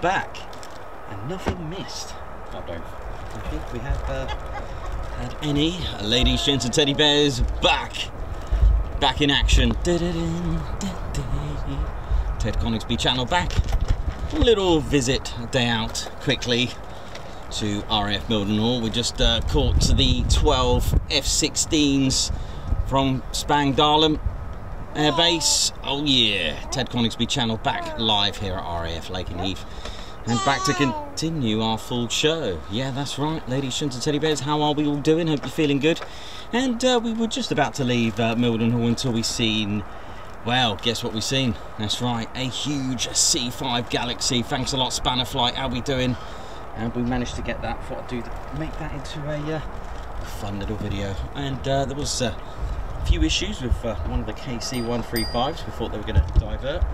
back, and nothing missed. I don't I think we have uh, had any. Ladies, gents, and teddy bears back, back in action. Ted Coningsby channel back. Little visit, day out, quickly to RAF Mildenhall. We just uh, caught the 12 F-16s from Spangdahlem Air Base. Oh yeah, Ted Coningsby channel back live here at RAF Lakenheath. And back to continue our full show. Yeah, that's right, ladies, gents and teddy bears. How are we all doing? Hope you're feeling good. And uh, we were just about to leave uh, Mildenhall until we seen well, guess what we've seen? That's right, a huge C5 Galaxy. Thanks a lot, Spanner Flight. How we doing? And we managed to get that. Thought I'd do make that into a uh, fun little video. And uh, there was uh, few issues with uh, one of the KC-135s. We thought they were going to divert.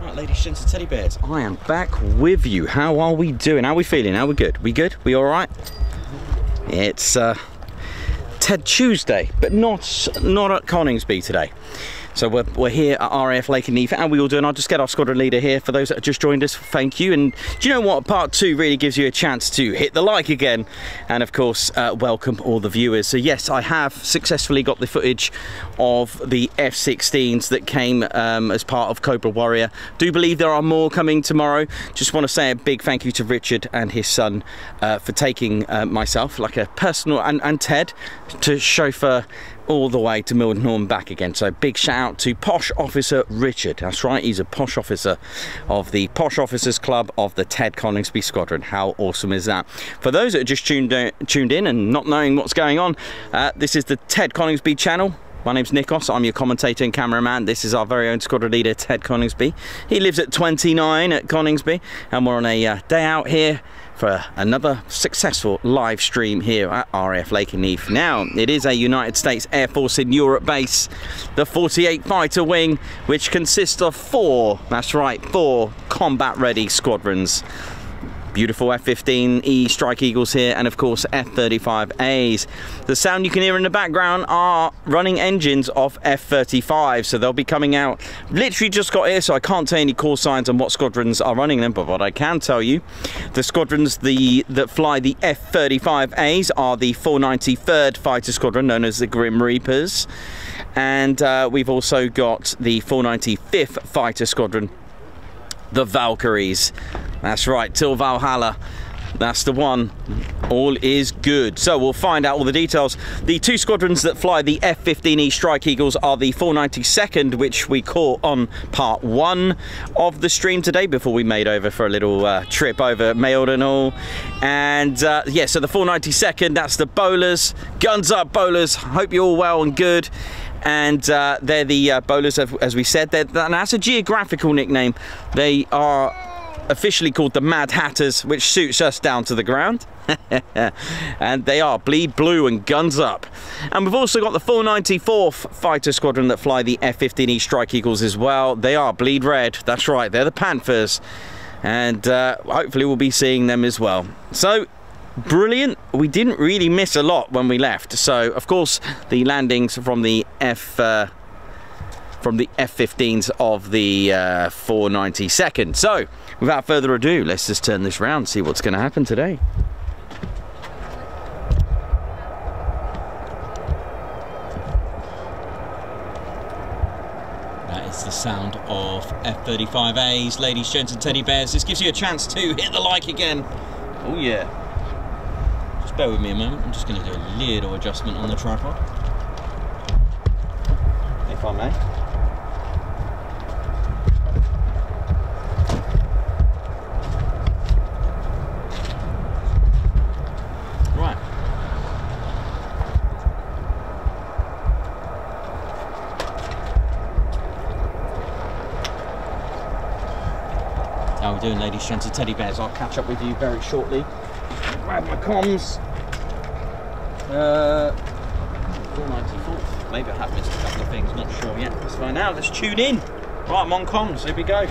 Right, ladies, and teddy bears. I am back with you. How are we doing? How are we feeling? How are we good? We good? We all right? It's uh, Ted Tuesday, but not not at Coningsby today. So we're, we're here at RAF Lakenheath, and we all doing. I'll just get our squadron leader here. For those that have just joined us, thank you. And do you know what? Part two really gives you a chance to hit the like again, and of course, uh, welcome all the viewers. So yes, I have successfully got the footage of the F-16s that came um, as part of Cobra Warrior. Do believe there are more coming tomorrow. Just want to say a big thank you to Richard and his son uh, for taking uh, myself, like a personal, and, and Ted, to chauffeur all the way to Mildenhall and back again. So big shout out to Posh Officer Richard. That's right, he's a posh officer of the Posh Officers Club of the Ted Coningsby Squadron. How awesome is that? For those that are just tuned, uh, tuned in and not knowing what's going on, uh, this is the Ted Coningsby channel. My name's Nikos, I'm your commentator and cameraman. This is our very own squadron leader, Ted Coningsby. He lives at 29 at Coningsby, and we're on a uh, day out here for another successful live stream here at RAF Lakenheath. Now, it is a United States Air Force in Europe base, the 48 Fighter Wing, which consists of four, that's right, four combat-ready squadrons. Beautiful F-15E Strike Eagles here, and of course F-35As. The sound you can hear in the background are running engines of F-35, so they'll be coming out. Literally just got here, so I can't tell any call signs on what squadrons are running them, but what I can tell you, the squadrons the that fly the F-35As are the 493rd Fighter Squadron, known as the Grim Reapers, and uh, we've also got the 495th Fighter Squadron, the Valkyries. That's right, till Valhalla. That's the one. All is good. So we'll find out all the details. The two squadrons that fly the F-15E Strike Eagles are the 492nd, which we caught on part one of the stream today before we made over for a little uh, trip over Mildenhall. And uh, yeah, so the 492nd, that's the bowlers. Guns up, bowlers. Hope you're all well and good and uh, they're the uh, bowlers, as we said. They're, that's a geographical nickname. They are officially called the Mad Hatters, which suits us down to the ground. and they are bleed blue and guns up. And we've also got the 494th Fighter Squadron that fly the F-15E Strike Eagles as well. They are bleed red. That's right, they're the Panthers. And uh, hopefully we'll be seeing them as well. So brilliant. We didn't really miss a lot when we left. So, of course, the landings from the F uh, from the F-15s of the uh, 492nd. So, without further ado, let's just turn this round, see what's going to happen today. That is the sound of F35As. Ladies, gents, and teddy bears, this gives you a chance to hit the like again. Oh, yeah. Bear with me a moment. I'm just going to do a little adjustment on the tripod. If I may. Right. How are we doing, ladies, gents, and teddy bears? I'll catch up with you very shortly. Grab my comms. Uh, 494. Maybe I have missed a couple of things, not sure yet. Let's find out. Let's tune in. Right, I'm on comms. Here we go.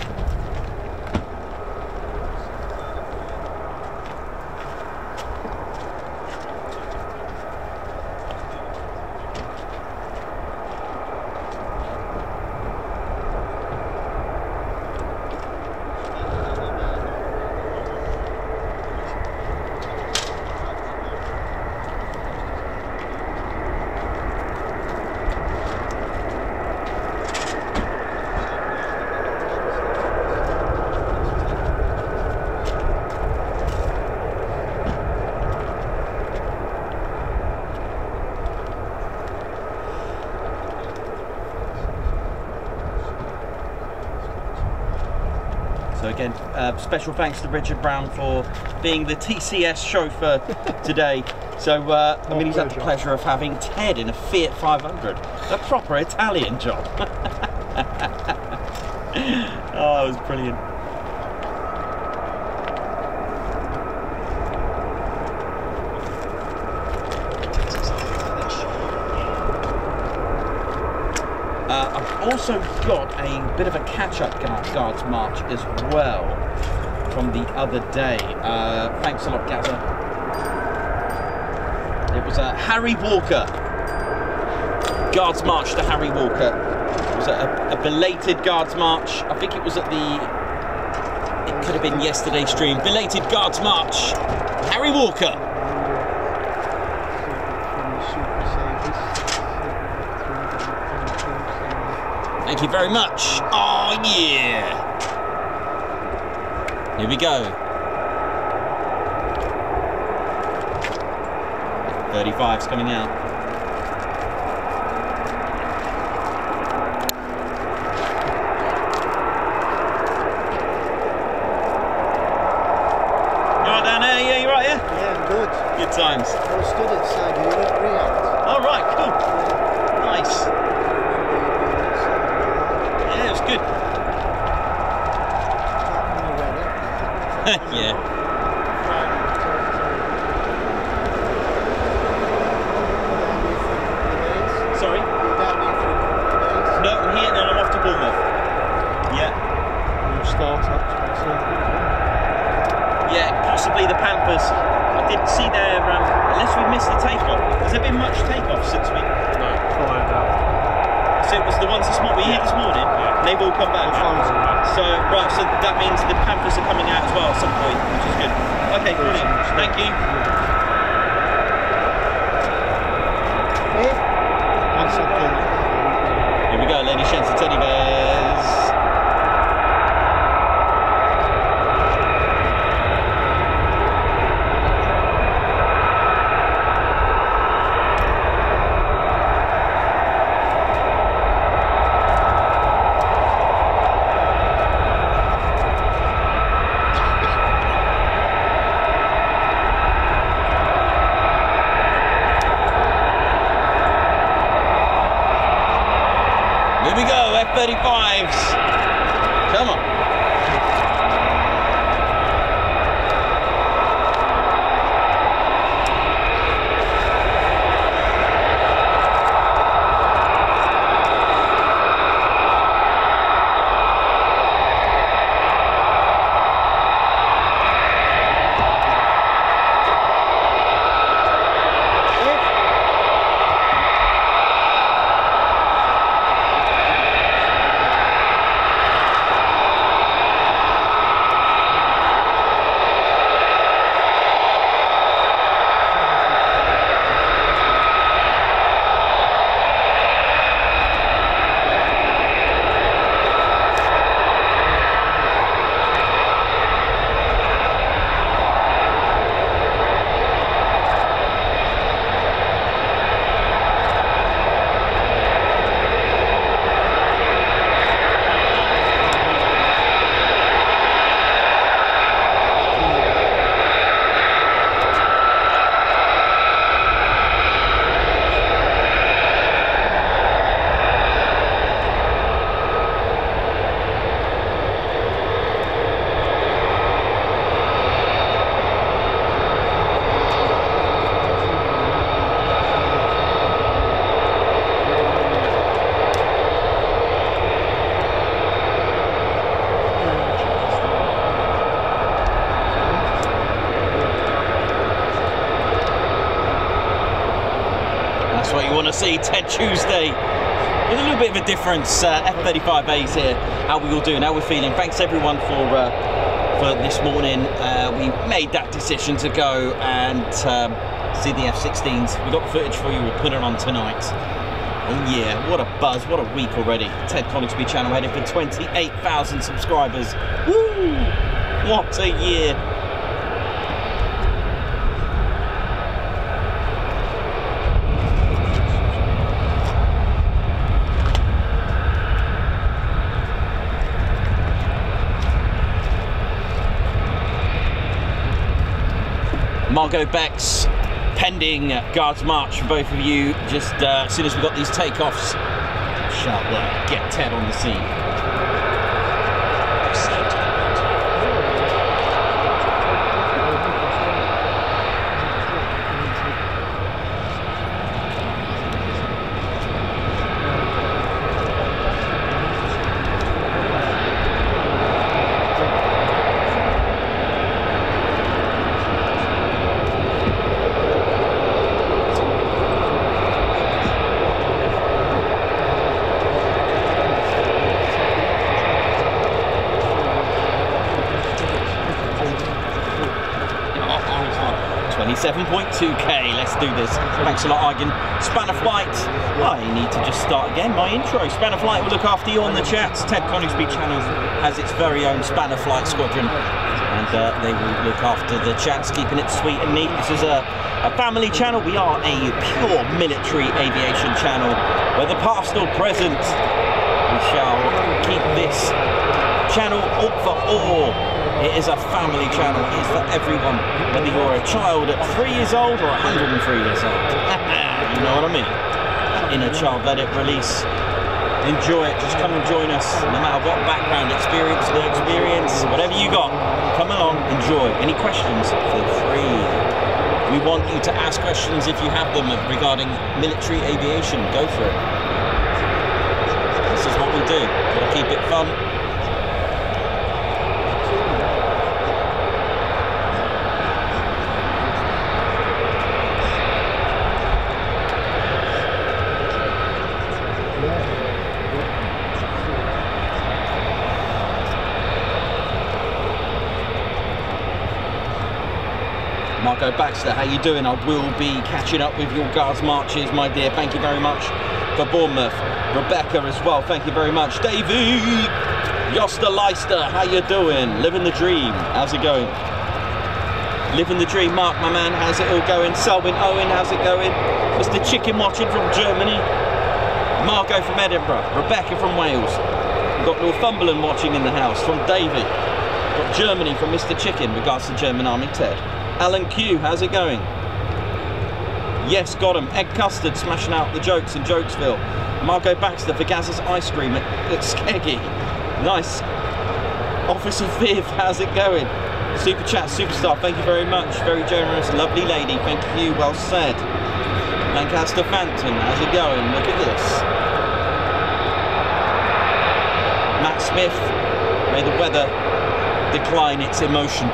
So again, uh, special thanks to Richard Brown for being the TCS chauffeur today. So uh, I mean, he's had the pleasure of having Ted in a Fiat 500, a proper Italian job. oh, it was brilliant. Uh, I've also got a bit of a catch-up guards march as well from the other day. Uh, thanks a lot, Gazza. It was a Harry Walker guards march to Harry Walker. It was a, a belated guards march. I think it was at the. It could have been yesterday's stream. Belated guards march. Harry Walker. Thank you very much. Oh, yeah. Here we go. 35's coming out. Ted Tuesday. With a little bit of a difference, uh, F35A's here. How we all doing? How we're feeling? Thanks everyone for uh, for this morning. Uh, we made that decision to go and um, see the F16s. We got footage for you. We'll put it on tonight. Oh yeah, what a buzz! What a week already. Ted Coningsby channel heading for 28,000 subscribers. Woo! What a year! Margot Bex, pending Guards March for both of you. Just uh, as soon as we got these takeoffs, shall uh, get Ted on the scene. Oh, 27.2k, let's do this. Thanks a lot, Argan. Spanner Flight, I need to just start again my intro. Spanner Flight will look after you on the chats. Ted Coningsby channel has its very own Spanner Flight squadron, and uh, they will look after the chats, keeping it sweet and neat. This is a, a family channel. We are a pure military aviation channel, where the past or present, we shall keep this channel up for all. It is a family channel. It is for everyone, whether you're a child at three years old or 103 years old. you know what I mean? Inner child, let it release. Enjoy it. Just come and join us. No matter what background, experience, no experience, whatever you got, come along, enjoy. Any questions? Feel free. We want you to ask questions if you have them regarding military aviation. Go for it. This is what we do. Gotta keep it fun. Marco Baxter, how you doing? I will be catching up with your guards marches, my dear. Thank you very much for Bournemouth. Rebecca as well, thank you very much. Davey, Yosta Leister, how you doing? Living the dream, how's it going? Living the dream, Mark, my man, how's it all going? Selwyn Owen, how's it going? Mr. Chicken watching from Germany. Margot from Edinburgh. Rebecca from Wales. We've got Northumberland watching in the house from David. Got Germany from Mr. Chicken, regards to German Army Ted. Alan Q, how's it going? Yes, got him. Egg Custard smashing out the jokes in Jokesville. Margot Baxter for Gaz's Ice Cream at, at Skeggy. Nice. Officer Viv, how's it going? Super chat, superstar, thank you very much. Very generous, lovely lady, thank you, well said. Lancaster Phantom, how's it going? Look at this. Matt Smith, may the weather decline its emotion.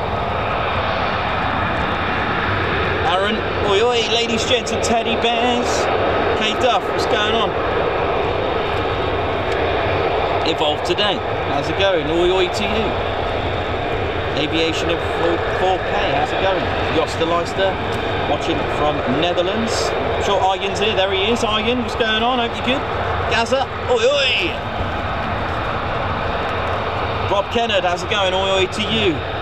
Aaron, oi oi, ladies, gents, and teddy bears. K Duff, what's going on? Evolve today. How's it going? Oi oi to you. Aviation of 4K, how's it going? Josta Leister, watching from Netherlands. Sure Argen's here, there he is. Argen, what's going on? Hope you're good. Gaza, oi oi. Rob Kennard, how's it going? Oi oi to you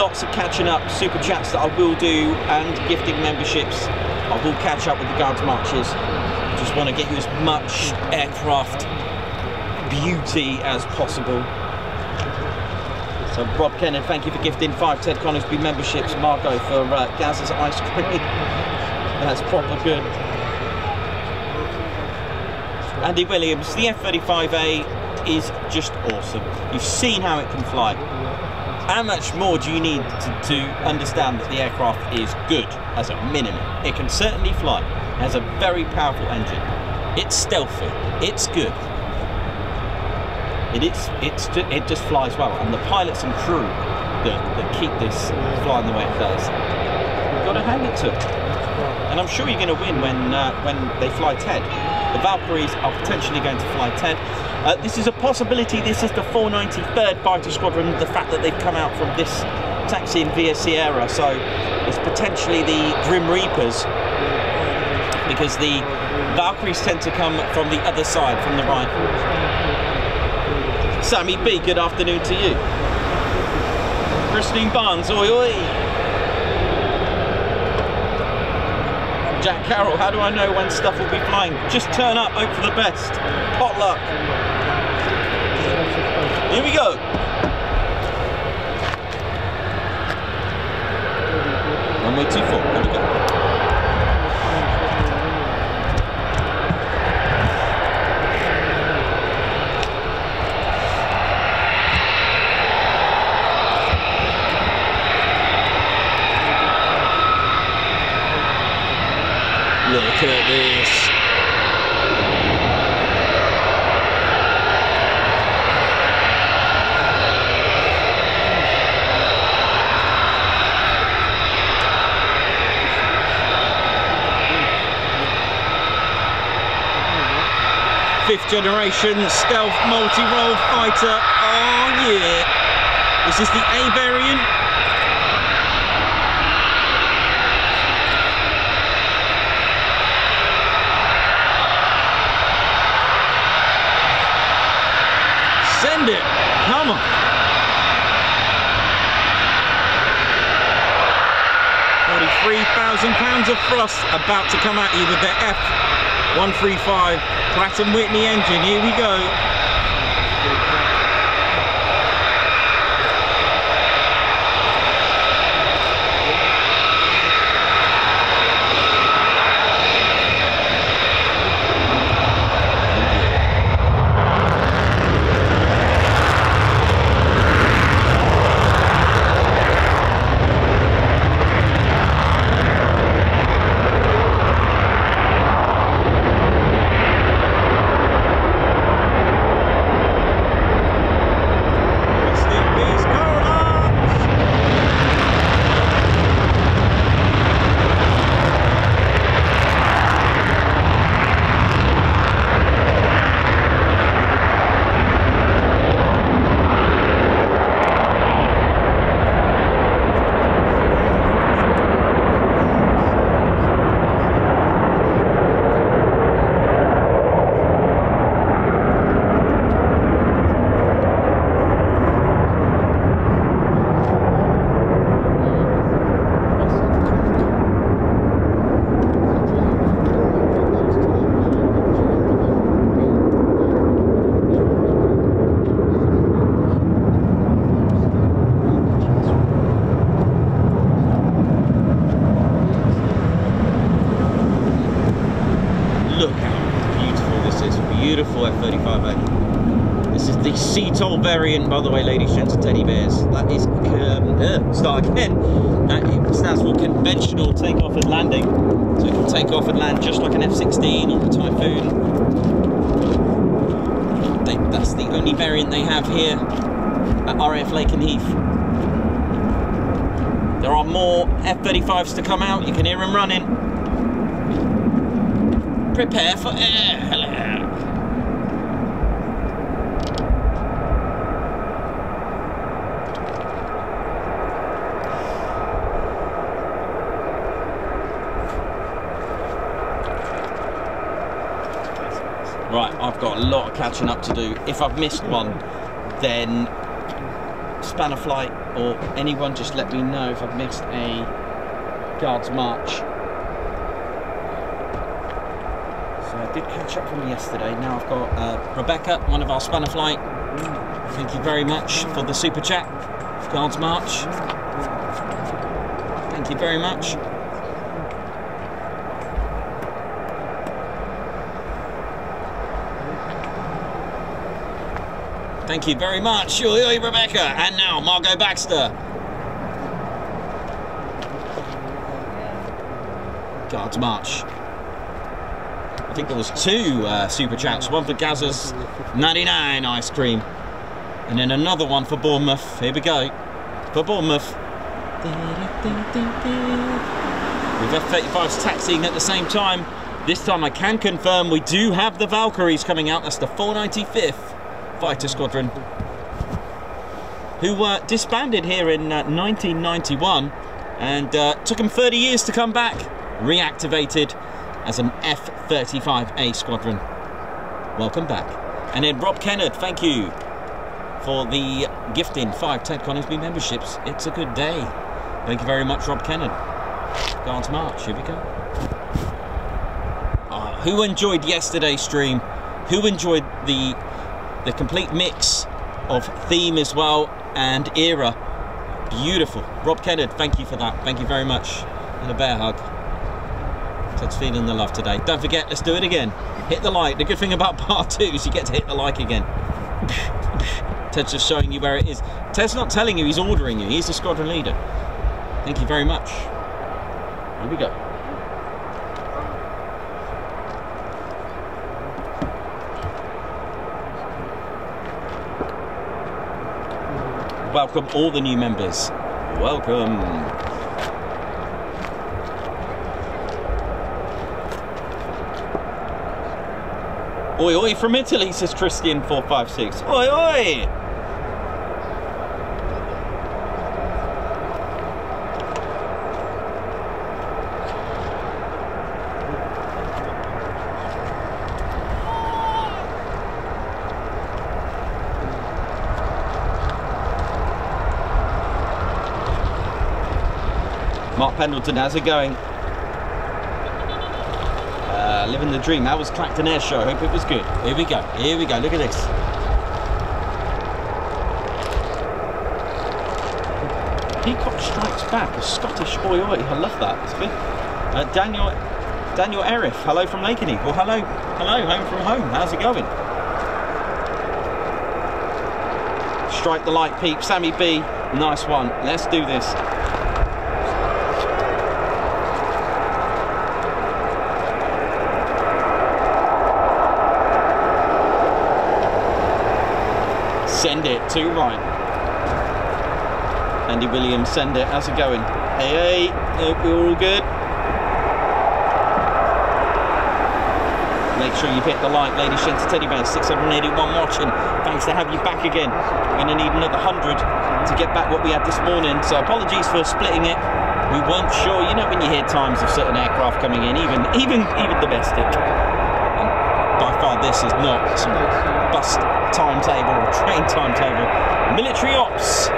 lots of catching up, super chats that I will do, and gifting memberships. I will catch up with the Guards Marches. Just want to get you as much aircraft beauty as possible. So Rob Kennard, thank you for gifting five Ted Coningsby memberships. Marco for uh, Gaz's ice cream. That's proper good. Andy Williams, the F-35A is just awesome. You've seen how it can fly how much more do you need to, to, understand that the aircraft is good as a minimum? It can certainly fly. It has a very powerful engine. It's stealthy. It's good. It is. It's. It just flies well, and the pilots and crew that, that keep this flying the way it does, we've got to hand it to. Them. and I'm sure you're going to win when uh, when they fly Ted. The Valkyries are potentially going to fly Ted. Uh, this is a possibility. This is the 493rd Fighter Squadron. The fact that they've come out from this taxi in Via Sierra, so it's potentially the Grim Reapers because the Valkyries tend to come from the other side, from the right. Sammy B, good afternoon to you. Christine Barnes, oi oi. Jack Carroll, how do I know when stuff will be flying? Just turn up, hope for the best. Pot luck. Here we go. Runway 24, here we go. Look at this. Fifth generation stealth multi-role fighter. Oh yeah. This is the A variant. Send it. Come on. Forty-three thousand pounds of frost about to come at you with the F-135 Pratt Whitney engine. Here we go. A up to do. If I've missed one, then Spanner Flight or anyone just let me know if I've missed a Guards March. So I did catch up from yesterday. Now I've got uh, Rebecca, one of our Spanner Flight. Thank you very much for the super chat. Guards March. Thank you very much. Thank you very much. Oi, oi, Rebecca. And now Margot Baxter. Guards March. I think there was two uh, super chats. One for Gazza's 99 ice cream, and then another one for Bournemouth. Here we go. For Bournemouth. with F-35s taxiing at the same time. This time I can confirm we do have the Valkyries coming out. That's the 495th Fighter Squadron, who were disbanded here in uh, 1991 and uh, took them 30 years to come back, reactivated as an F-35A Squadron. Welcome back. And then Rob Kennard, thank you for the gifting five Ted Coningsby memberships. It's a good day. Thank you very much, Rob Kennard. Guards March, here we go. Ah, who enjoyed yesterday's stream? Who enjoyed the the complete mix of theme as well and era? Beautiful. Rob Kennard, thank you for that. Thank you very much. And a bear hug. Ted's feeling the love today. Don't forget, let's do it again. Hit the like. The good thing about part two is you get to hit the like again. Ted's just showing you where it is. Ted's not telling you, he's ordering you. He's the squadron leader. Thank you very much. Here we go. Welcome all the new members. Welcome. Oi, oi, from Italy, says Christian456. Oi, oi! Pendleton, how's it going? Uh, living the dream. That was Clacton Air Show? Hope it was good. Here we go. Here we go. Look at this. Peacock Strikes Back, a Scottish oi oi. I love that. It's good. Uh, Daniel Daniel Erif, hello from Lakeney. Well, hello, hello, home from home. How's it going? Strike the light, peep. Sammy B, nice one. Let's do this. Send it to right. Andy Williams, send it. How's it going? Hey, hey, hope you're all good. Make sure you hit the like, Lady Shen's Teddy Bear, 681 watching. Thanks to have you back again. We're going to need another 100 to get back what we had this morning. So apologies for splitting it. We weren't sure. You know when you hear times of certain aircraft coming in, even even even domestic. And by far this is not some bus timetable train timetable. Military ops.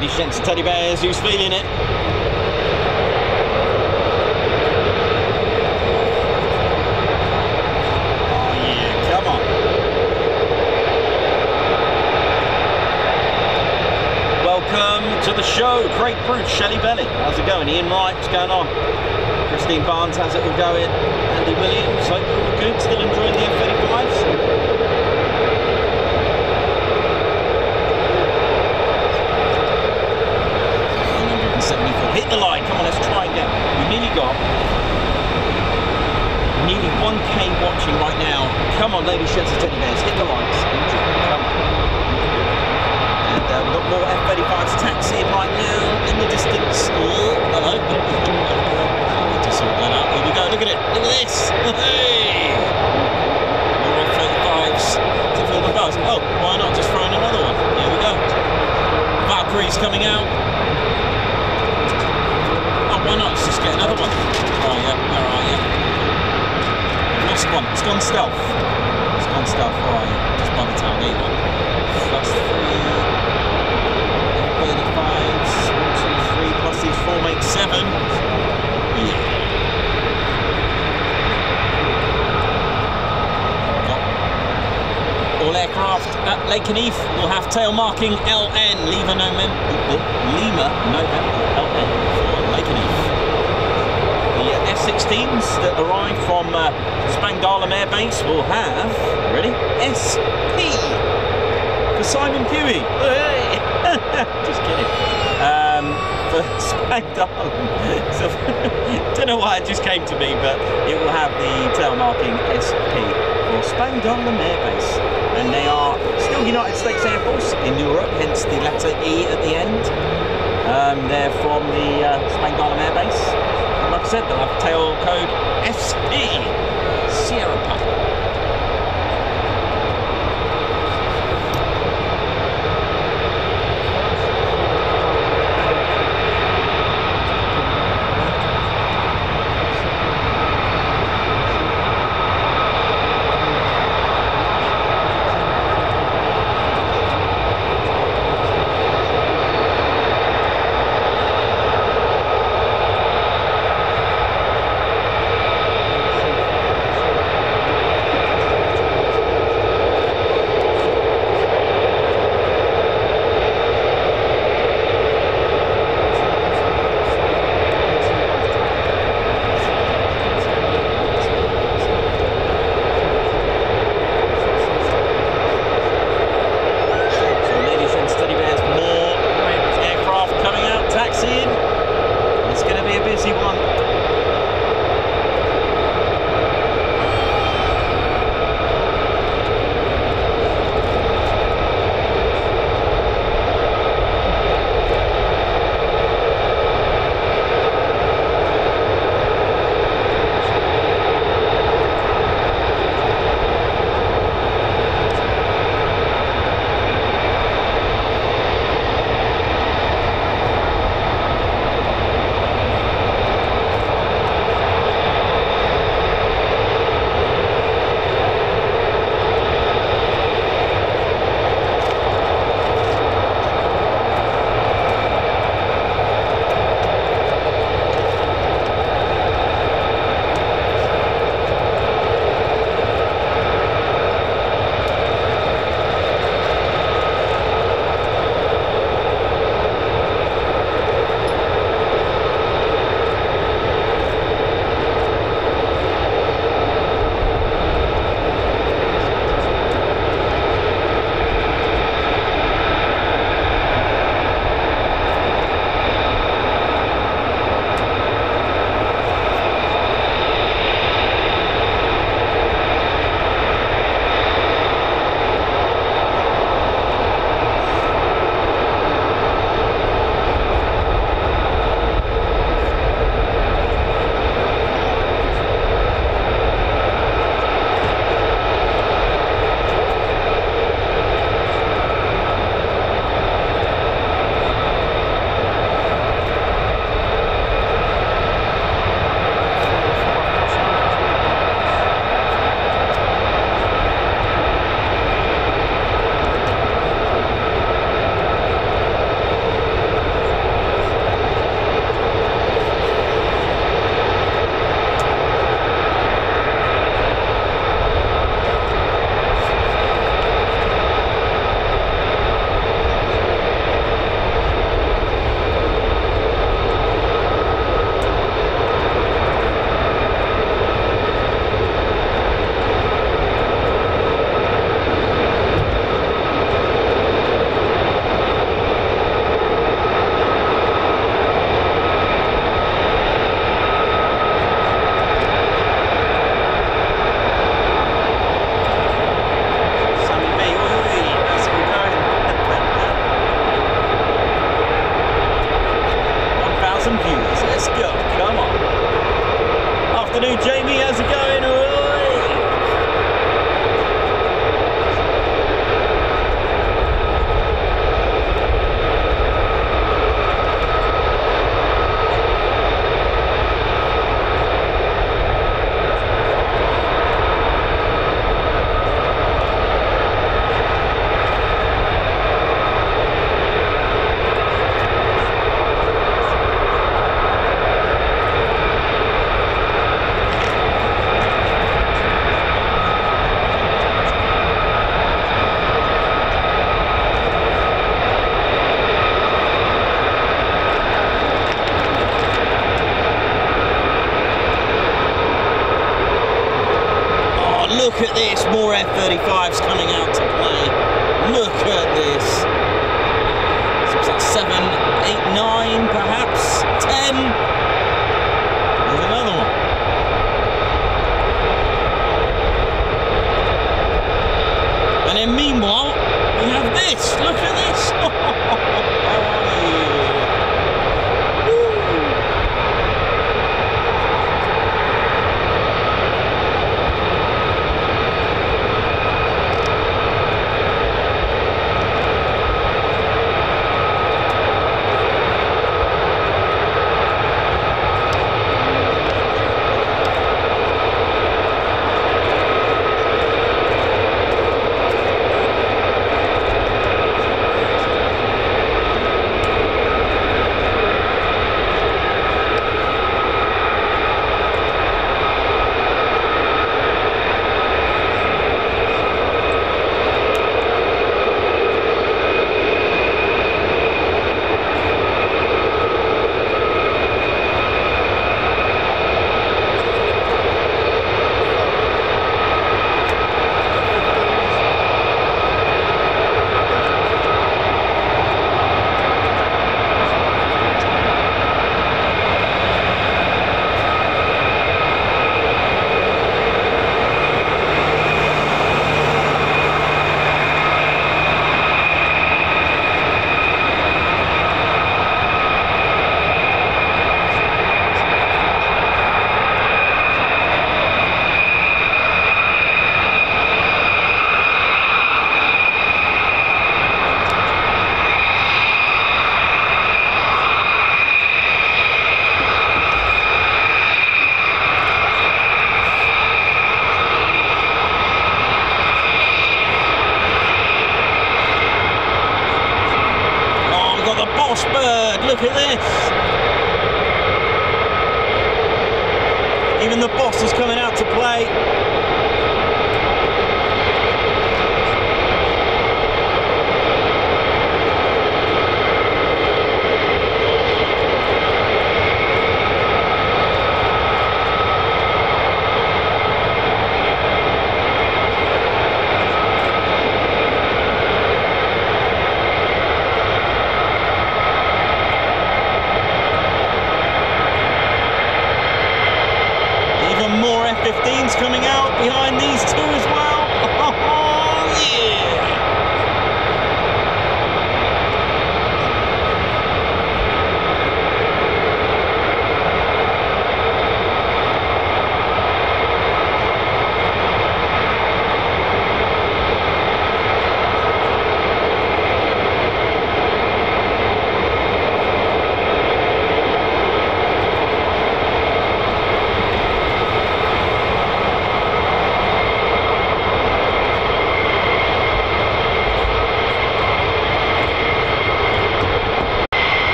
Ladies, gents, and teddy bears. Who's feeling it?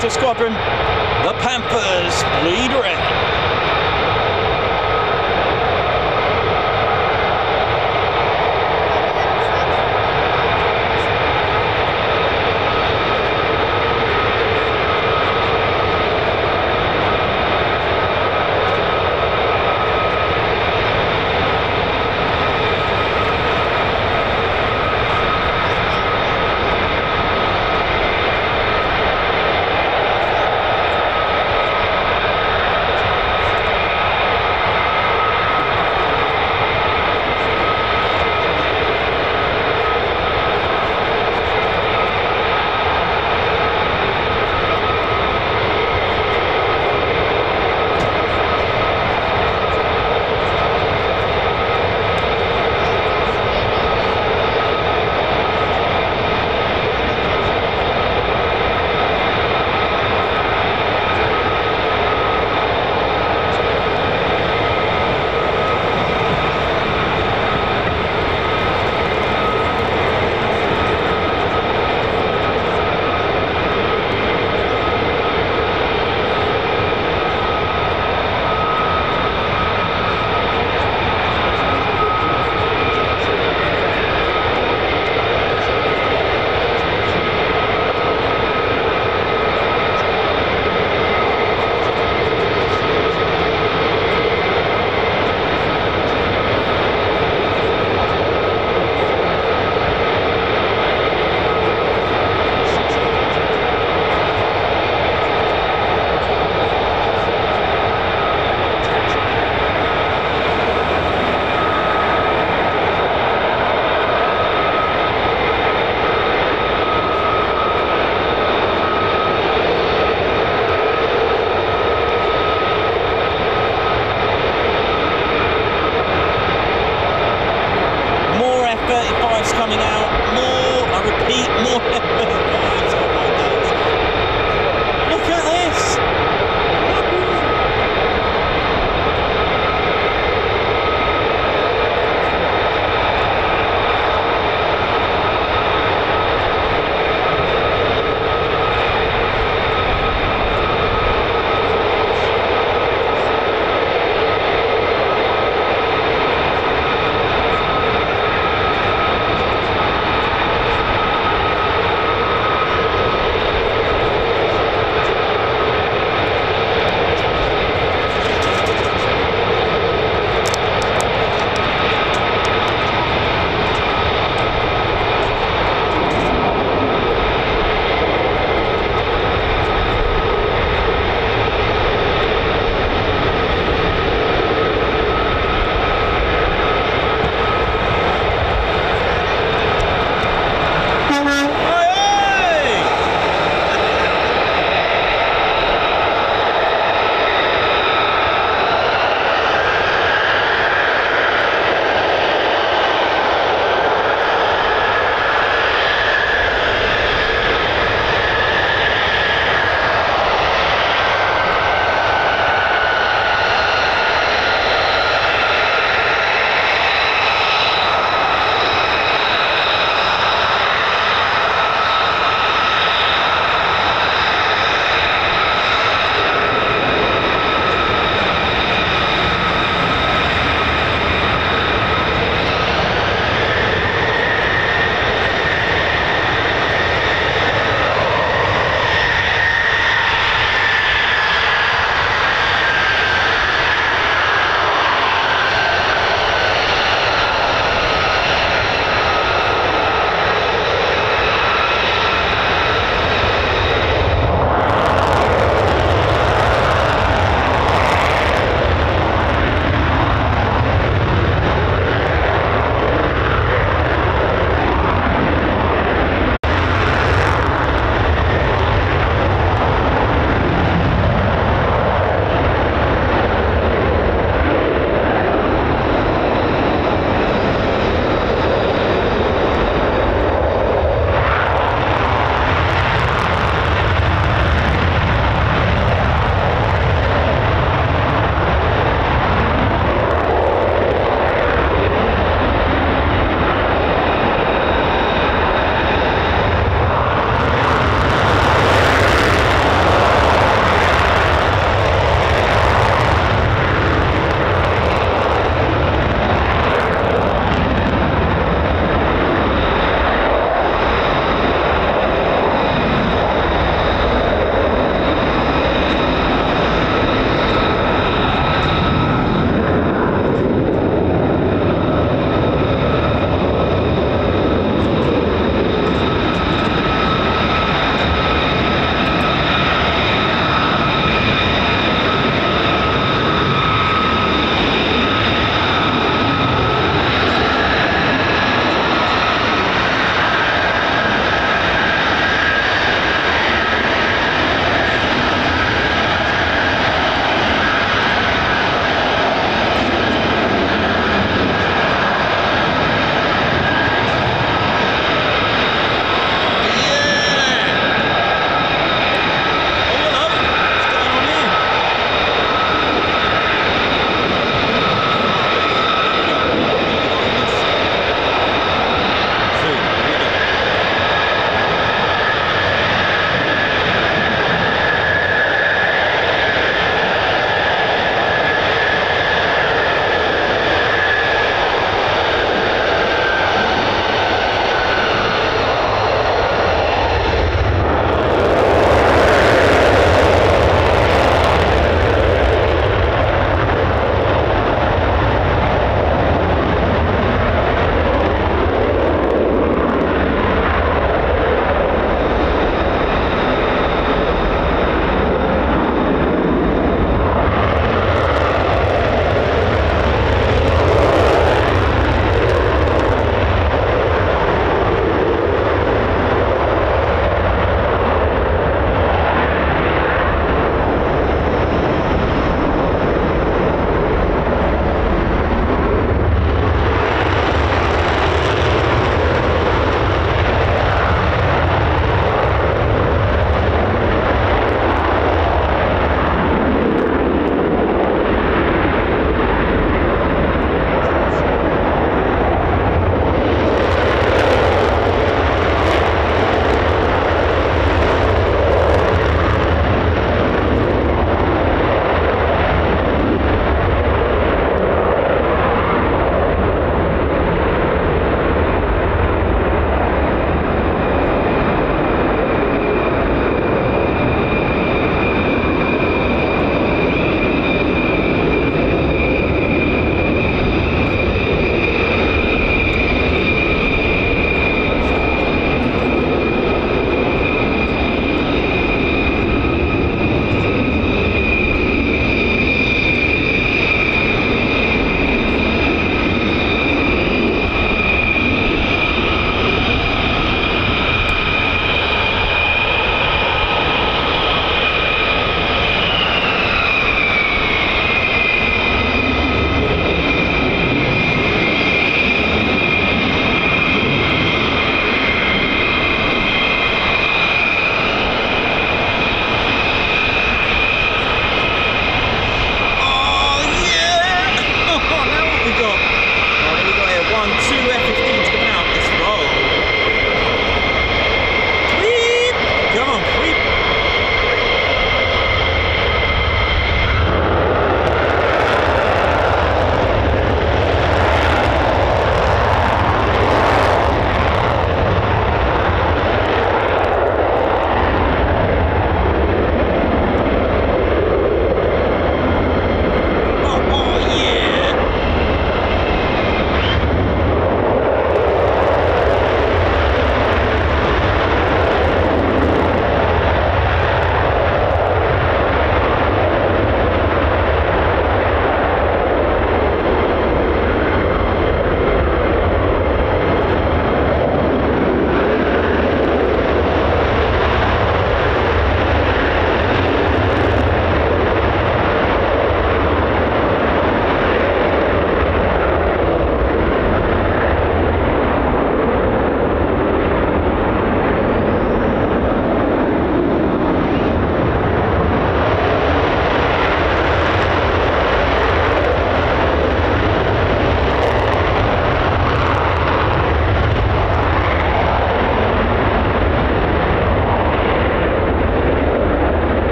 494 Fighter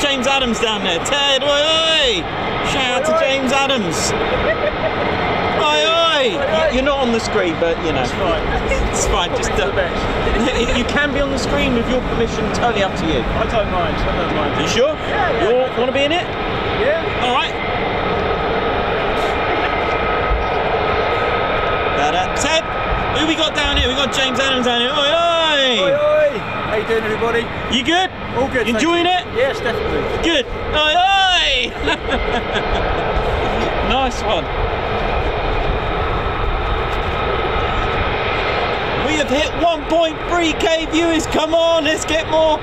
James Adams down there. Ted, oi, oi! Shout out to James Adams. Oi, oi! You- You're not on the screen, but you know. It's fine. It's fine. Just uh, you can be on the screen with your permission. Totally up to you. I don't mind. I don't mind. You sure? Yeah. You want to be in it? Yeah. All right. Ted, who we got down here? We got James Adams down here. Oi, oi! Oi, oi. How you doing, everybody? You good? All good. Enjoying you. it? Yes, definitely. Good. Oi, oi! nice one. We have hit 1.3k viewers. Come on, let's get more.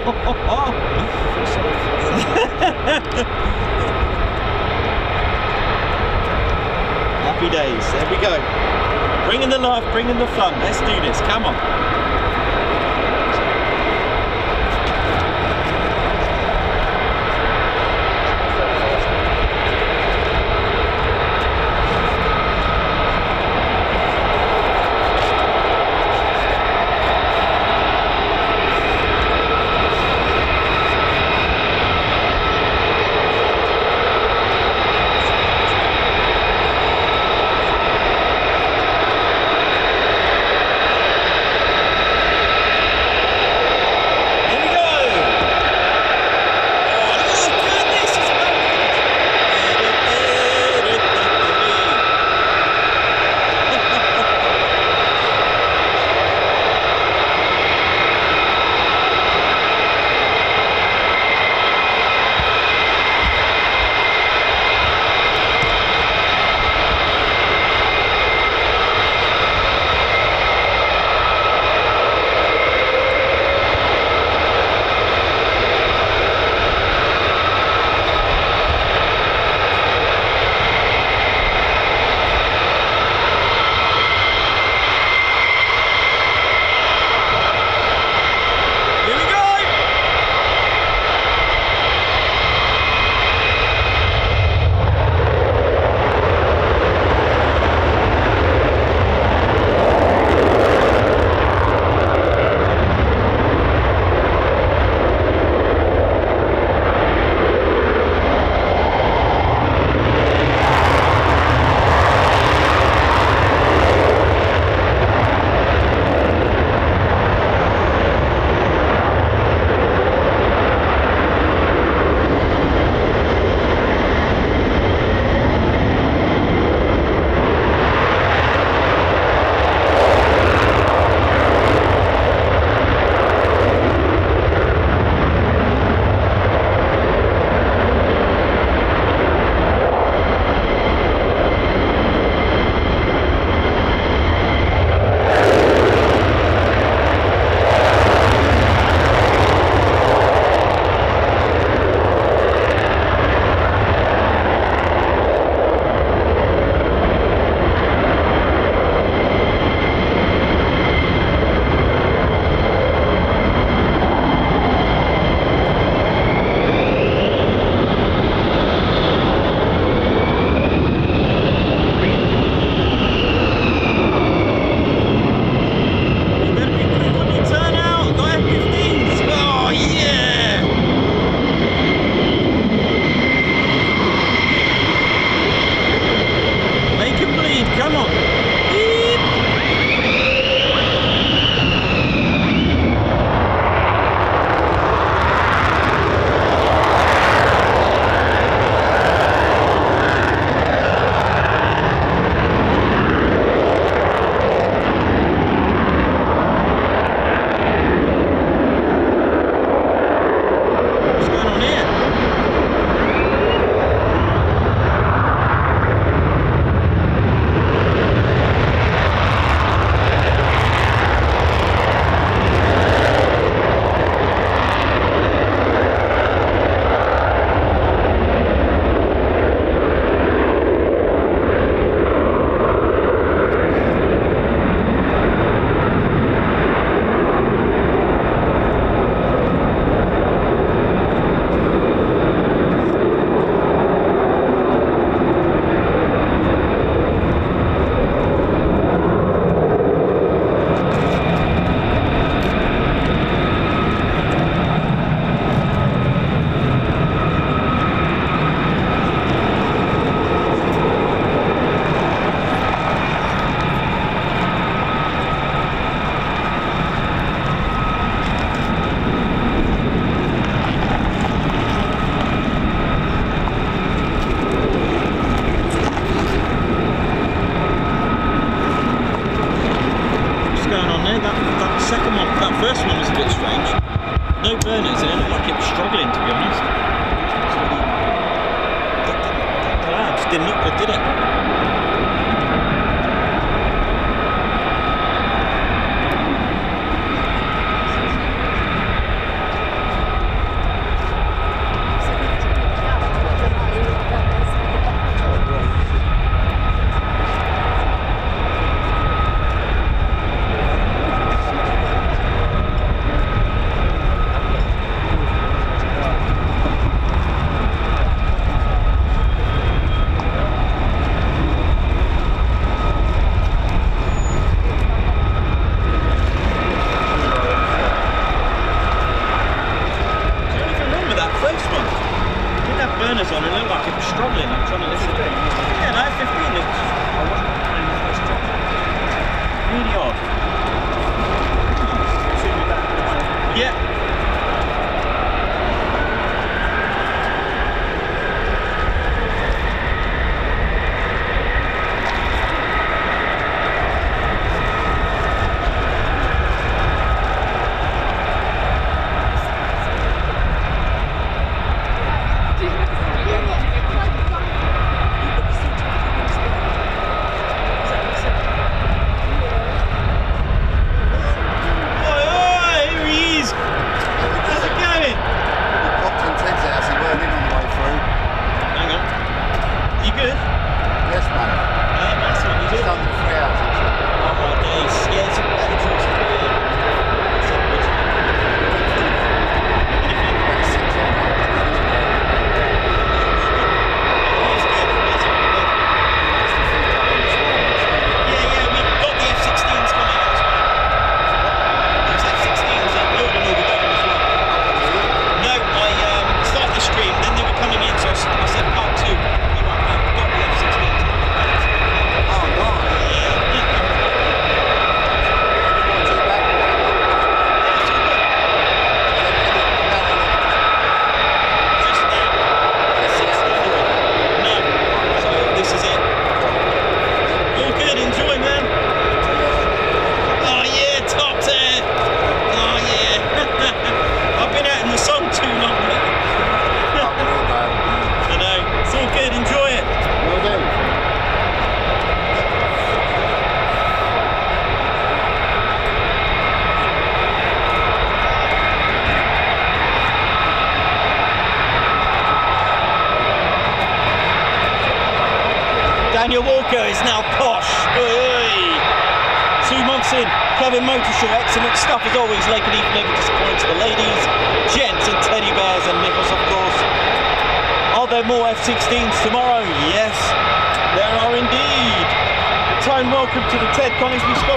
Happy days. There we go. Bringing the life, bringing the fun. Let's do this. Come on. Welcome to the Ted Coningsby Squadron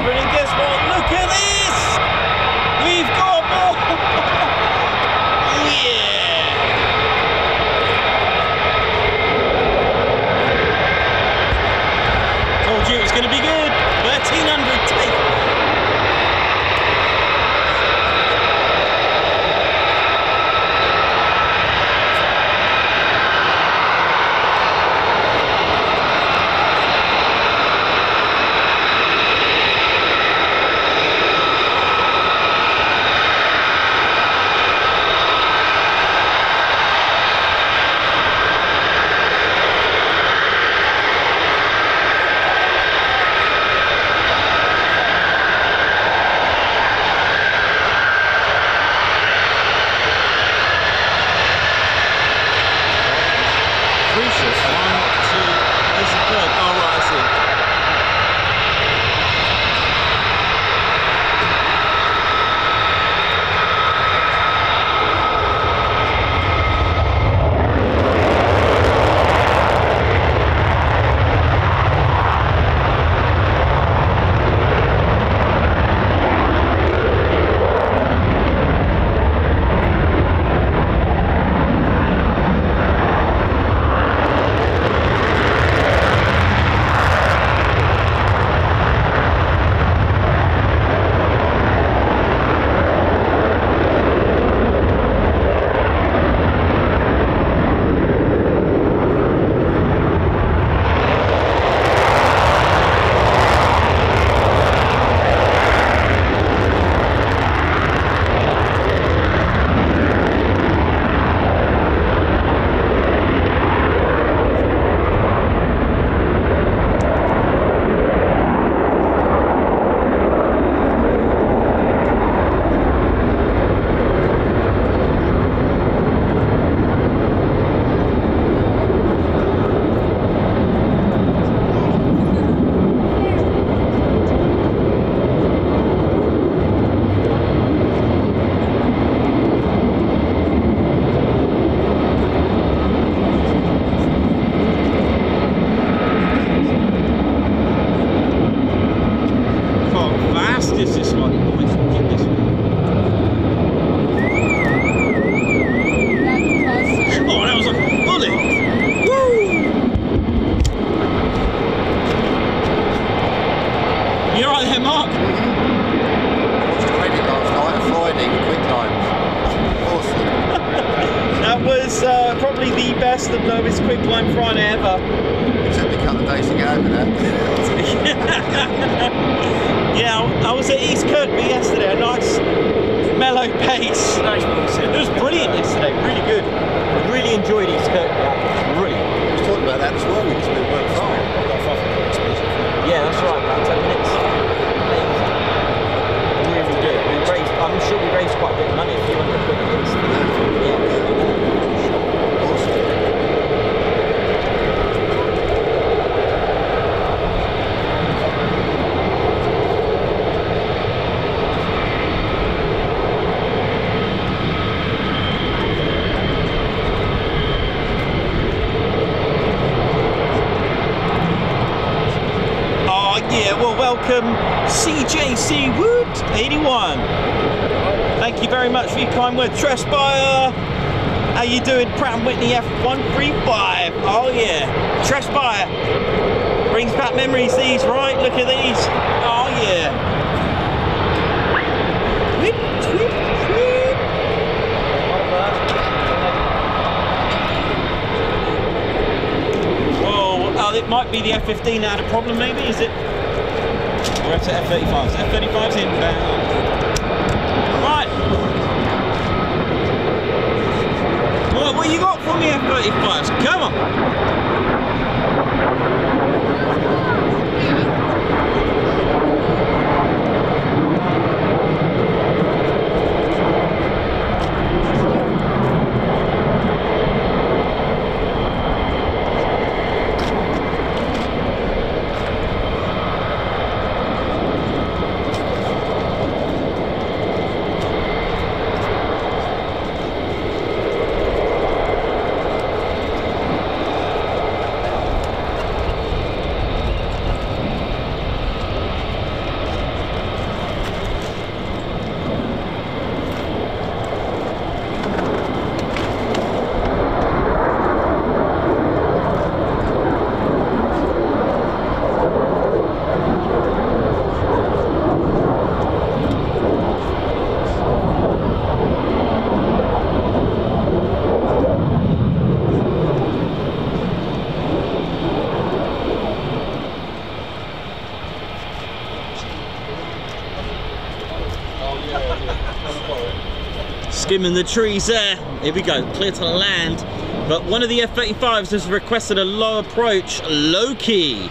trimming the trees there. Here we go, clear to land. But one of the F-35s has requested a low approach, low key.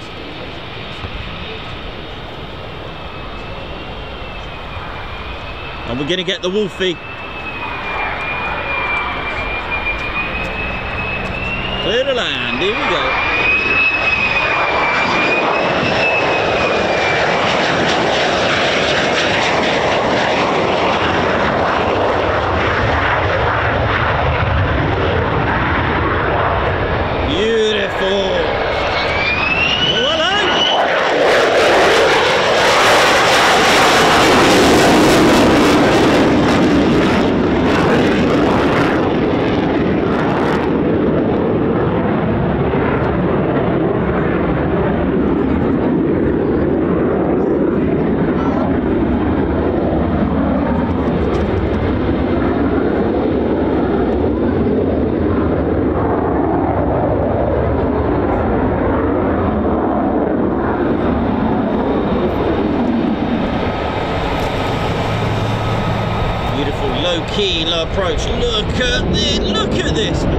And we're gonna get the Wolfie. Clear to land, here we go. approach. Look at this, look at this.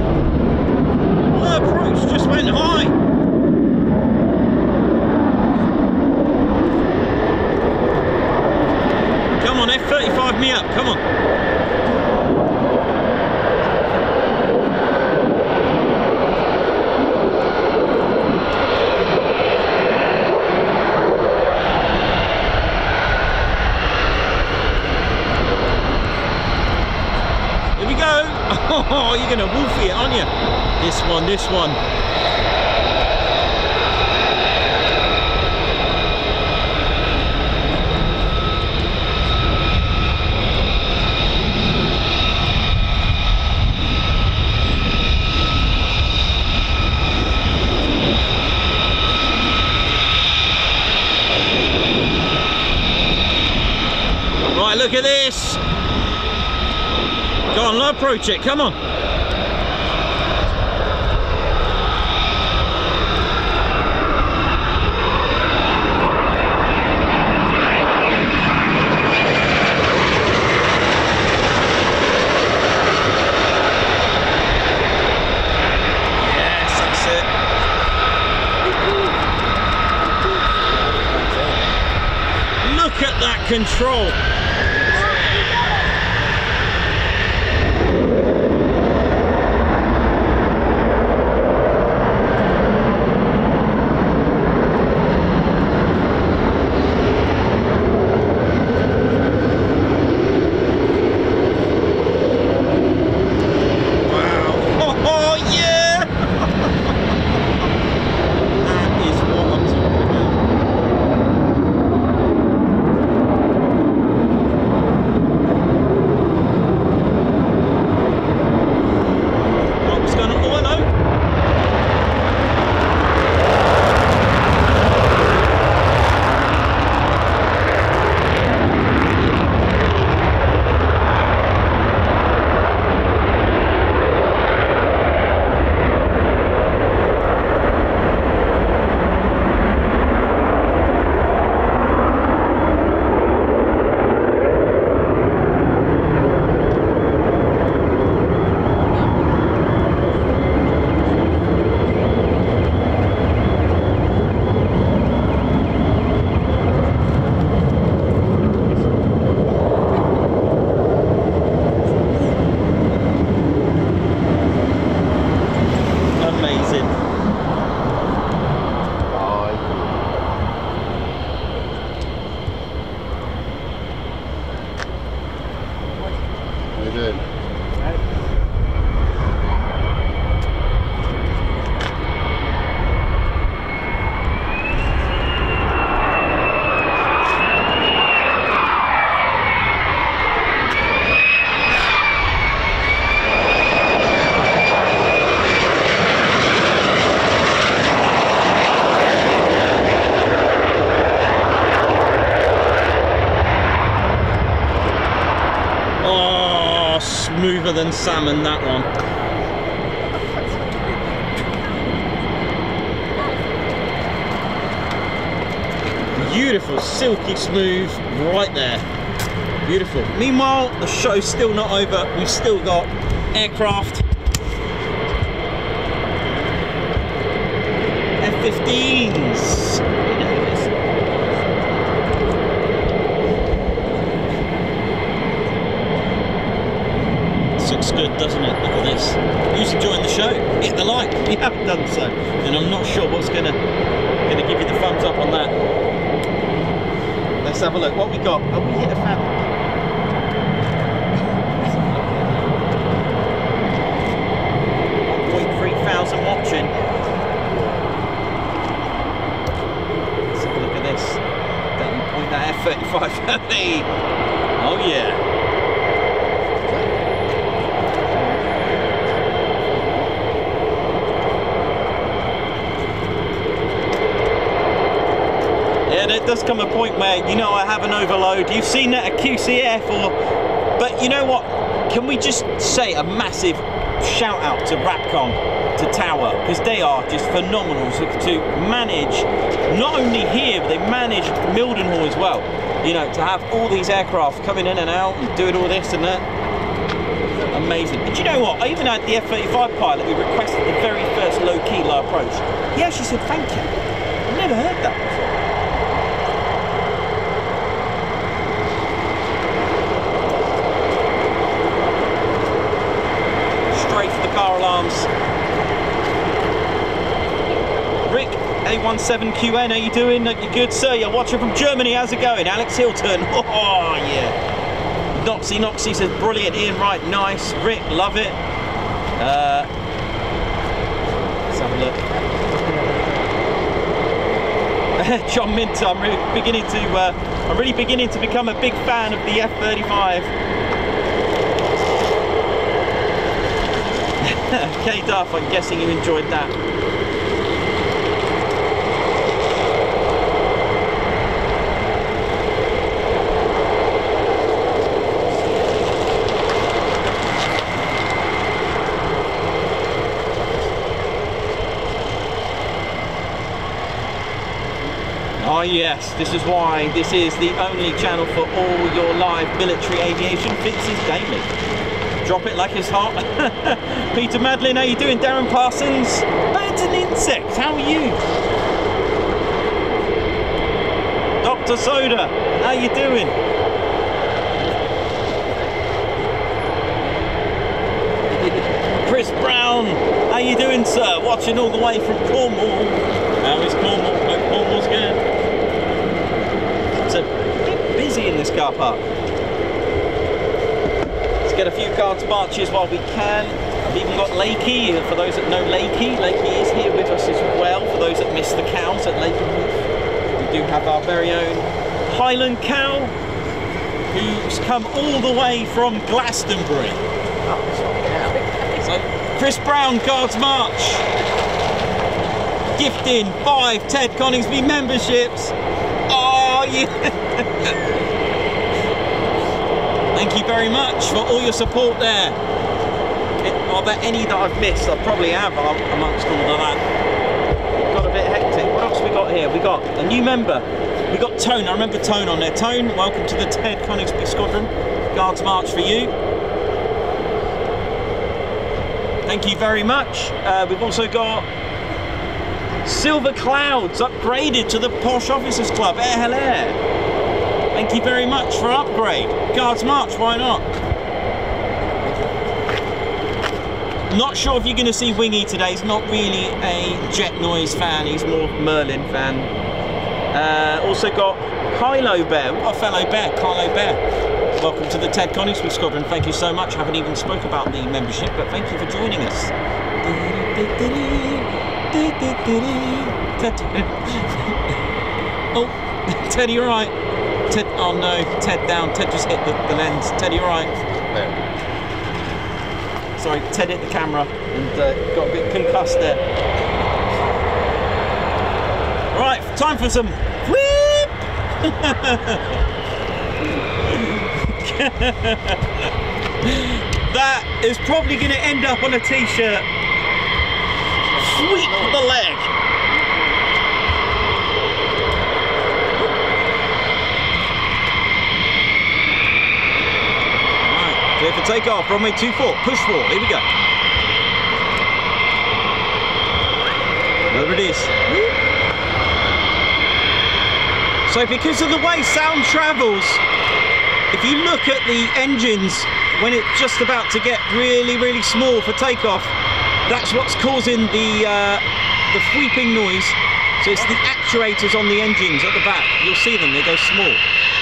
this one. Right, look at this. Go on, approach it, come on. Control. Than salmon, that one. Beautiful, silky smooth, right there. Beautiful. Meanwhile, the show's still not over. We've still got aircraft. F-15s. You know this. This looks good, doesn't it? Look at this. Who's enjoying the show? Hit the like if you haven't done so. And I'm not sure what's gonna gonna give you the thumbs up on that. Let's have a look. What we got? Oh, we hit a three thousand watching. Let's have a look at this. Don't point that F35 at me. Oh yeah. Yeah, there does a point where you know I have an overload. You've seen that at QCF, or but you know what? Can we just say a massive shout out to RAPCON, to Tower, because they are just phenomenal to, to manage. Not only here, but they manage Mildenhall as well. You know, to have all these aircraft coming in and out and doing all this and that. Amazing. And you know what? I even had the F-35 pilot who requested the very first low-key low approach. He actually said thank you. I've never heard that before. straight for the car alarms. Rick, A17QN, how you doing? You good, sir? You're watching from Germany. How's it going? Alex Hilton. Oh, yeah. Noxy Noxy says, brilliant. Ian Wright, nice. Rick, love it. Uh, let's have a look. John Minter, I'm really beginning to, uh, I'm really beginning to become a big fan of the F-35. K Duff, I'm guessing you enjoyed that. Oh yes, this is why this is the only channel for all your live military aviation fixes daily. Drop it like it's hot. Peter Madlin, how you doing? Darren Parsons. Birds and insects, how are you? Dr. Soda. How you doing? Chris Brown, how you doing, sir? Watching all the way from Cornwall. How is Cornwall? Hope Cornwall's good. It's a bit busy in this car park. Let's get a few Guards Marches while we can. I've even got Lakey, uh, for those that know Lakey. Lakey is here with us as well, for those that missed the cows at Lakey. We do have our very own Highland cow, who's come all the way from Glastonbury. Oh, so, Chris Brown, Guards March. Gifting five Ted Coningsby memberships. Oh, yeah. Thank you very much for all your support there. Are there any that I've missed? I probably have um, amongst all of that. Got a bit hectic. What else we got here? We got a new member. We got Tone. I remember Tone on there. Tone, welcome to the Ted Coningsby Squadron. Guards March for you. Thank you very much. Uh, we've also got Silver Clouds upgraded to the Posh Officers Club. Eh, hello. Thank you very much for upgrade. Guards March, why not? Not sure if you're going to see Wingy today. He's not really a Jet Noise fan. He's more Merlin fan. Uh, also got Kylo Bear, our fellow bear, Kylo Bear. Welcome to the Ted Coningsby Squadron. Thank you so much. Haven't even spoke about the membership, but thank you for joining us. Oh, Ted, you alright? Ted, oh no, Ted down. Ted just hit the, the lens. Ted, you alright? There. Sorry, Ted hit the camera and uh, got a bit concussed there. Right, time for some that is probably going to end up on a t-shirt. Sweep the leg. Right, clear for takeoff. Runway 24, push four. Here we go. There it is. So because of the way sound travels, if you look at the engines when it's just about to get really, really small for takeoff, that's what's causing the uh, the sweeping noise. So it's the actuators on the engines at the back. You'll see them; they go small,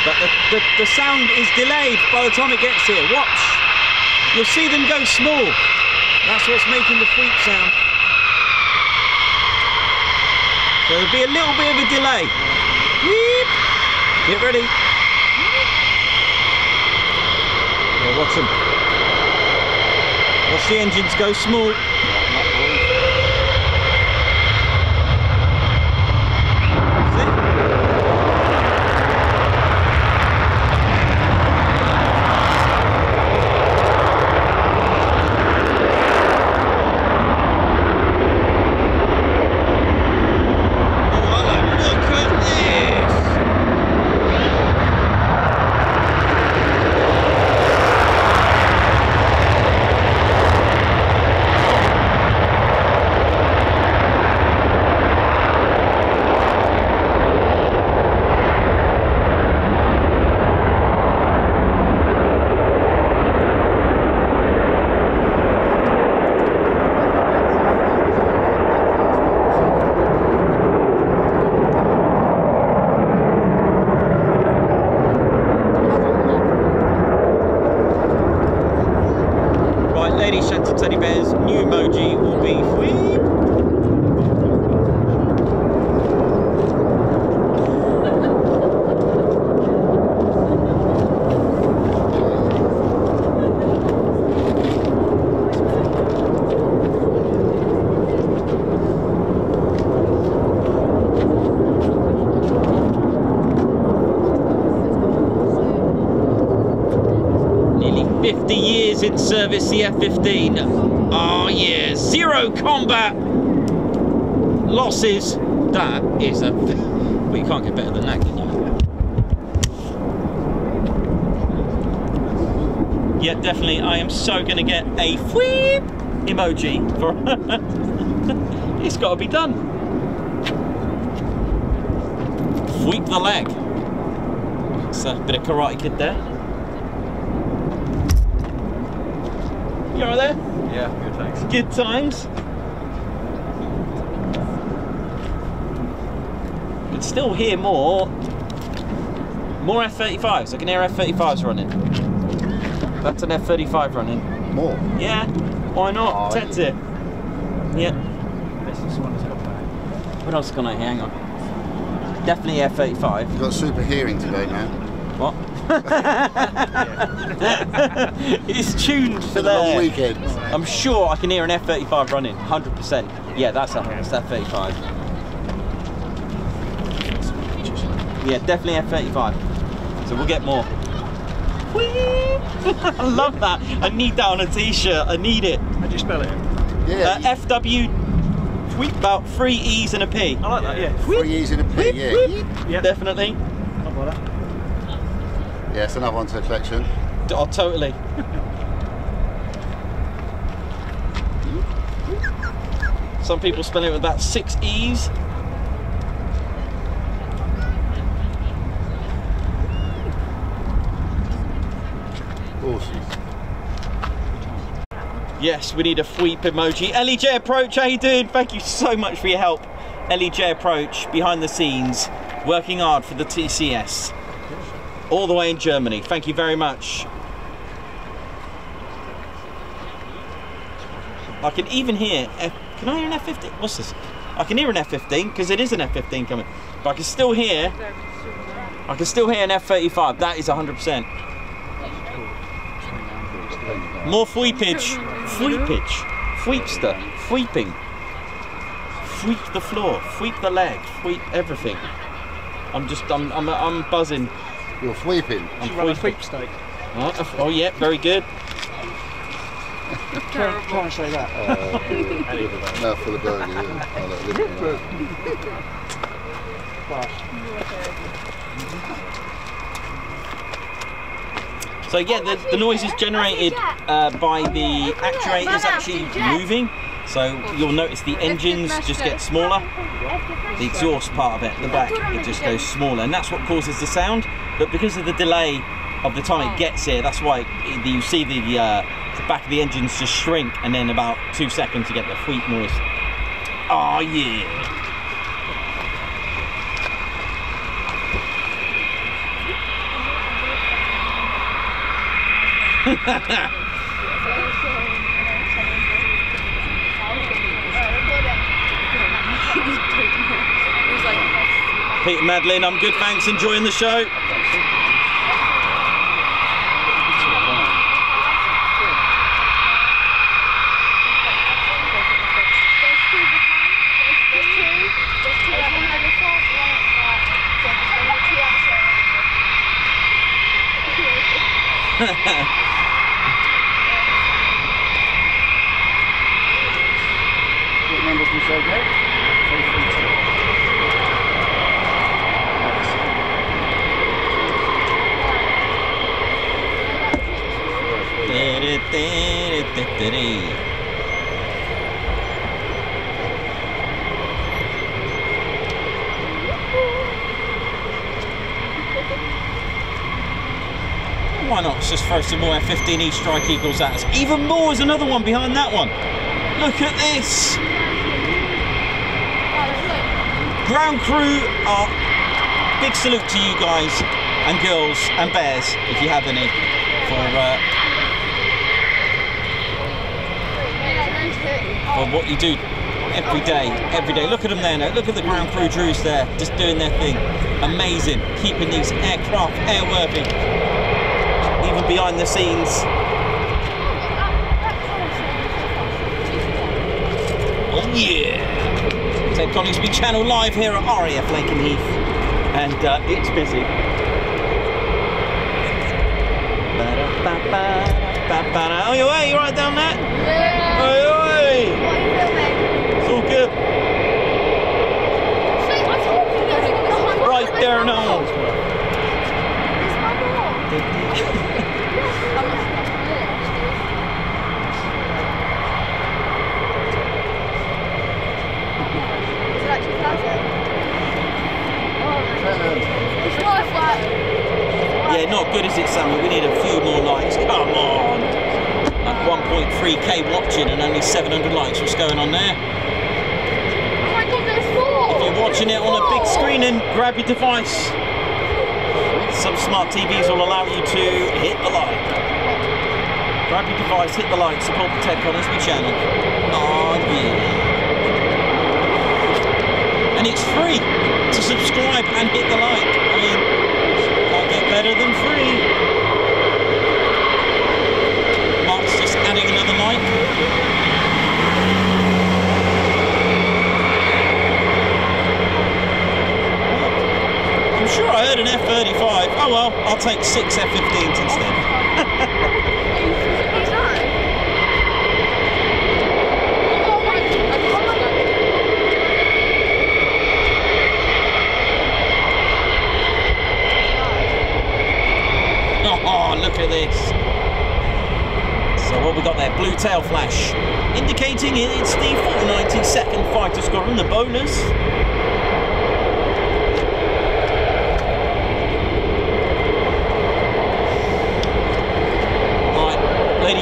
but the, the, the sound is delayed by the time it gets here. Watch, you'll see them go small. That's what's making the sweep sound. So there'll be a little bit of a delay. Weep. Get ready. Oh, yeah, watch them. Watch the engines go small. See? Oh, look at this! Right, ladies, gents, and teddy bears, new emoji will be sweep. Nearly 50 years in service, the F-15. Oh yeah, zero combat losses. That is a... Well, you can't get better than that, can you? Yeah, definitely. I am so going to get a whip emoji for... it's got to be done. Sweep the leg. It's a bit of Karate Kid there. You alright there? Yeah, good, thanks. Good times. Can still hear more. More F-35s. I can hear F-35s running. That's an F-35 running. More. Yeah. Why not? Oh, Tets it. Yeah. This is one that's got back. What else can I hear? Hang on. Definitely F-35. You've got super hearing today, man. What? it's tuned for For the long weekend. I'm sure I can hear an F-35 running, 100%. Yeah, that's a that's F-35. Yeah, definitely F-35. So we'll get more. Whee! I love that. I need that on a t-shirt. I need it. How do you spell it? Yeah. Uh, FW, about three E's and a P. I like that, yeah. Three E's and a P, yeah. Yeah. Definitely. Not bother. Yeah, it's another one to the collection. Oh, totally. Some people spell it with about six E's. Yes, we need a sweep emoji. LEJ Approach, how you doing? Thank you so much for your help. LEJ Approach, behind the scenes, working hard for the TCS. All the way in Germany. Thank you very much. I can even hear F can I hear an F15? What's this? I can hear an F15 because it is an F15 coming. But I can still hear I can still hear an F35. That is 100%. More fweepage. Fweepage. Fweepster. Fweeping. Fweep the floor. Fweep the leg. Fweep everything. I'm just, I'm, I'm, I'm buzzing. You're sweeping. I'm Run a fweeping. sweepstake. Oh, oh, yeah, very good. Try, try and say that. No, for the burger, yeah. Oh, look, look, So yeah, the, the noise is generated uh, by the actuators actually moving. So you'll notice the engines just get smaller. The exhaust part of it, the back, it just goes smaller, and that's what causes the sound. But because of the delay of the time it gets here, that's why you see the, uh, the back of the engines just shrink, and then about two seconds you get the sweet noise. Oh yeah. Peter Madeline, I'm good, thanks. Enjoying the show. What numbers do you say, Greg? Why not just throw some more F-15E Strike Eagles at us? Even more is another one behind that one. Look at this. Ground crew are big salute to you guys and girls and bears, if you have any, for uh, what you do every day, every day. Look at them there now. Look at the ground crew crews there, just doing their thing. Amazing, keeping these aircraft airworthy, even behind the scenes. Oh yeah! Ted Coningsby channel live here at RAF Lakenheath, and uh, it's busy. Ba-da-ba-ba-da-ba-ba-da. Oh, you hey, you right down there? Oi, oi! It's all good. Right there. Yeah, not good, is it, Sammy? We need a few more likes. Come on. Like 1.3k watching and only 700 likes. What's going on there? Oh my god, there's four! If you're watching it on a big screen, and grab your device. Some smart TVs will allow you to hit the like. Grab your device, hit the like, support the Ted Coningsby channel. Oh yeah. And it's free to subscribe and hit the like. I mean, can't get better than free. Mark's just adding another like. Sure I heard an F-35. Oh well, I'll take six F-15s instead. Oh look at this. So what we got there? Blue tail flash. Indicating it's the 492nd Fighter Squadron, the bonus.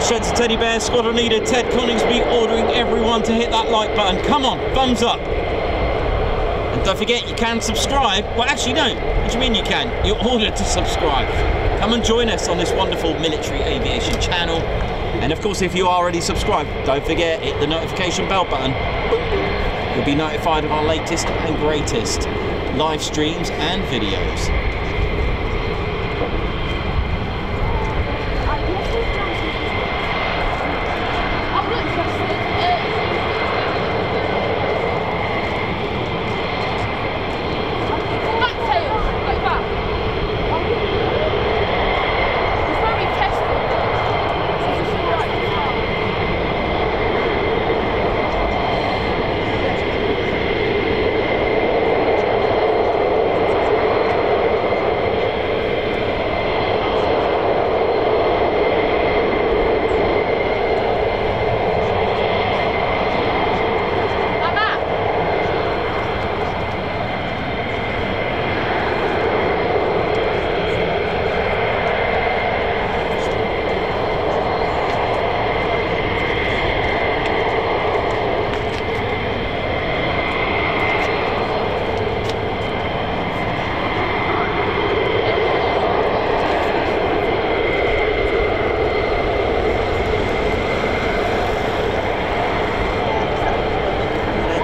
Gents, and teddy bears, squadron leader Ted Coningsby ordering everyone to hit that like button. Come on, thumbs up. And don't forget, you can subscribe. Well, actually, no. What do you mean you can? You're ordered to subscribe. Come and join us on this wonderful military aviation channel. And of course, if you are already subscribed, don't forget, hit the notification bell button. You'll be notified of our latest and greatest live streams and videos. I'm not interested. Uh, back tail, like that. It's very tested. It's just alright. Mama!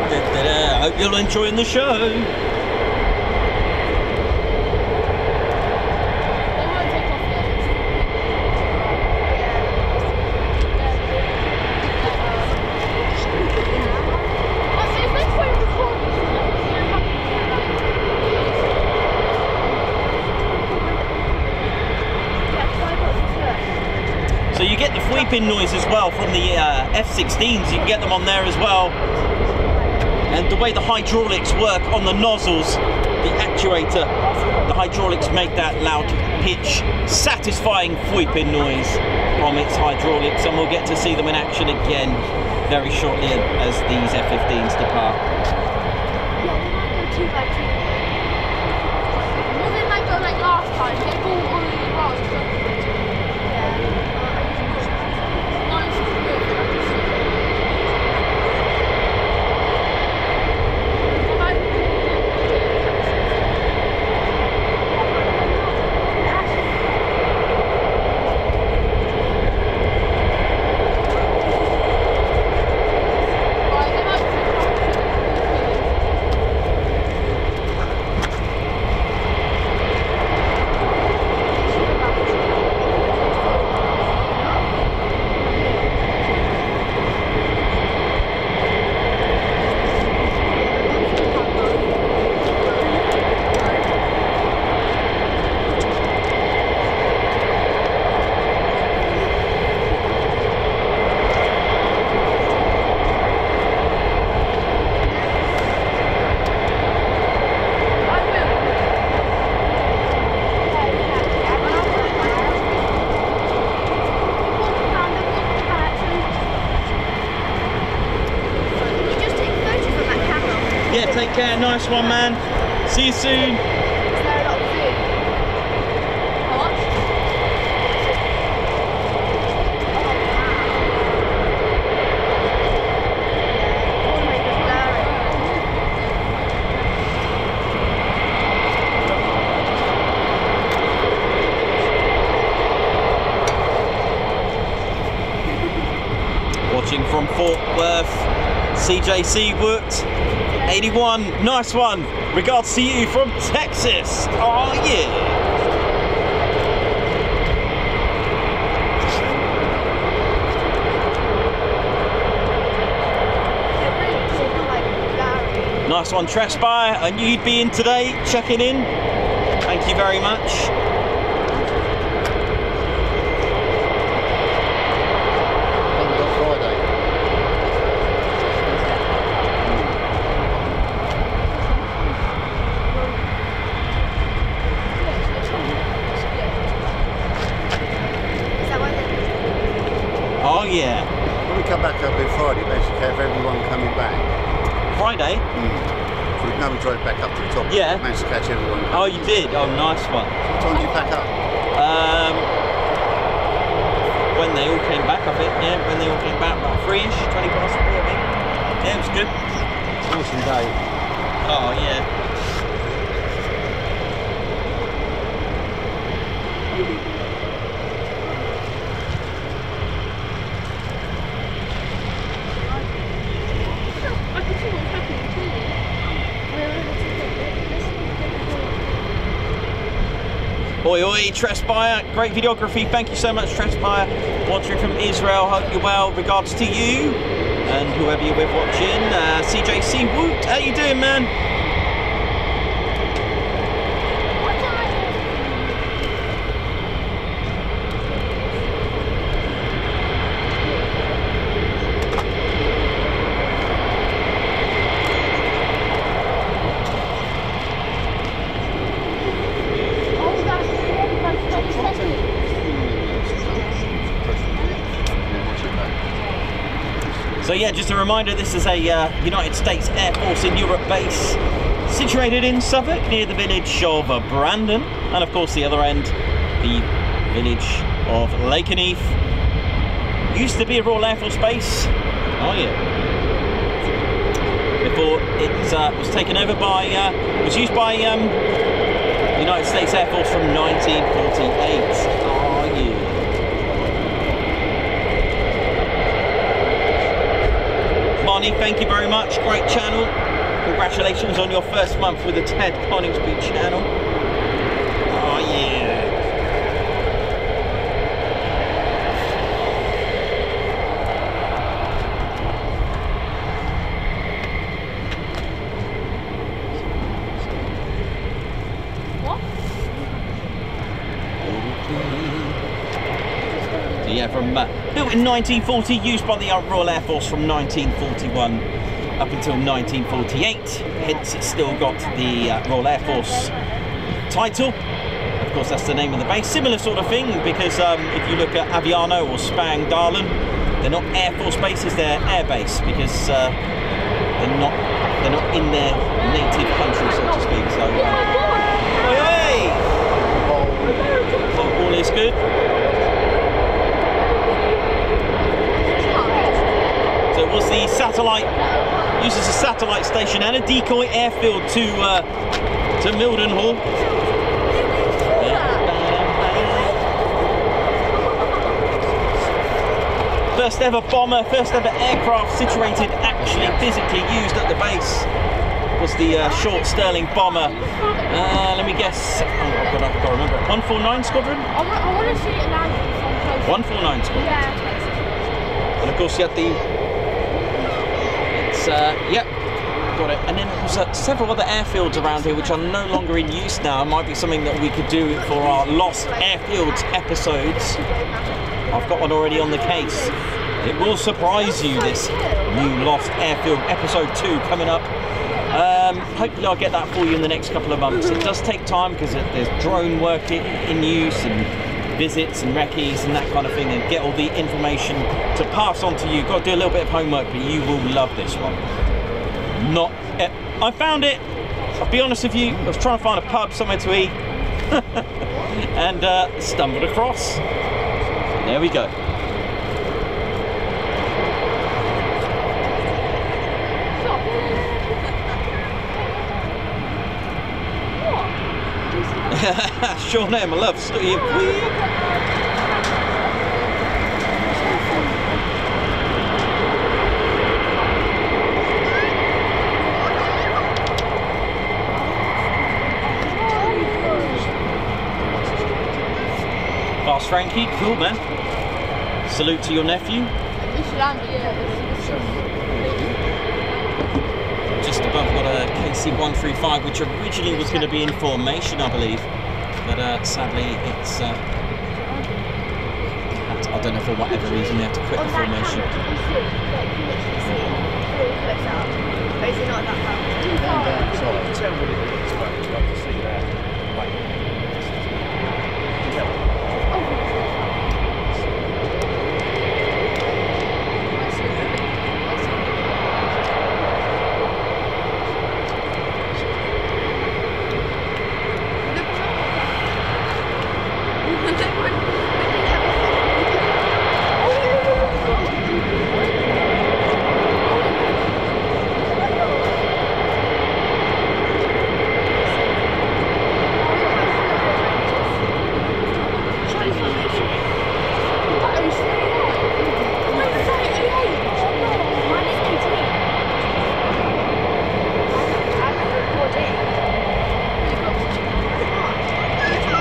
Da-da-da. Hope you're enjoying the show. They won't take off yet. That's it. Next way So you get the sweeping noise as well from the uh, F-16s. You can get them on there as well. Way the hydraulics work on the nozzles, the actuator, the hydraulics make that loud pitch, satisfying sweeping noise from its hydraulics. And we'll get to see them in action again very shortly as these F-15s depart. Nice one, man. See you soon. Watching from Fort Worth, CJC worked. 81, nice one. Regards to you from Texas. Oh yeah. Nice one, Trespire. I knew you'd be in today, checking in. Thank you very much. Only got Friday. Oh yeah. When we come back up on Friday, basically have everyone coming back. Friday. So we know we drove back up to the top. Yeah. Managed to catch everyone. Oh, you did. Oh, nice one. What time did you pack up? Um, when they all came back, I think. Yeah, when they all came back, about three-ish, twenty past three, I think. Yeah, it was good. Awesome day. Oh yeah. I can see what's happening clearly. We're able to get this. Oi, oi, Trespire. Great videography. Thank you so much, Trespire. Watching from Israel. Hope you're well. Regards to you and whoever you're with watching. Uh, CJC Woot. How you doing, man? What time? Oh, that's everybody's face, isn't it? So yeah, just a reminder, this is a uh, United States Air Force in Europe base situated in Suffolk near the village of Brandon and of course the other end, the village of Lakenheath. Used to be a Royal Air Force base. Oh yeah. Before it uh, was taken over by, uh, was used by um, United States Air Force from 1948. Oh yeah. Marnie, thank you very much. Great channel. Congratulations on your first month with the Ted Coningsby channel. Oh yeah. What? So yeah, from uh, built in 1940, used by the Royal Air Force from 1941 up until 1948. Hence, it's still got the uh, Royal Air Force title. Of course, that's the name of the base. Similar sort of thing because um, if you look at Aviano or Spangdahlem, they're not Air Force bases; they're air base because uh, they're not they're not in their native country, so to speak. So, uh, hey! So all is good. The satellite, uses a satellite station and a decoy airfield to uh, to Mildenhall. First ever bomber, first ever aircraft situated, actually physically used at the base was the uh, short Stirling bomber. Uh, let me guess. Oh, I've got, I've got to remember. 149 Squadron? I want, I want to see it now from 149 Squadron. Yeah. And of course, you had the. Uh, yep, got it. And then there was uh, several other airfields around here which are no longer in use now. It might be something that we could do for our lost airfields episodes. I've got one already on the case. It will surprise you. This new lost airfield episode two coming up. Um, hopefully, I'll get that for you in the next couple of months. It does take time because there's drone work in, in use and visits and recce's and that kind of thing, and get all the information to pass on to you. Got to do a little bit of homework, but you will love this one. Not, eh, I found it. I'll be honest with you. I was trying to find a pub somewhere to eat, and uh, stumbled across. There we go. Your name? I love Steve Fast Frankie, cool man. Salute to your nephew. Just above got a KC135 which originally was going to be in formation I believe. But uh, sadly, it's. Uh, I don't know for whatever reason they had to quit the formation. camera, you see, like, you see it all close. Or is it not that far? It's too far. You can tell what it is, but it's like to see that. Like, you can tell.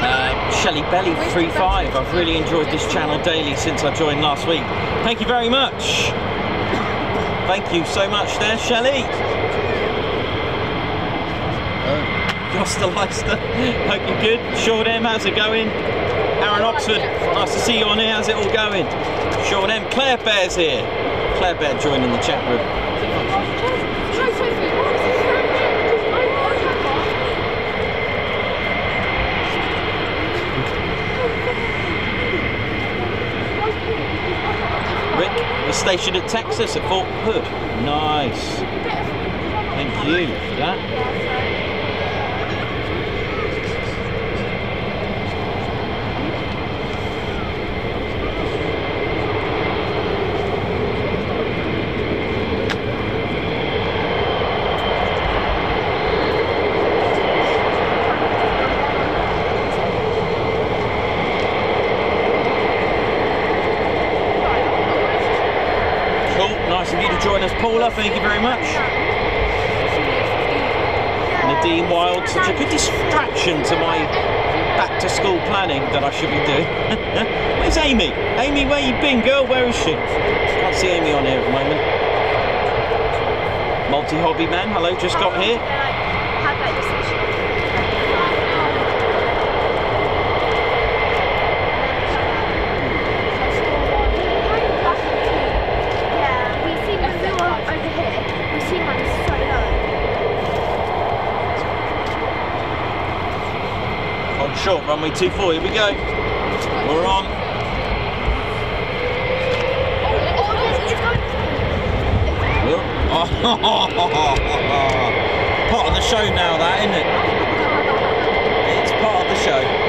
Uh, Shelley Belly 35. I've really enjoyed this channel daily since I joined last week. Thank you very much. Thank you so much there, Shelley. Oh. Gloucester Leicester. Hope you're good. Sean M, how's it going? Aaron Oxford, nice to see you on here. How's it all going? Sean M, Claire Bear's here. Claire Bear joining the chat room. We're stationed at Texas at Fort Hood. Nice. Thank you for that. Cool. Nice of you to Thank you very much. Nadine Wild, such a good distraction to my back to school planning that I should be doing. Where's Amy? Amy, where you been, girl? Where is she? Can't see Amy on here at the moment. Multi hobby man, hello, just got here. Have like the section. Yeah, we seen when we were over here. We seen one so low. On short, runway 24, here we go. We're on. Oh, part of the show now, that isn't it? It's part of the show.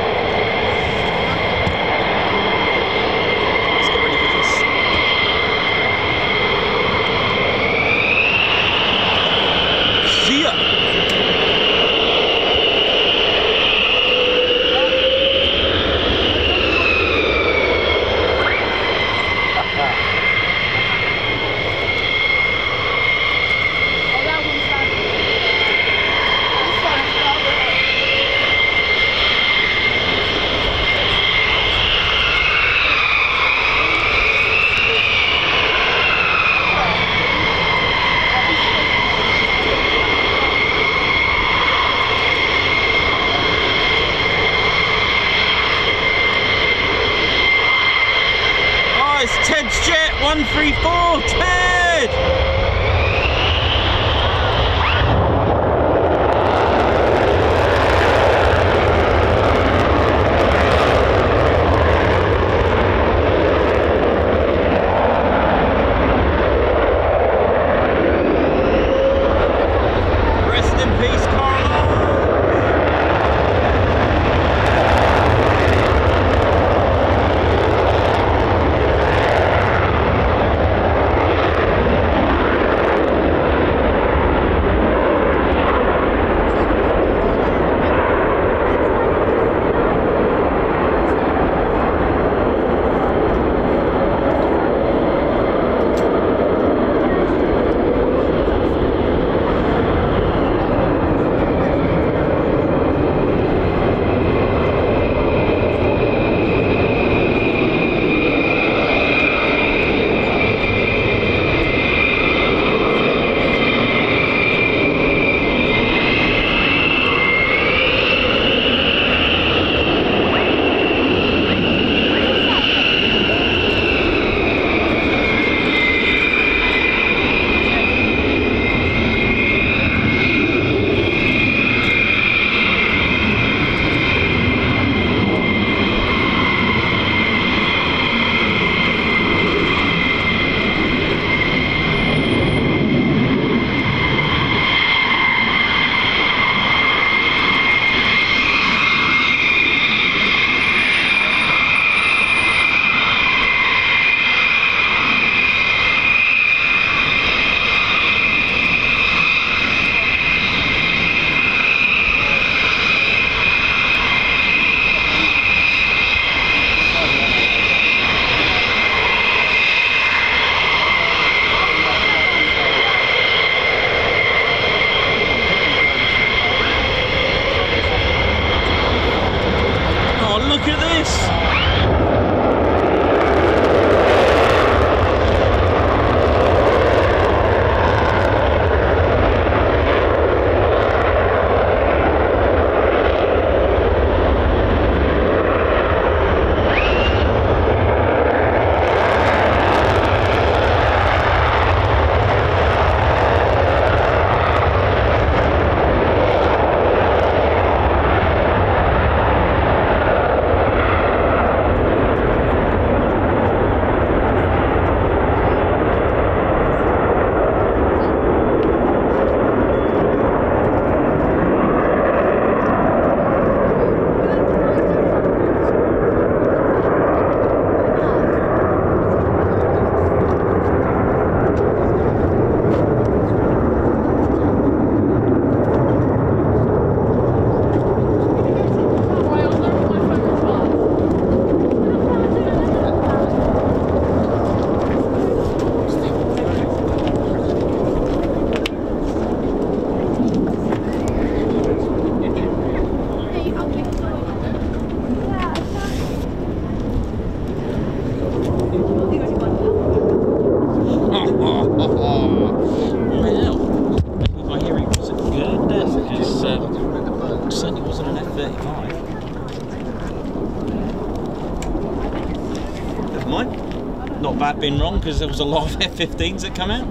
Not bad being wrong because there was a lot of F15s that come out.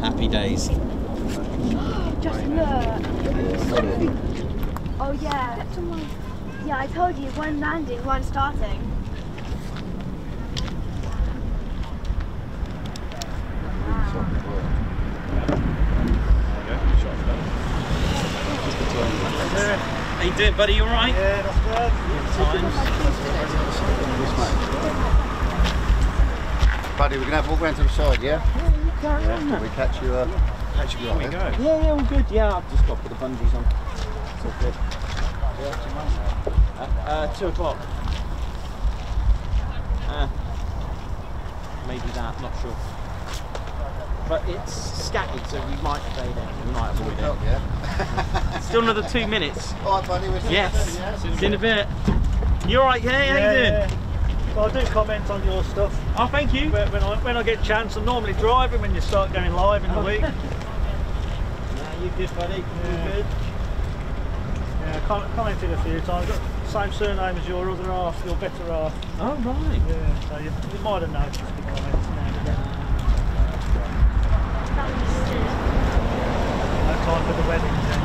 Happy days. Just look. Oh yeah. Yeah, I told you, one landing, one starting. How you doing, buddy? You all right? Yeah, walk around to the side, yeah? Yeah. We catch you, uh, catch you Here we right go. there. Yeah, yeah, all good. Yeah, I've just got to put the bungees on. It's all good. Uh, uh, two o'clock. Uh, maybe that, not sure. But it's scattered, so we might stay there. We might avoid Oh, it. yeah. Still another two minutes. All right, buddy, we're Yes. Yeah. See you in a bit. You alright, yeah? How you doing? yeah. Well, I do comment on your stuff Oh, thank you. when when I, when I get a chance. I'm normally driving when you start going live in the week. Yeah, you good, buddy? You Yeah. good? Yeah, I commented a few times. Got the same surname as your other half, your better half. Oh, right. Yeah, so you, you might have noticed the comments now. No time for the weddings then.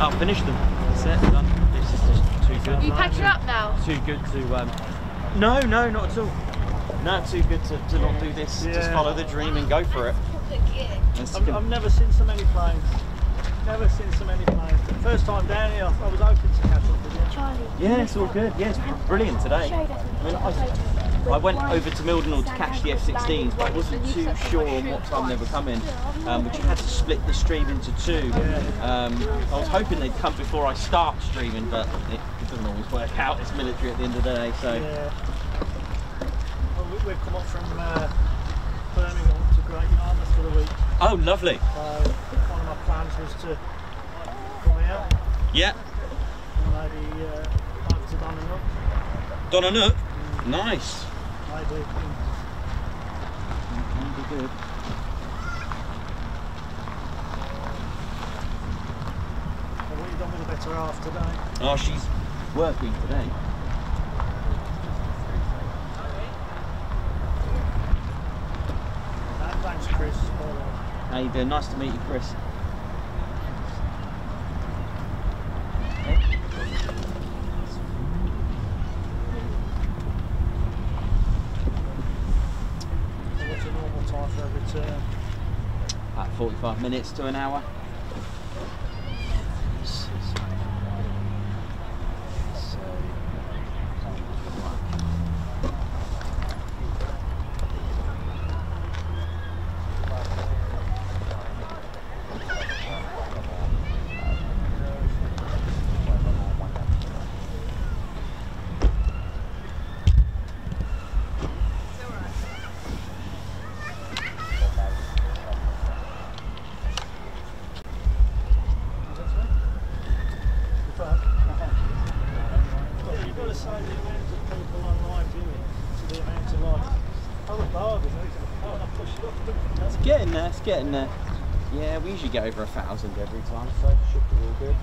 I'll finish them. That's it, done. This is just too good. You packing up now? Too good to. Um... No, no, not at all. No, too good to, to not do this. Just follow the dream and go for it. I've. I've never seen so many planes. Never seen so many planes. First time down here, I was open to catch up with you. Charlie. Yeah, it's all good. Yeah, it's brilliant today. I mean, I, I went over to Mildenhall to catch the F-16s, but I wasn't too sure on what time they were coming. Um, but you had to split the stream into two. Um, I was hoping they'd come before I start streaming, but it, it doesn't always work out. It's military at the end of the day, so. Yeah. Well, we, we've come up from uh, Birmingham to Great Yarmouth for the week. Oh, lovely. So one of my plans was to come out Yeah, and maybe uh, over to Donington. Donna Nook. Nice. Maybe That'd be good. what you done with the better half today? Oh, she's working today. Uh, thanks, Chris. Well done. How you doing? Nice to meet you, Chris. What's a normal time for a return? About 45 minutes to an hour. So, Yeah, you've got to say the amount of people online viewing to the amount of like other bargains. Oh, I push it up. It's getting there, it's getting there. Yeah, we usually get over a thousand every time, so should be all good.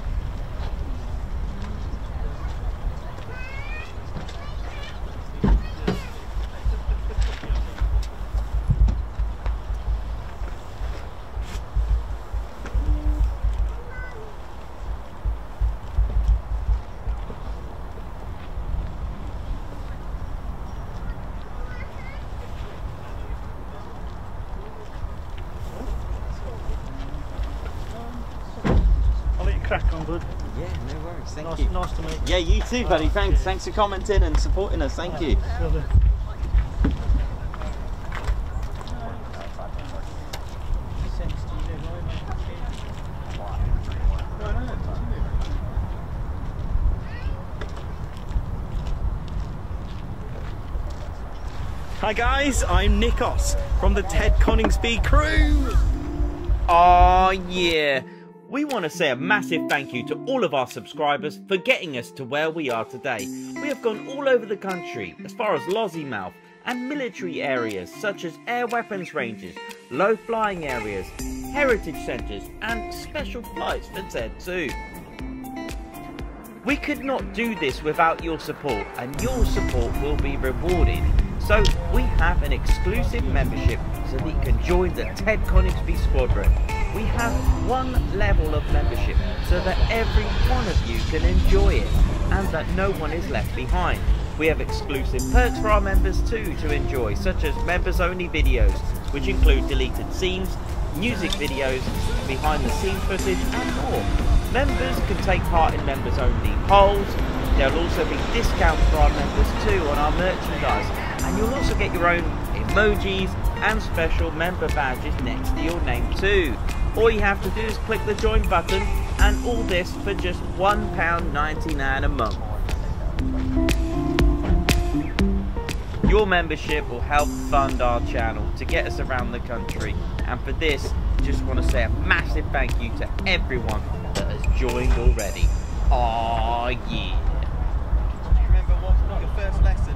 I'll let you crack on, bud. Yeah, no worries, thank Nice, you. nice to meet you. Too, buddy. Thanks. Thanks for commenting and supporting us. Thank you. Hi guys, I'm Nikos from the Ted Coningsby crew. Oh, yeah. We want to say a massive thank you to all of our subscribers for getting us to where we are today. We have gone all over the country, as far as Lossiemouth and military areas such as air weapons ranges, low flying areas, heritage centres, and special flights for TED 2. We could not do this without your support, and your support will be rewarded. So we have an exclusive membership so that you can join the Ted Coningsby Squadron. We have one level of membership so that every one of you can enjoy it and that no one is left behind. We have exclusive perks for our members too to enjoy, such as members only videos, which include deleted scenes, music videos, behind the scenes footage and more. Members can take part in members only polls. There'll also be discounts for our members too on our merchandise and you'll also get your own emojis and special member badges next to your name too. All you have to do is click the join button and all this for just £1.99 a month. Your membership will help fund our channel to get us around the country and for this just want to say a massive thank you to everyone that has joined already. Aw yeah. Do you remember what your first lesson?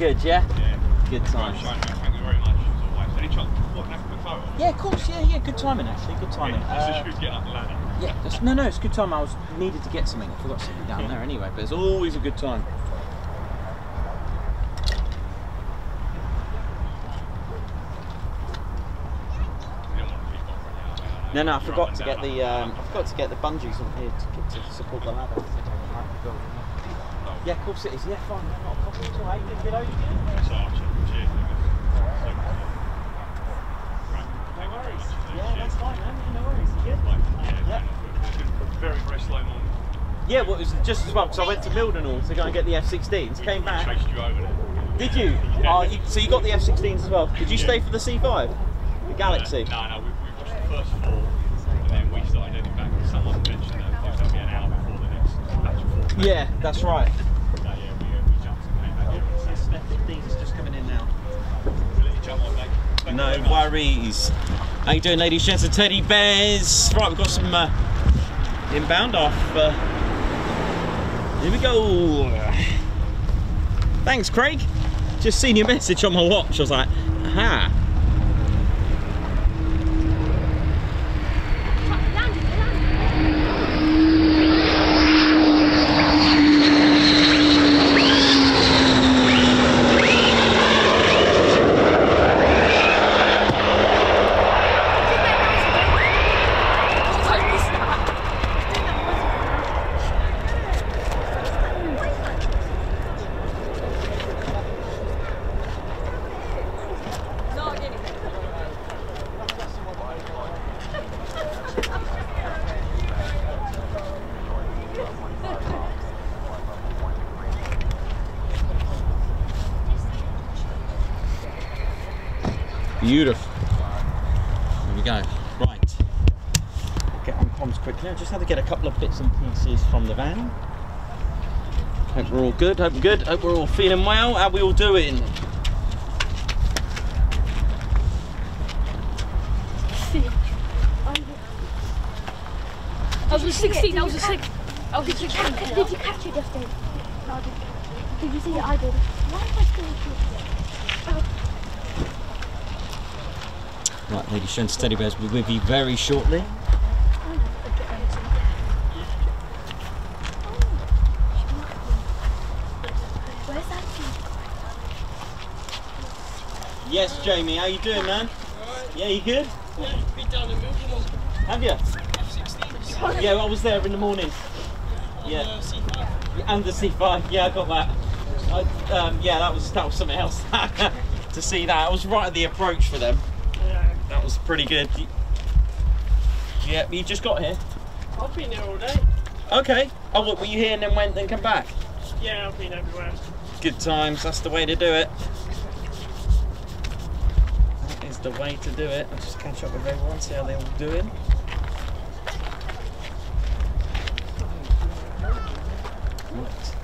Good, yeah? Good times. Thank you very much. As always. Any chance? What have a photo? Yeah, of course, yeah, yeah, good timing actually, good timing. Yeah, Uh, just get up the ladder. yeah, no, no, it's good time. I was needed to get something. I forgot something down there anyway, but it's always a good time. You don't want to keep on running out there, I. No, no, I forgot to get the um, I forgot to get the bungees on here to, to support the ladder. Yeah, of course it is. Yeah, fine. no, Not a problem at all. How you doing? Good, how you doing? It's. Cheers, Lucas. So good. Right. Thank you very much. Yeah, that's fine, man. No worries. You good? Like, yeah, Yeah. it's been a very, very slow morning. Yeah, well, it was just as well because I went to Mildenhall to go and get the F16s. Came back. chased you over there. Did you? Oh, you, so you got the F16s as well. Did you stay for the C5? The Galaxy? No, no, we, we watched the first four, and then we started heading back. Someone mentioned that it was going to be an hour before the next batch of four. Yeah, that's right. So, yeah, we, uh, we jumped and came back here. This F15 is just coming in now. We'll let you jump on, mate. Thank you Worries. How you doing, ladies, gents, and teddy bears? Right, we've got some uh, inbound off. Uh, here we go. Thanks, Craig. Just seen your message on my watch. I was like, aha. Landed, landed. Did Beautiful. There we go. Right. Get on comms quickly. I just had to get a couple of bits and pieces from the van. Hope we're all good. Hope we're good. Hope we're all feeling well. How we all doing? I was a 16, I was a 6. I was a 16. Did you catch it, Justin? No, I didn't. Did you see it? I did. Why am I still shooting? Right, ladies, gents, teddy bears, we'll be with you very shortly. Where's that Jamie, how you doing, man? Yeah, you good? Yeah. Have you? Yeah, I was there in the morning. Yeah. And the C5. Yeah, I got that. I, um, yeah, that was that was something else. to see that, I was right at the approach for them. Yeah. That was pretty good. Yeah, you just got here. I've been here all day. Okay. Oh, what, were you here and then went, then come back? Yeah, I've been everywhere. Good times. That's the way to do it. That is the way to do it. I'll just catch up with everyone, see how they're all doing. Right.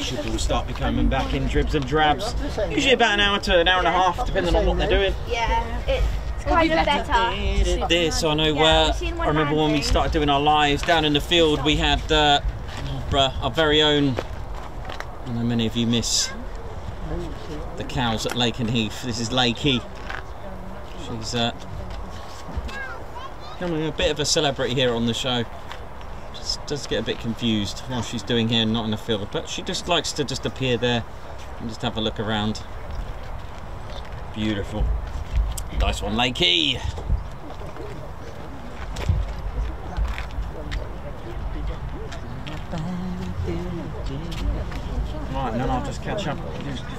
Should all start becoming back in dribs and drabs. Usually about an hour to an hour and a half, depending on what they're doing. Yeah, it's kind of better. This I know. Yeah, we've seen one I remember when we started doing our lives down in the field. We had uh, our, our very own. I know many of you miss the cows at Lakenheath. This is Lakey. She's uh, becoming a bit of a celebrity here on the show. Just does get a bit confused what she's doing here, not in the field, but she just likes to just appear there and just have a look around. Beautiful. Nice one, Lakey. Right, and then I'll just catch up.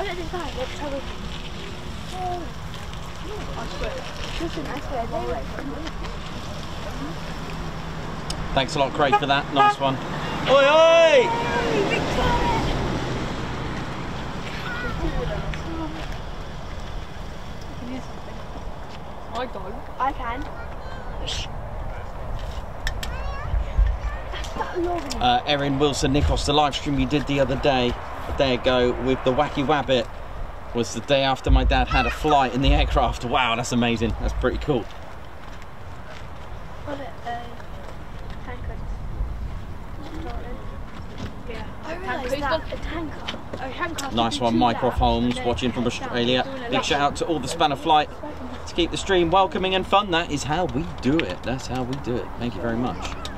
Oh, look, this guy, let's have a... Oh. I swear. Listen, I swear, they were... Thanks a lot, Craig, for that. Nice one. Oi, oi! I don't. I can. That's that. Uh, Erin Wilson, Nikos, the live stream you did the other day, a day ago, with the Wacky Wabbit, was the day after my dad had a flight in the aircraft. Wow, that's amazing. That's pretty cool. Oh, uh. Yeah. I realised Tanker. that a tanker. Oh, handcuffs. Nice one, Mycroft Holmes, watching from Australia. Big shout out to all the Spanner Flight to keep the stream welcoming and fun. That is how we do it. That's how we do it. Thank you very much.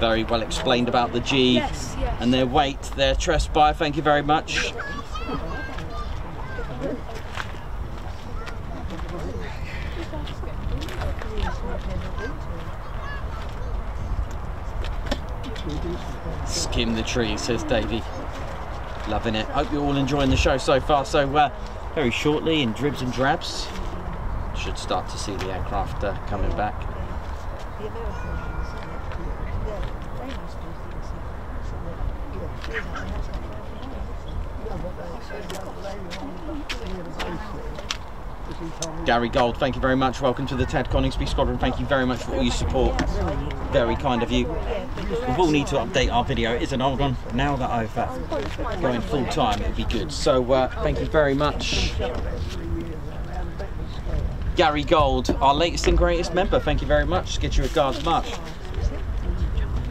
Very well explained about the G Yes, yes. and their weight, their buy. Thank you very much. Skim the tree, says Davey. Loving it. Hope you're all enjoying the show so far. So, uh, very shortly, in dribs and drabs, should start to see the aircraft uh, coming back. Gary Gold, thank you very much. Welcome to the Ted Coningsby Squadron. Thank you very much for all your support. Very kind of you. We will need to update our video. It is an old one. Now that I've uh, going full time, it'd be good. So uh, thank you very much. Gary Gold, our latest and greatest member. Thank you very much. Get you a Guards.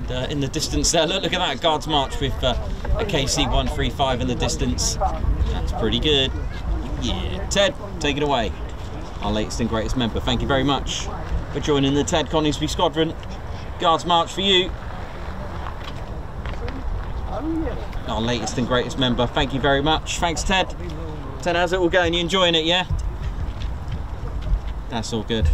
And uh, in the distance there, look, look at that Guards March with uh, a KC 135 in the distance. That's pretty good. Yeah, Ted, take it away. Our latest and greatest member. Thank you very much for joining the Ted Coningsby Squadron. Guards March for you. our latest and greatest member. Thank you very much. Thanks, Ted. Ted, how's it all going? You enjoying it, yeah? That's all good.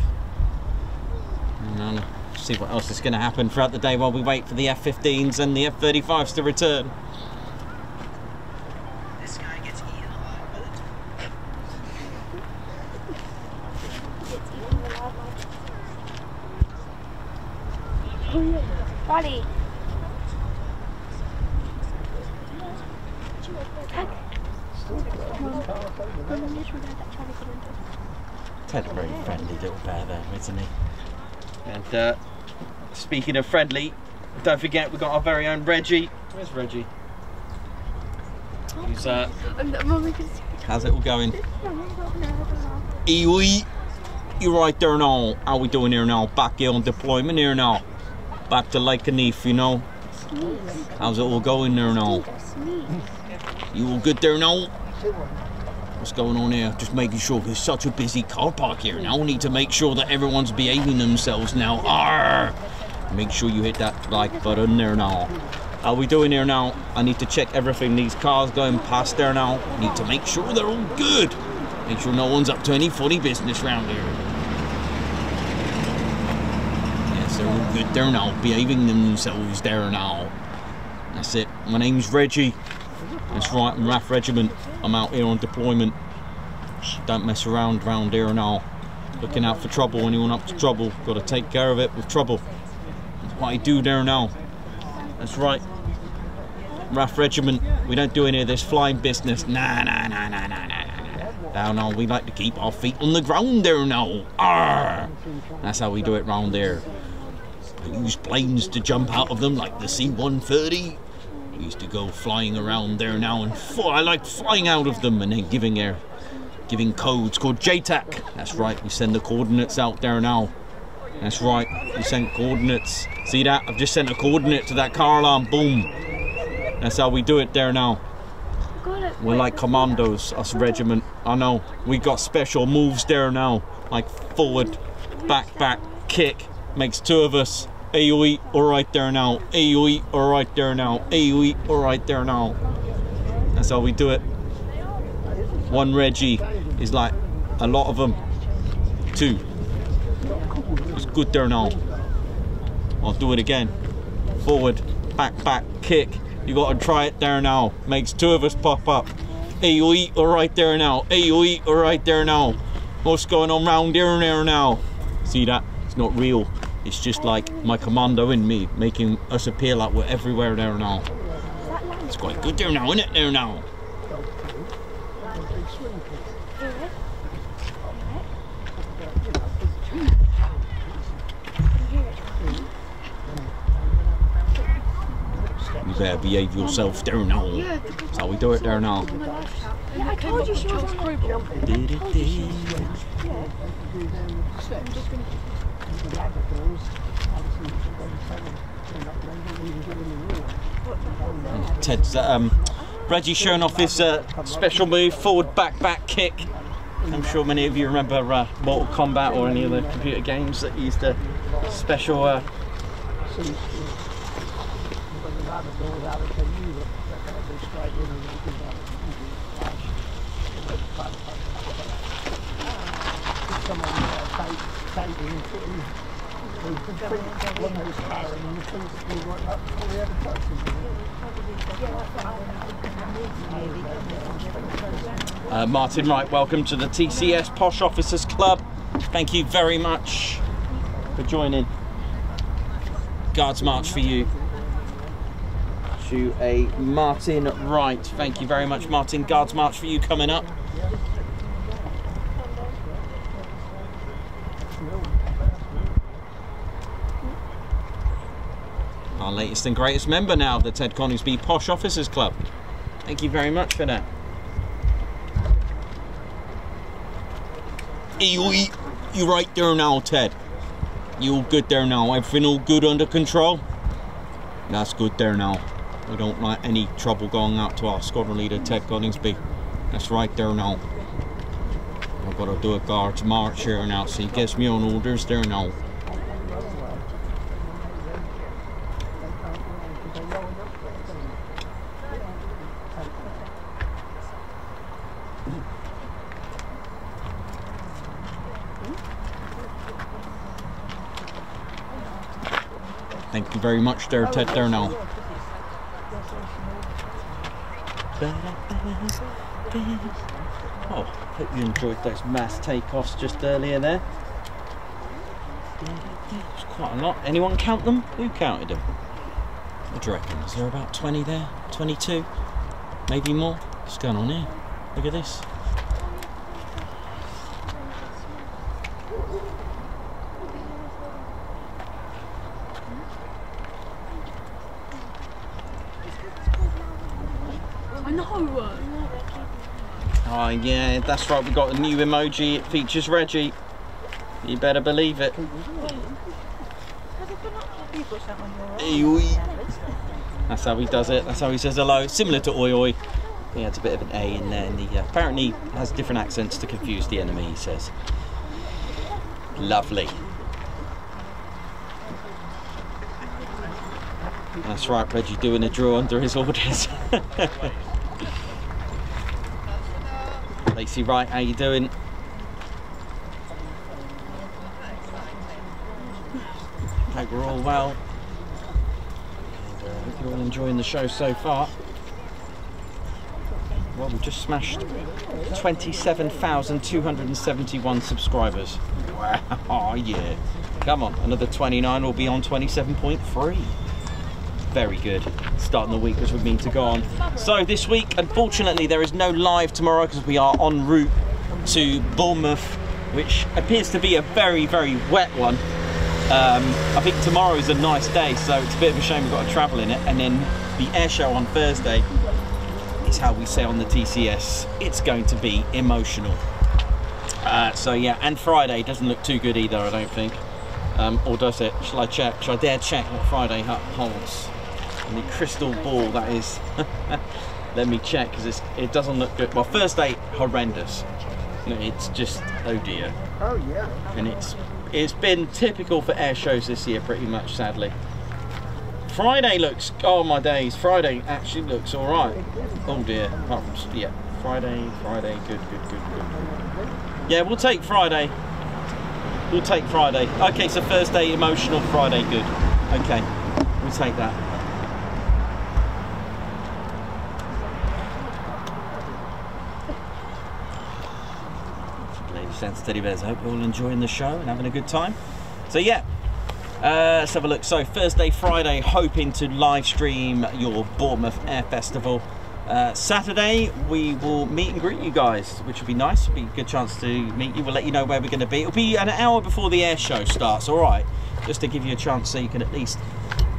And I'll see what else is going to happen throughout the day while we wait for the F-15s and the F-35s to return. This guy gets eaten alive. Buddy. Ted, a very friendly little bear there, isn't he? And uh, speaking of friendly, don't forget we've got our very own Reggie. Where's Reggie? Who's, uh, how's it all going? Ewe, you right there now. How we doing here now? Back here on deployment here now. Back to Lake Neef, you know. How's it all going there now? You all good there now? What's going on here? Just making sure there's such a busy car park here now. We need to make sure that everyone's behaving themselves now. Arr! Make sure you hit that like button there now. How we doing here now? I need to check everything. These cars going past there now. Need to make sure they're all good. Make sure no one's up to any funny business round here. Yes, they're all good there now. Behaving themselves there now. That's it. My name's Reggie. That's right, I'm RAF Regiment. I'm out here on deployment. Don't mess around round here now. Looking out for trouble. Anyone up to trouble, got to take care of it with trouble. What I do there now. That's right. RAF Regiment. We don't do any of this flying business. Nah, nah, nah, nah, nah, nah. Now, no, we like to keep our feet on the ground there now. Arr! That's how we do it round there. We use planes to jump out of them like the C-130. We used to go flying around there now and I like flying out of them and then giving air, giving codes called JTAC. That's right, we send the coordinates out there now. That's right, we sent coordinates. See that? I've just sent a coordinate to that car alarm. Boom. That's how we do it there now. We're like commandos, us regiment. I know. We got special moves there now. Like forward, back, back, kick. Makes two of us. AOE, alright there now. AOE, alright there now. AOE, alright there now. That's how we do it. One Reggie is like a lot of them. Two. Good there now. I'll do it again. Forward, back, back, kick. You gotta try it there now. Makes two of us pop up. AOE, alright there now. AOE, alright there now. What's going on round here and there now? See that? It's not real. It's just like my commando in me, making us appear like we're everywhere there now. It's quite good there now, isn't it there now? Better behave yourself there now. That's how we do it there now. Yeah, I told you she was on Ted's um, Reggie showing off his uh, special move, forward back back kick. I'm sure many of you remember uh, Mortal Kombat or any of the computer games that used the special. Uh, Uh, Martin Wright, welcome to the TCS Posh Officers Club. Thank you very much for joining. Guards March for you. To a Martin Wright. Thank you very much, Martin. Guards March for you coming up. Our latest and greatest member now of the Ted Coningsby Posh Officers Club. Thank you very much for that. You, you right there now, Ted. You all good there now? Everything all good under control? That's good there now. We don't like any trouble going out to our squadron leader, Ted Coningsby. That's right there now. I've got to do a guards march here now, so he gives me on orders there now. Thank you very much there, Ted Darnell. Oh, hope you enjoyed those mass takeoffs just earlier there. It's quite a lot. Anyone count them? Who counted them? What do you reckon? Is there about 20 there? 22? Maybe more? What's going on here? Look at this. Oh yeah, that's right. We got a new emoji. It features Reggie. You better believe it. That's how he does it. That's how he says hello. Similar to Oi Oi. He adds a bit of an A in there, and he uh, apparently has different accents to confuse the enemy. He says. Lovely. That's right, Reggie doing a draw under his orders. Lacey Wright, how are you doing? Hope we're all well. And, hope you're all enjoying the show so far. Well, we've just smashed 27,271 subscribers. Wow, yeah. Come on, another 29 will be on 27.3 very good starting the week which would mean to go on so this week unfortunately there is no live tomorrow because we are en route to bournemouth which appears to be a very very wet one um, i think tomorrow is a nice day so it's a bit of a shame we've got to travel in it and then the air show on thursday is how we say on the tcs it's going to be emotional uh, so yeah and friday doesn't look too good either i don't think um, or does it? Shall I check? Shall I dare check what Friday holds? The crystal ball that is. Let me check because it doesn't look good. Well, first day horrendous. It's just oh dear. Oh yeah. And it's it's been typical for air shows this year, pretty much, sadly. Friday looks oh my days. Friday actually looks all right. Oh dear. Apart from yeah, Friday, Friday, good, good, good, good. Yeah, we'll take Friday. We'll take Friday. Okay, so Thursday emotional, Friday good. Okay, we'll take that. Gents, teddy bears, I hope you're all enjoying the show and having a good time. So yeah, uh, let's have a look. So Thursday, Friday, hoping to live stream your Bournemouth Air Festival. Uh, Saturday, we will meet and greet you guys, which will be nice. It'll be a good chance to meet you. We'll let you know where we're going to be. It'll be an hour before the air show starts, all right? Just to give you a chance so you can at least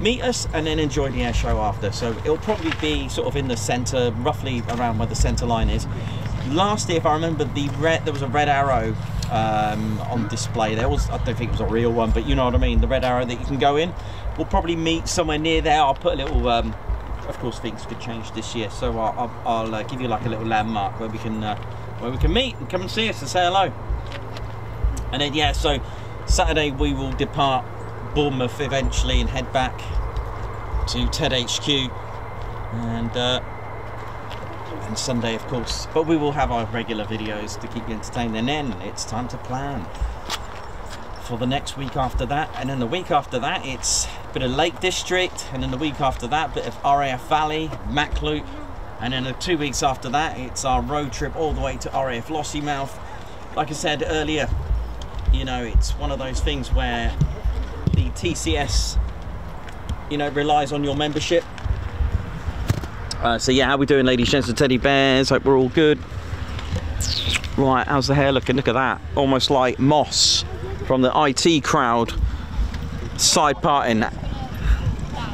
meet us and then enjoy the air show after. So it'll probably be sort of in the centre, roughly around where the centre line is. Last year, if I remember, the red there was a red arrow um, on display. There was, I don't think it was a real one, but you know what I mean. The red arrow that you can go in. We'll probably meet somewhere near there. I'll put a little. Um, of course, things could change this year, so I'll, I'll, I'll uh, give you like a little landmark where we can uh, where we can meet and come and see us and say hello. And then yeah, so Saturday we will depart Bournemouth eventually and head back to TED HQ, and uh, and Sunday of course. But we will have our regular videos to keep you entertained. And then it's time to plan for the next week after that, and then the week after that it's a bit of Lake District, and then the week after that bit of RAF Valley, Mach Loop, and then the two weeks after that it's our road trip all the way to RAF Lossiemouth. Like I said earlier, you know it's one of those things where the TCS, you know, relies on your membership. Uh, so yeah, how we doing, ladies, gents, and teddy bears? Hope we're all good. Right, how's the hair looking? Look at that, almost like moss from the IT crowd side parting.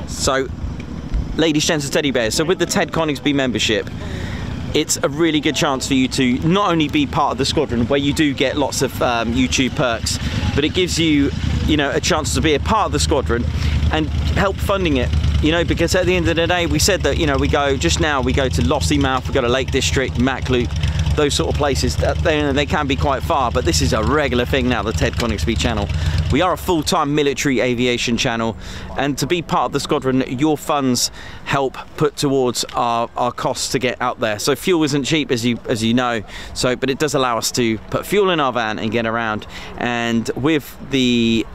So, ladies, gents, and teddy bears. So with the Ted Coningsby membership, it's a really good chance for you to not only be part of the squadron where you do get lots of um, YouTube perks, but it gives you, you know, a chance to be a part of the squadron and help funding it. You know, because at the end of the day, we said that you know we go just now we go to Lossiemouth, we go to Lake District, Mach Loop, those sort of places, that they, they can be quite far, but this is a regular thing now, the Ted Coningsby channel. We are a full-time military aviation channel, and to be part of the squadron, your funds help put towards our, our costs to get out there. So fuel isn't cheap, as you as you know. So, but it does allow us to put fuel in our van and get around. And with the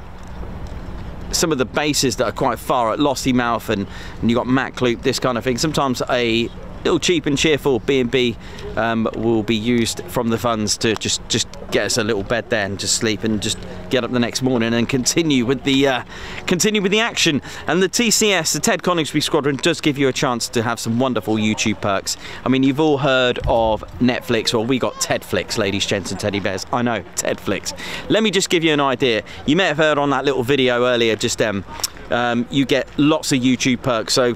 some of the bases that are quite far at Lossiemouth and, and you got Mach Loop, this kind of thing. Sometimes a little cheap and cheerful B&B um, will be used from the funds to just just get us a little bed there and just sleep and just get up the next morning and continue with the uh, continue with the action. And the TCS, the Ted Coningsby Squadron, does give you a chance to have some wonderful YouTube perks. I mean, you've all heard of Netflix, or we got Tedflix, ladies, gents, and teddy bears. I know, Tedflix. Let me just give you an idea. You may have heard on that little video earlier, just um, um, you get lots of YouTube perks. So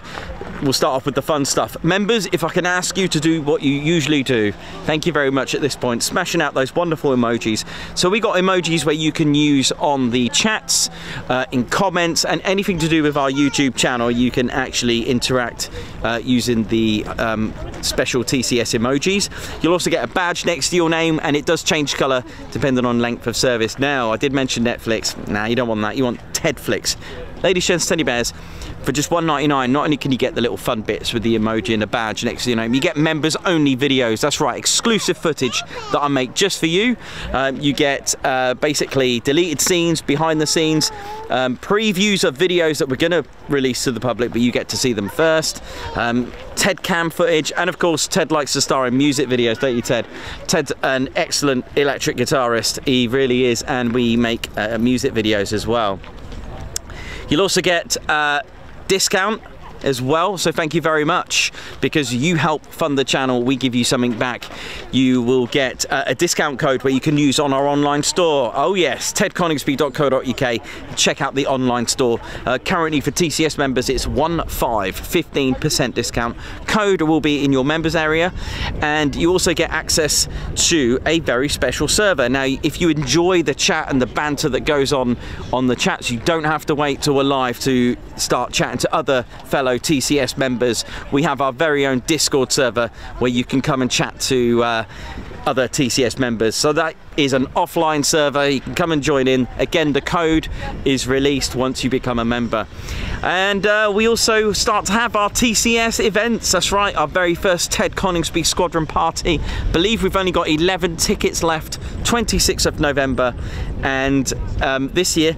we'll start off with the fun stuff. Members, if I can ask you to do what you usually do, thank you very much at this point, smashing out those wonderful emojis. So we got emojis where you can use on the chats, uh, in comments, and anything to do with our YouTube channel, you can actually interact uh, using the um, special TCS emojis. You'll also get a badge next to your name, and it does change colour depending on length of service. Now, I did mention Netflix. Nah, you don't want that. You want Tedflix. Ladies, gents, teddy bears, for just $1.99, not only can you get the little fun bits with the emoji and the badge next to your name, you get members only videos. That's right, exclusive footage that I make just for you. Um, you get uh, basically deleted scenes, behind the scenes, um, previews of videos that we're going to release to the public, but you get to see them first. Um, Ted cam footage, and of course, Ted likes to star in music videos, don't you, Ted? Ted's an excellent electric guitarist, he really is, and we make uh, music videos as well. You'll also get uh, discount as well. So thank you very much. Because you help fund the channel we give you something back. You will get uh, a discount code where you can use on our online store. Oh yes tedconingsby.co.uk check out the online store. Uh, currently for TCS members it's 1 5 15% discount. Code will be in your members area. And you also get access to a very special server. Now if you enjoy the chat and the banter that goes on on the chats you don't have to wait till we're live to start chatting to other fellow TCS members. We have our very own Discord server where you can come and chat to uh, other TCS members. So that is an offline server. You can come and join in. Again, the code is released once you become a member. And uh, we also start to have our TCS events. That's right, our very first Ted Coningsby Squadron party. Believe we've only got 11 tickets left, 26th of November. And um, this year,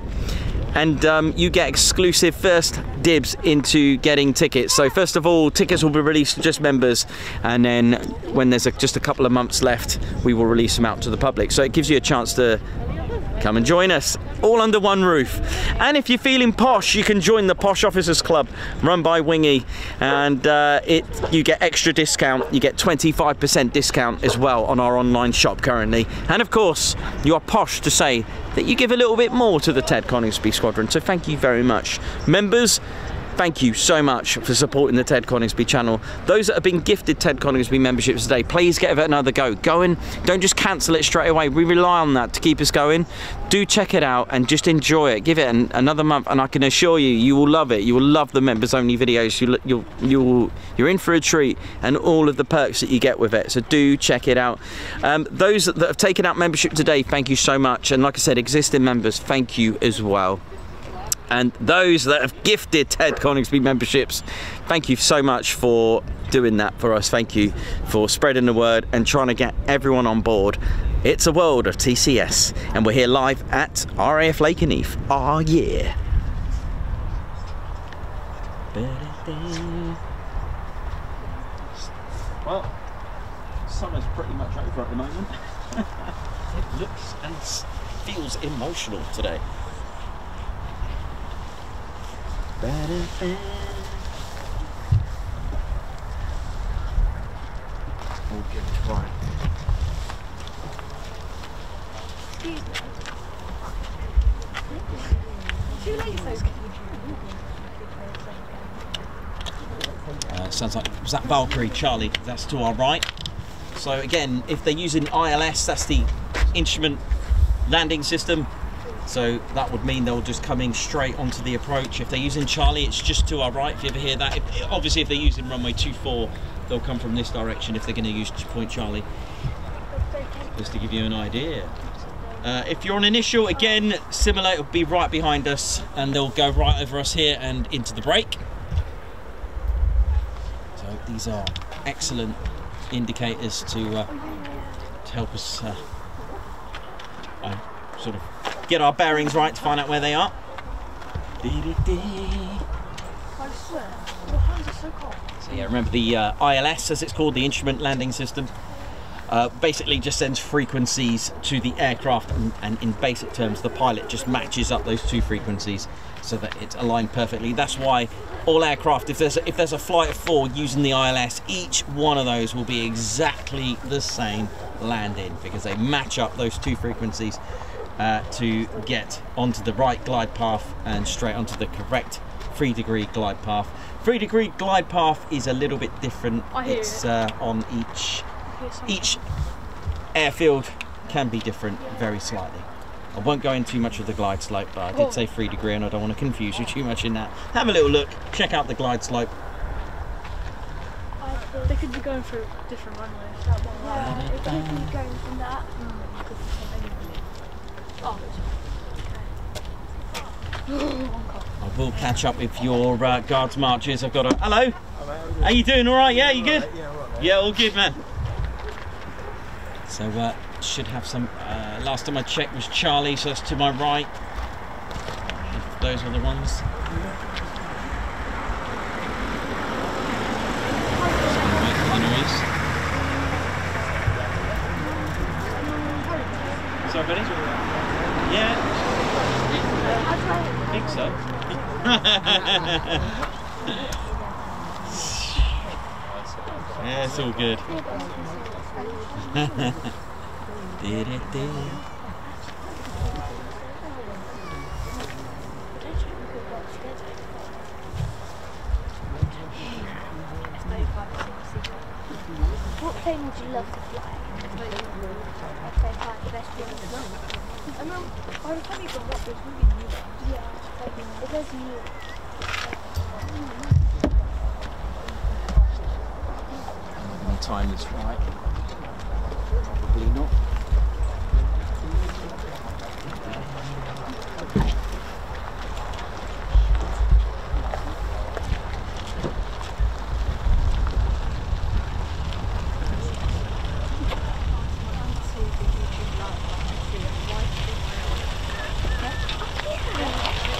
and um, you get exclusive first dibs into getting tickets. So first of all, tickets will be released to just members, and then when there's a, just a couple of months left, we will release them out to the public. So it gives you a chance to come and join us all under one roof. And if you're feeling posh you can join the posh officers club run by wingy. And uh, it you get extra discount. You get 25% discount as well on our online shop currently. And of course you are posh to say that you give a little bit more to the ted coningsby squadron. So thank you very much members thank you so much for supporting the Ted Coningsby channel. Those that have been gifted Ted Coningsby memberships today, please give it another go. Go and don't just cancel it straight away. We rely on that to keep us going. Do check it out and just enjoy it. Give it an, another month, and I can assure you, you will love it. You will love the members only videos. You, you'll, you'll, you're in for a treat, and all of the perks that you get with it. So do check it out. Um, those that have taken out membership today, thank you so much. And like I said, existing members, thank you as well and those that have gifted Ted Coningsby memberships, thank you so much for doing that for us. Thank you for spreading the word and trying to get everyone on board. It's a world of TCS, and we're here live at RAF Lakenheath. Oh ah, yeah. Well, summer's pretty much over at the moment. it looks and feels emotional today. All good, right. Uh, sounds like was that Valkyrie Charlie? That's to our right. So again, if they're using ILS, that's the instrument landing system. So that would mean they'll just come in straight onto the approach. If they're using Charlie, it's just to our right. If you ever hear that, if, obviously if they're using runway 24, they'll come from this direction if they're going to use Point Charlie. just to give you an idea. Uh, if you're on initial, again, similar, it'll be right behind us and they'll go right over us here and into the break. So these are excellent indicators to, uh, to help us uh, sort of get our bearings right to find out where they are. So yeah, remember the uh, ILS, as it's called, the Instrument Landing System. Uh, basically, just sends frequencies to the aircraft, and, and in basic terms, the pilot just matches up those two frequencies so that it's aligned perfectly. That's why all aircraft, if there's a, if there's a flight of four using the ILS, each one of those will be exactly the same landing because they match up those two frequencies uh, to get onto the right glide path and straight onto the correct three degree glide path. Three degree glide path is a little bit different. I hear it's uh, on each each airfield can be different very slightly. I won't go into too much of the glide slope, but I did say three degree and I don't want to confuse you too much in that. Have a little look, check out the glide slope. They could be going through different runways. Yeah, it could be going from that. I will catch up with your uh, guards marches. I've got a hello. How are you doing? All right? Yeah, you good? Yeah, all good, man. So uh, should have some. Uh, last time I checked was Charlie, so that's to my right. Those are the ones. Sorry. Yeah, I think so. yeah, it's all good. Dee-dee-dee. What plane would you love to fly? Okay, fine, the best one. And then by the time you go up, there's really new. There's new. Time is right. Probably not.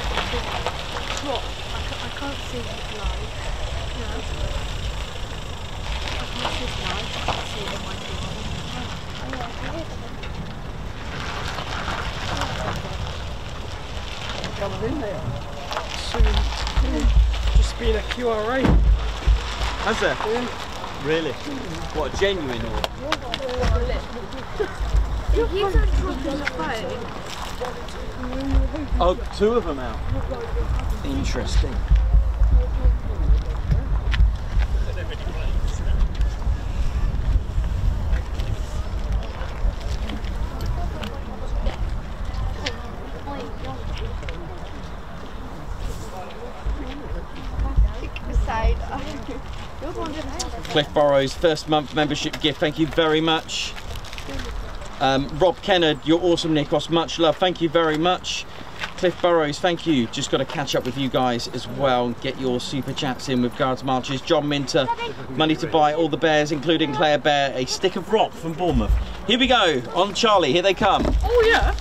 What? I, ca- I can't see it live. No. I can't see it live. I can see it on my TV. Coming in there. Soon. Just been a QRA. There? Really? What, a genuine or? If you don't drop his phone, Oh, two of them out. Interesting. Cliff Burrows, first month membership gift. Thank you very much. Um, Rob Kennard, you're awesome, Nikos. Much love. Thank you very much. Cliff Burrows, thank you. Just got to catch up with you guys as well and get your super chats in with Guards Marches. John Minter, money to buy all the bears, including Claire Bear, a stick of rock from Bournemouth. Here we go, on Charlie, here they come. Oh yeah.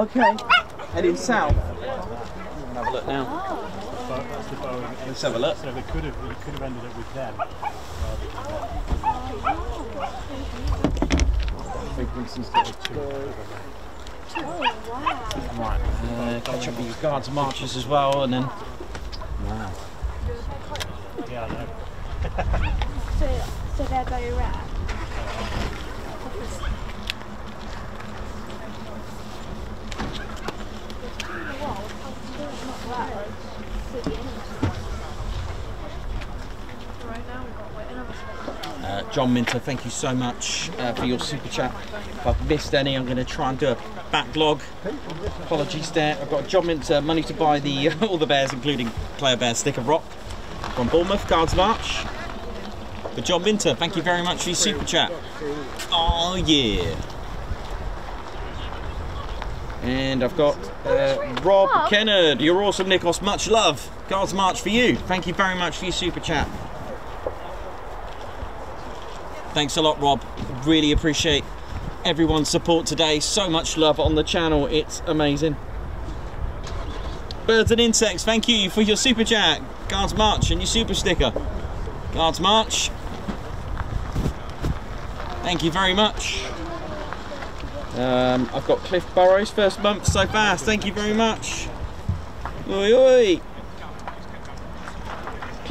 Okay. Heading south. Have a look now. But that's the Boeing. Let's have a look. So they could have, we could have ended up with them. Right. Uh, catch up with your guards and marchers as well, and then. Wow. Yeah, I know. So, so they're very rare. right now. We've got to wait another second. Uh, John Minter, thank you so much uh, for your super chat. If I've missed any, I'm going to try and do a backlog. Apologies there. I've got John Minter money to buy the all the bears, including Claire Bear Sticker Rock from Bournemouth, Guards March. For John Minter, thank you very much for your super chat. Oh yeah. And I've got uh, Rob Kennard. You're awesome, Nikos. Much love. Guards March for you. Thank you very much for your super chat. Thanks a lot, Rob. Really appreciate everyone's support today. So much love on the channel. It's amazing. Birds and insects, thank you for your super chat. Guards March and your super sticker. Guards March. Thank you very much. Um, I've got Cliff Burrows first month so fast. Thank you very much. Oi, oi.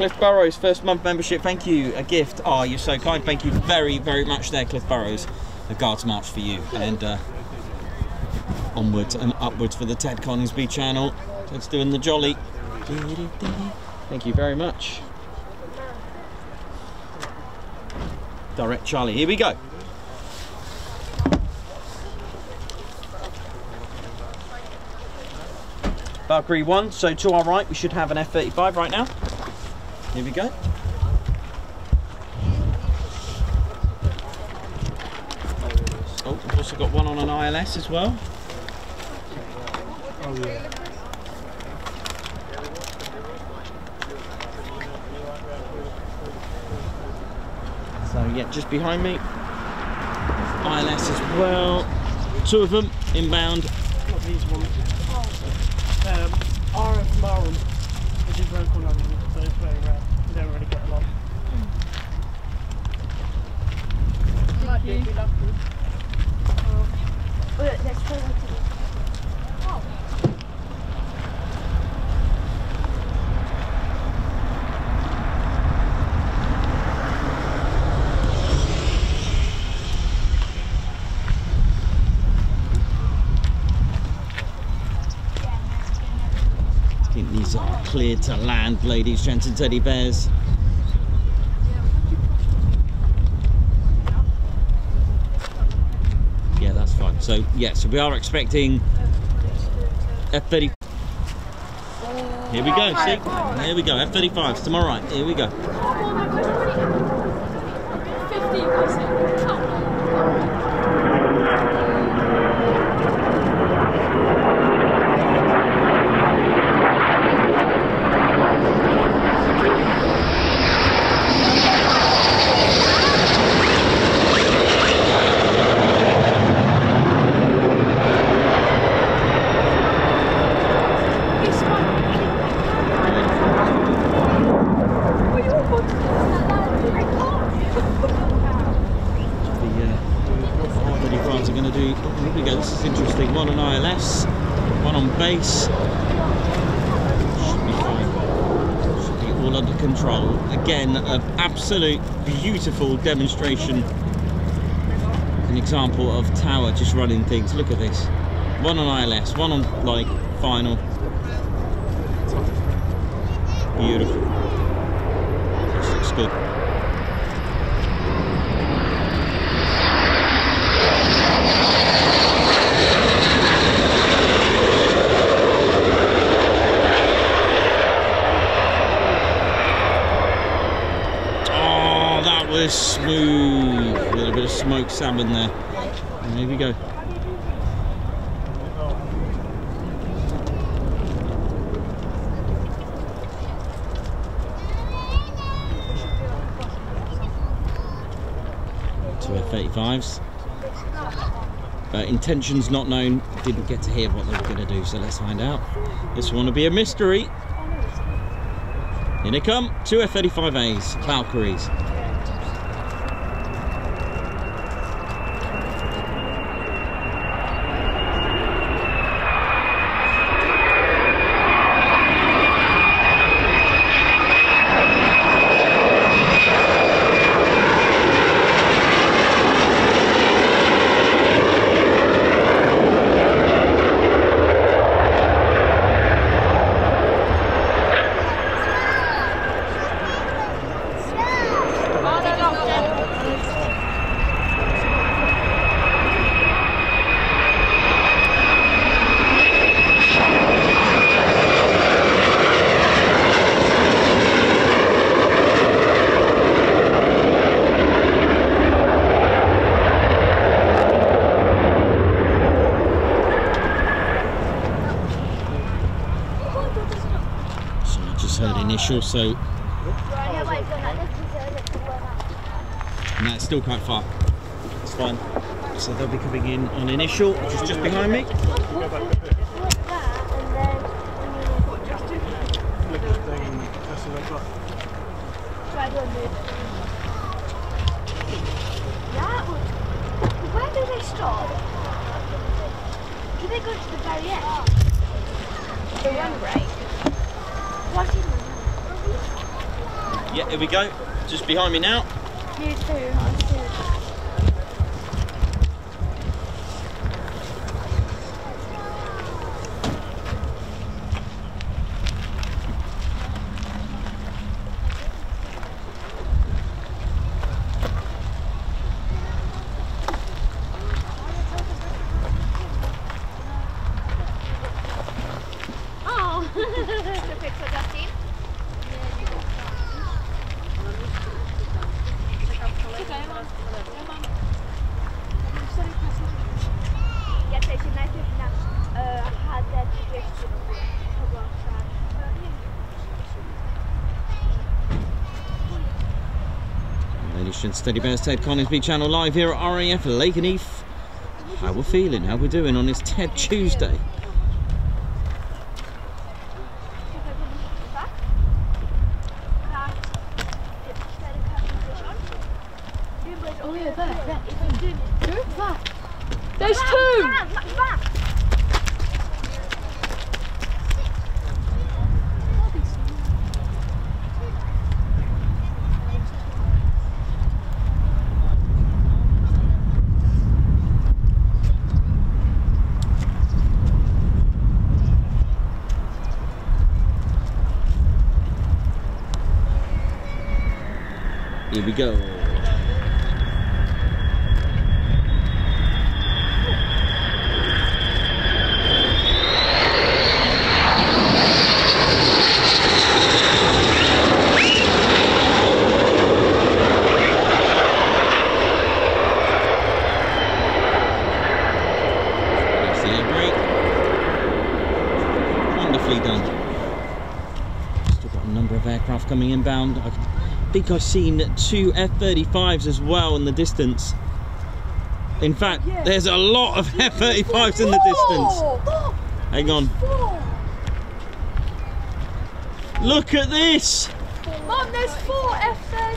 Cliff Burrows, first month membership, thank you. A gift. Oh, you're so kind. Thank you very, very much there, Cliff Burrows. The Guards March for you. And uh, onwards and upwards for the Ted Coningsby channel. Ted's doing the jolly. Thank you very much. Direct Charlie. Here we go. Valkyrie 1, so to our right we should have an F-35 right now. Here we go. Oh, we've also got one on an ILS as well. Oh, yeah. So yeah, just behind me. ILS as well. Two of them inbound. Um, RAF Marham, which is local number, so it's very rare. You don't really get a lot. I think these are cleared to land, ladies, gents, and teddy bears. Yeah, that's fine. So yeah, so we are expecting F-30. Here we go, see? Here we go, F-35s tomorrow right. Here we go. the uh, 35s are going to do. Oh, here we go. This is interesting. One on ILS, one on base. Should be fine. Should be all under control. Again, an absolute beautiful demonstration. An example of Tower just running things. Look at this. One on ILS, one on like final. Beautiful. This looks good. Oh, that was smooth. A little bit of smoked salmon there. And here we go. Two F-35s. Uh, intentions not known. Didn't get to hear what they were going to do, so let's find out. This one will be a mystery. Here they come, two F-35As, Valkyries. One up. no, it's still quite far. It's fine. So they'll be coming in on initial, which is just behind me. Like that, and then when you Look at thing, that's what I've got. try to move. That would. Where do they stop? Do they go to the very end? The run break. What is Yeah, here we go. Just behind me now. You too. I too. Oh! the picture, Justine. Ja też się najpierw na e, HD30 pogłaszać. Ladies Steady Bears, Ted Coningsby channel live here at RAF Lake and Lakenheath. How we're feeling, how we're doing on this TED Tuesday. Oh yeah, there, there. There's two! Here we go. That's the air brake. Wonderfully done. Still got a number of aircraft coming inbound. I think I've seen two F-35s as well in the distance. In fact, there's a lot of F-35s in the distance. Hang on. Look at this! Mum, there's four F-35s.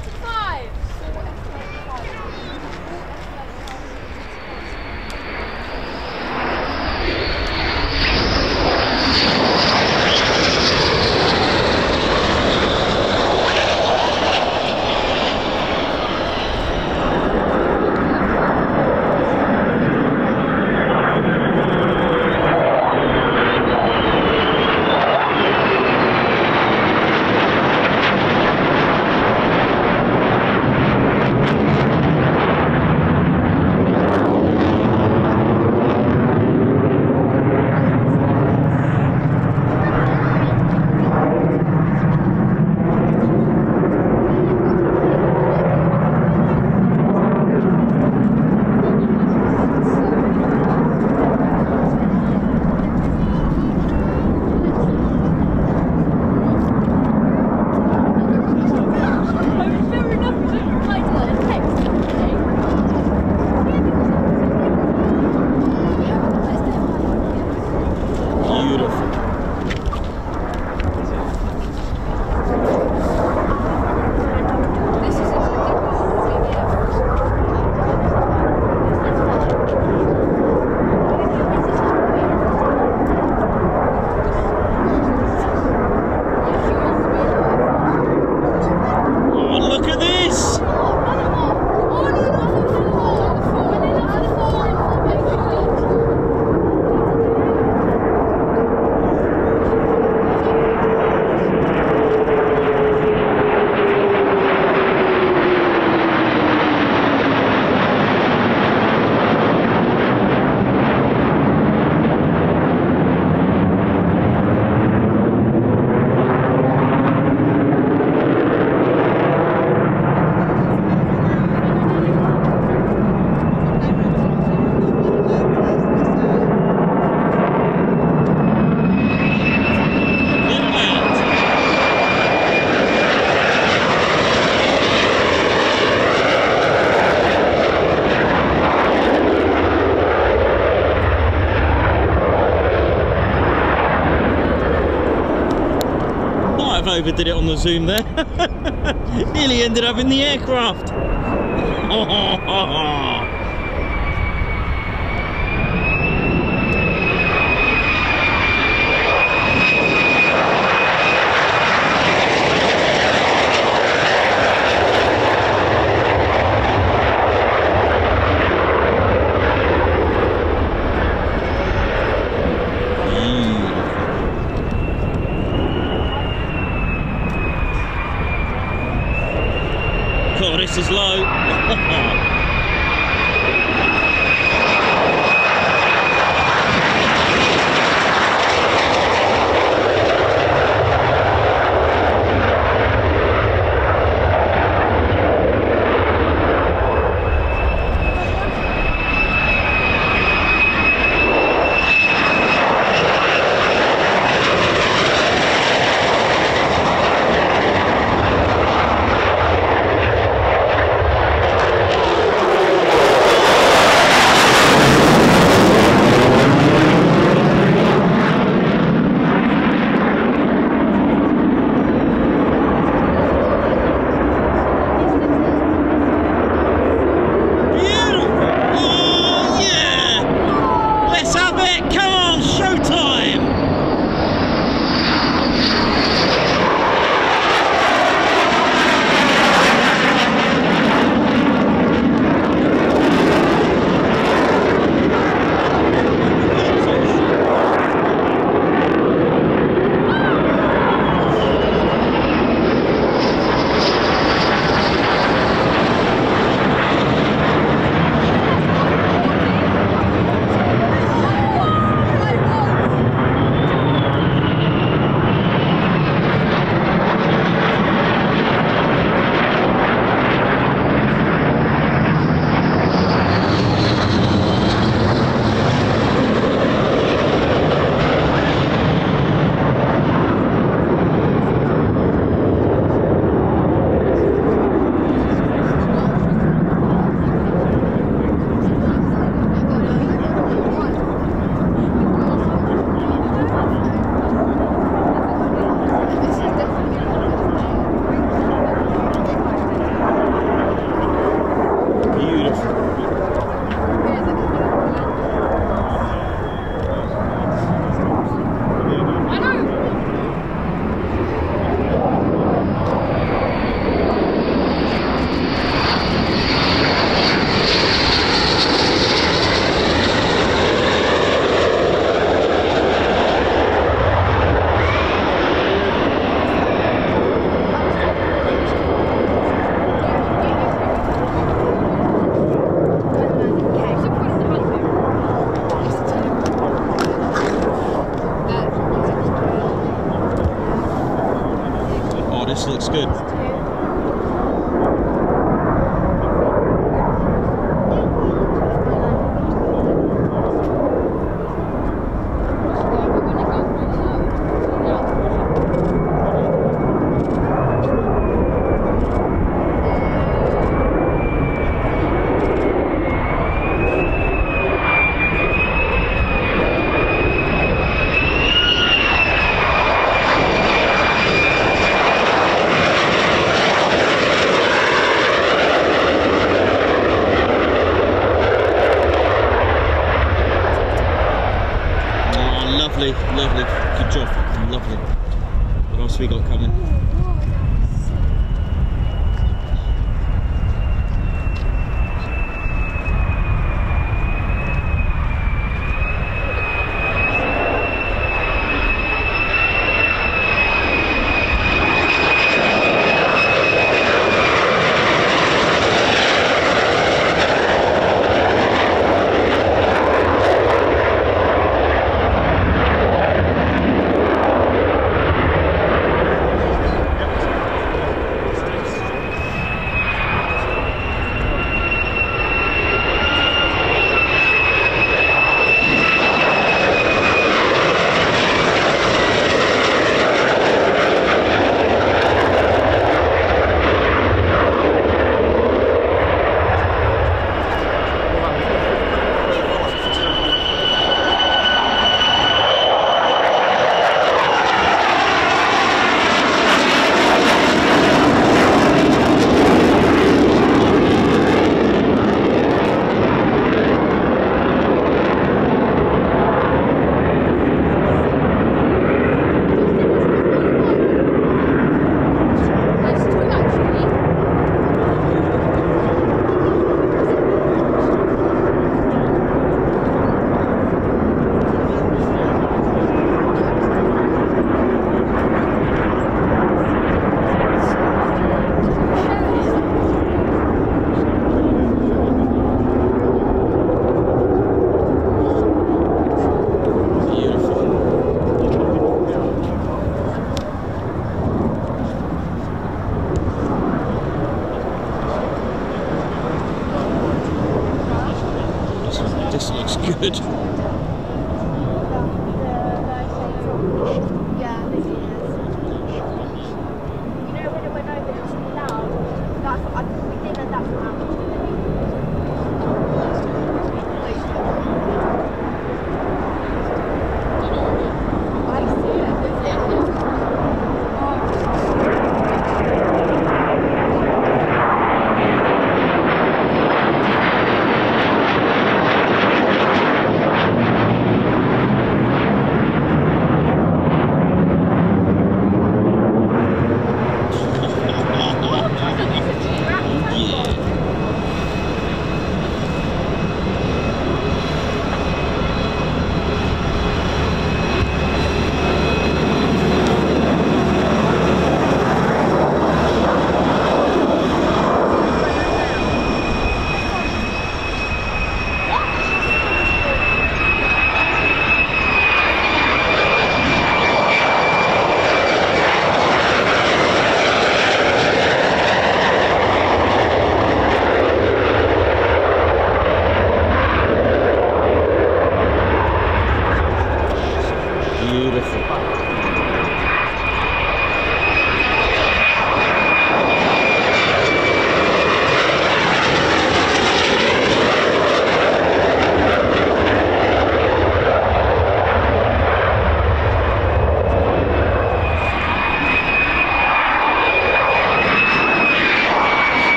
Joker did it on the Zoom there. Nearly ended up in the aircraft.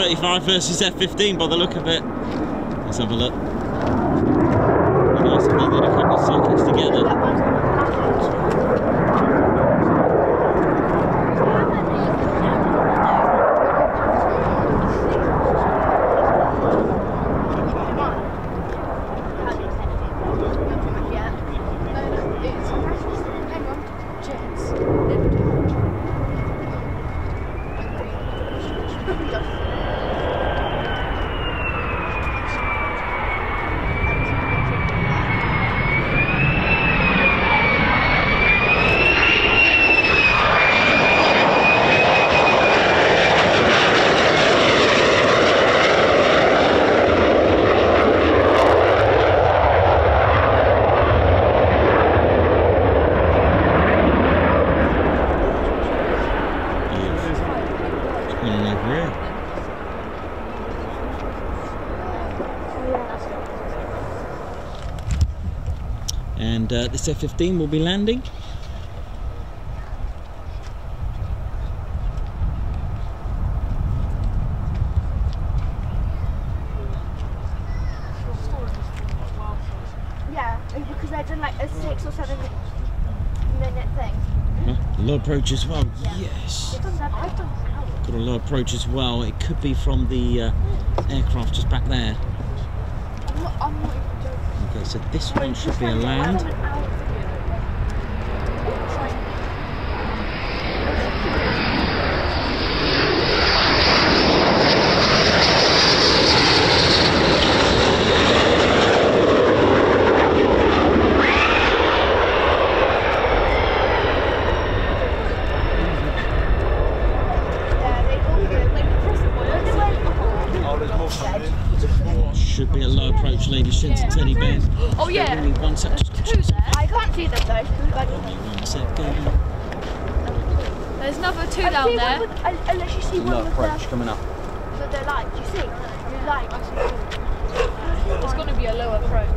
F35 versus F15 by the look of it. Let's have a look. Nice to be a couple of circuits together. Coming over here. Uh, this F-15 will be landing. Yeah, because they're doing like a six or seven minute thing. Huh? Low approach as well. Yes. It comes up, I don't know. Got a low approach as well. It could be from the uh, aircraft just back there. I'm not, I'm not even. Okay, so this one should be a land. Yeah, they all do. Like, the Chris, when they went, Oh, there's more yeah, Bears. Oh Give yeah. me one sec. There's two there. I can't see them though. Give me one second. There's another two I down see there. One with, I, unless you see one Low with approach the, coming up. with the light. You see? You light. There's going to be a low approach.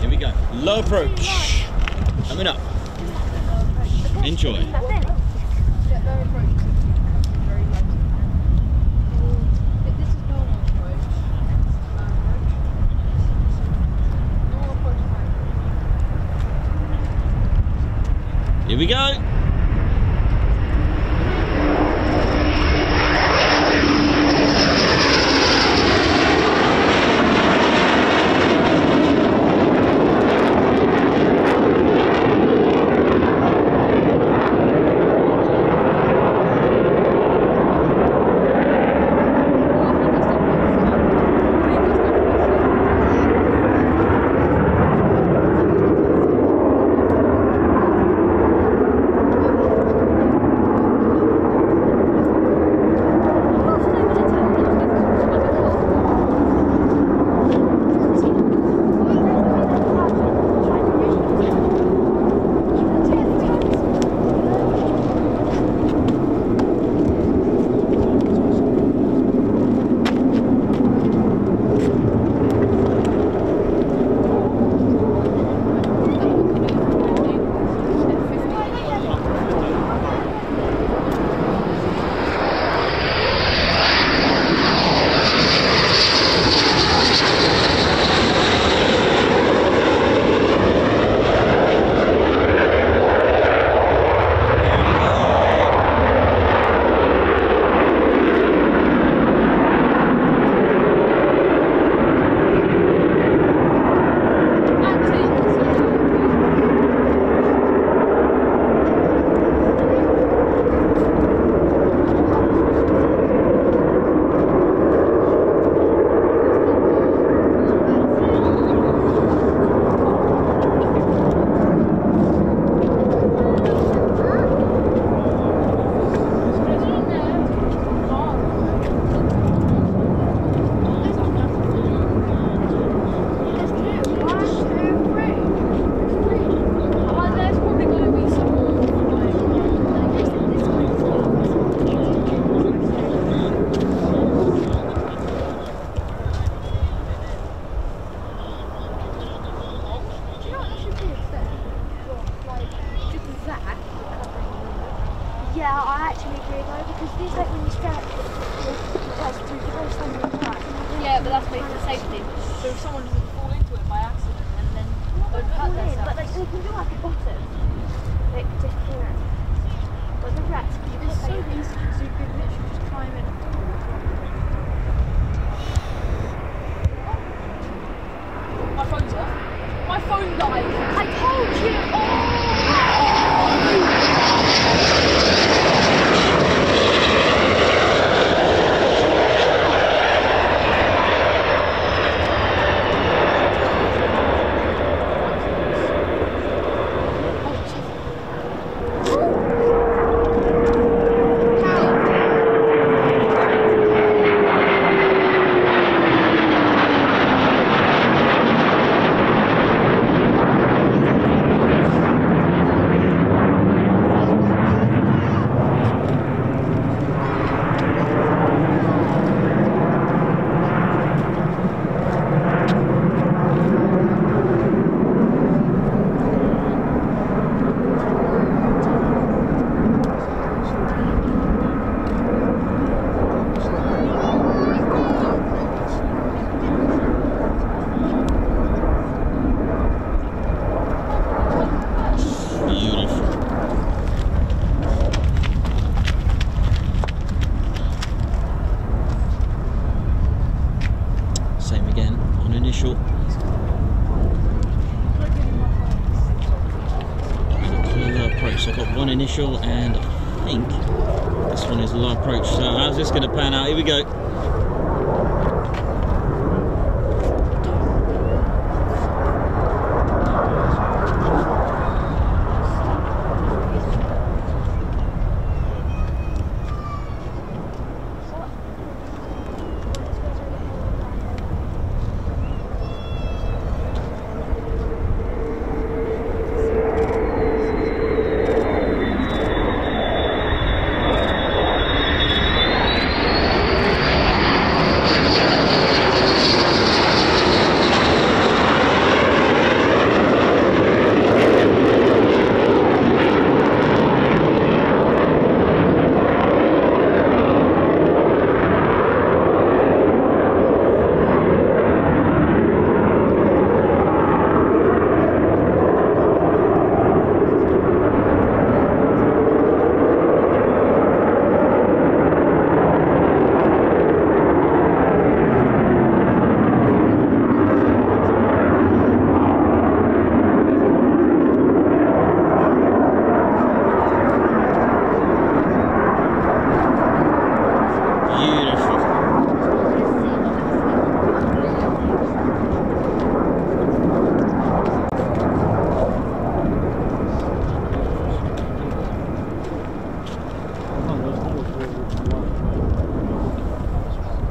Here we go. Low approach. Coming up. Enjoy. That's it. Yeah, low approach. Very light. This is normal approach. Normal approach. Here we go.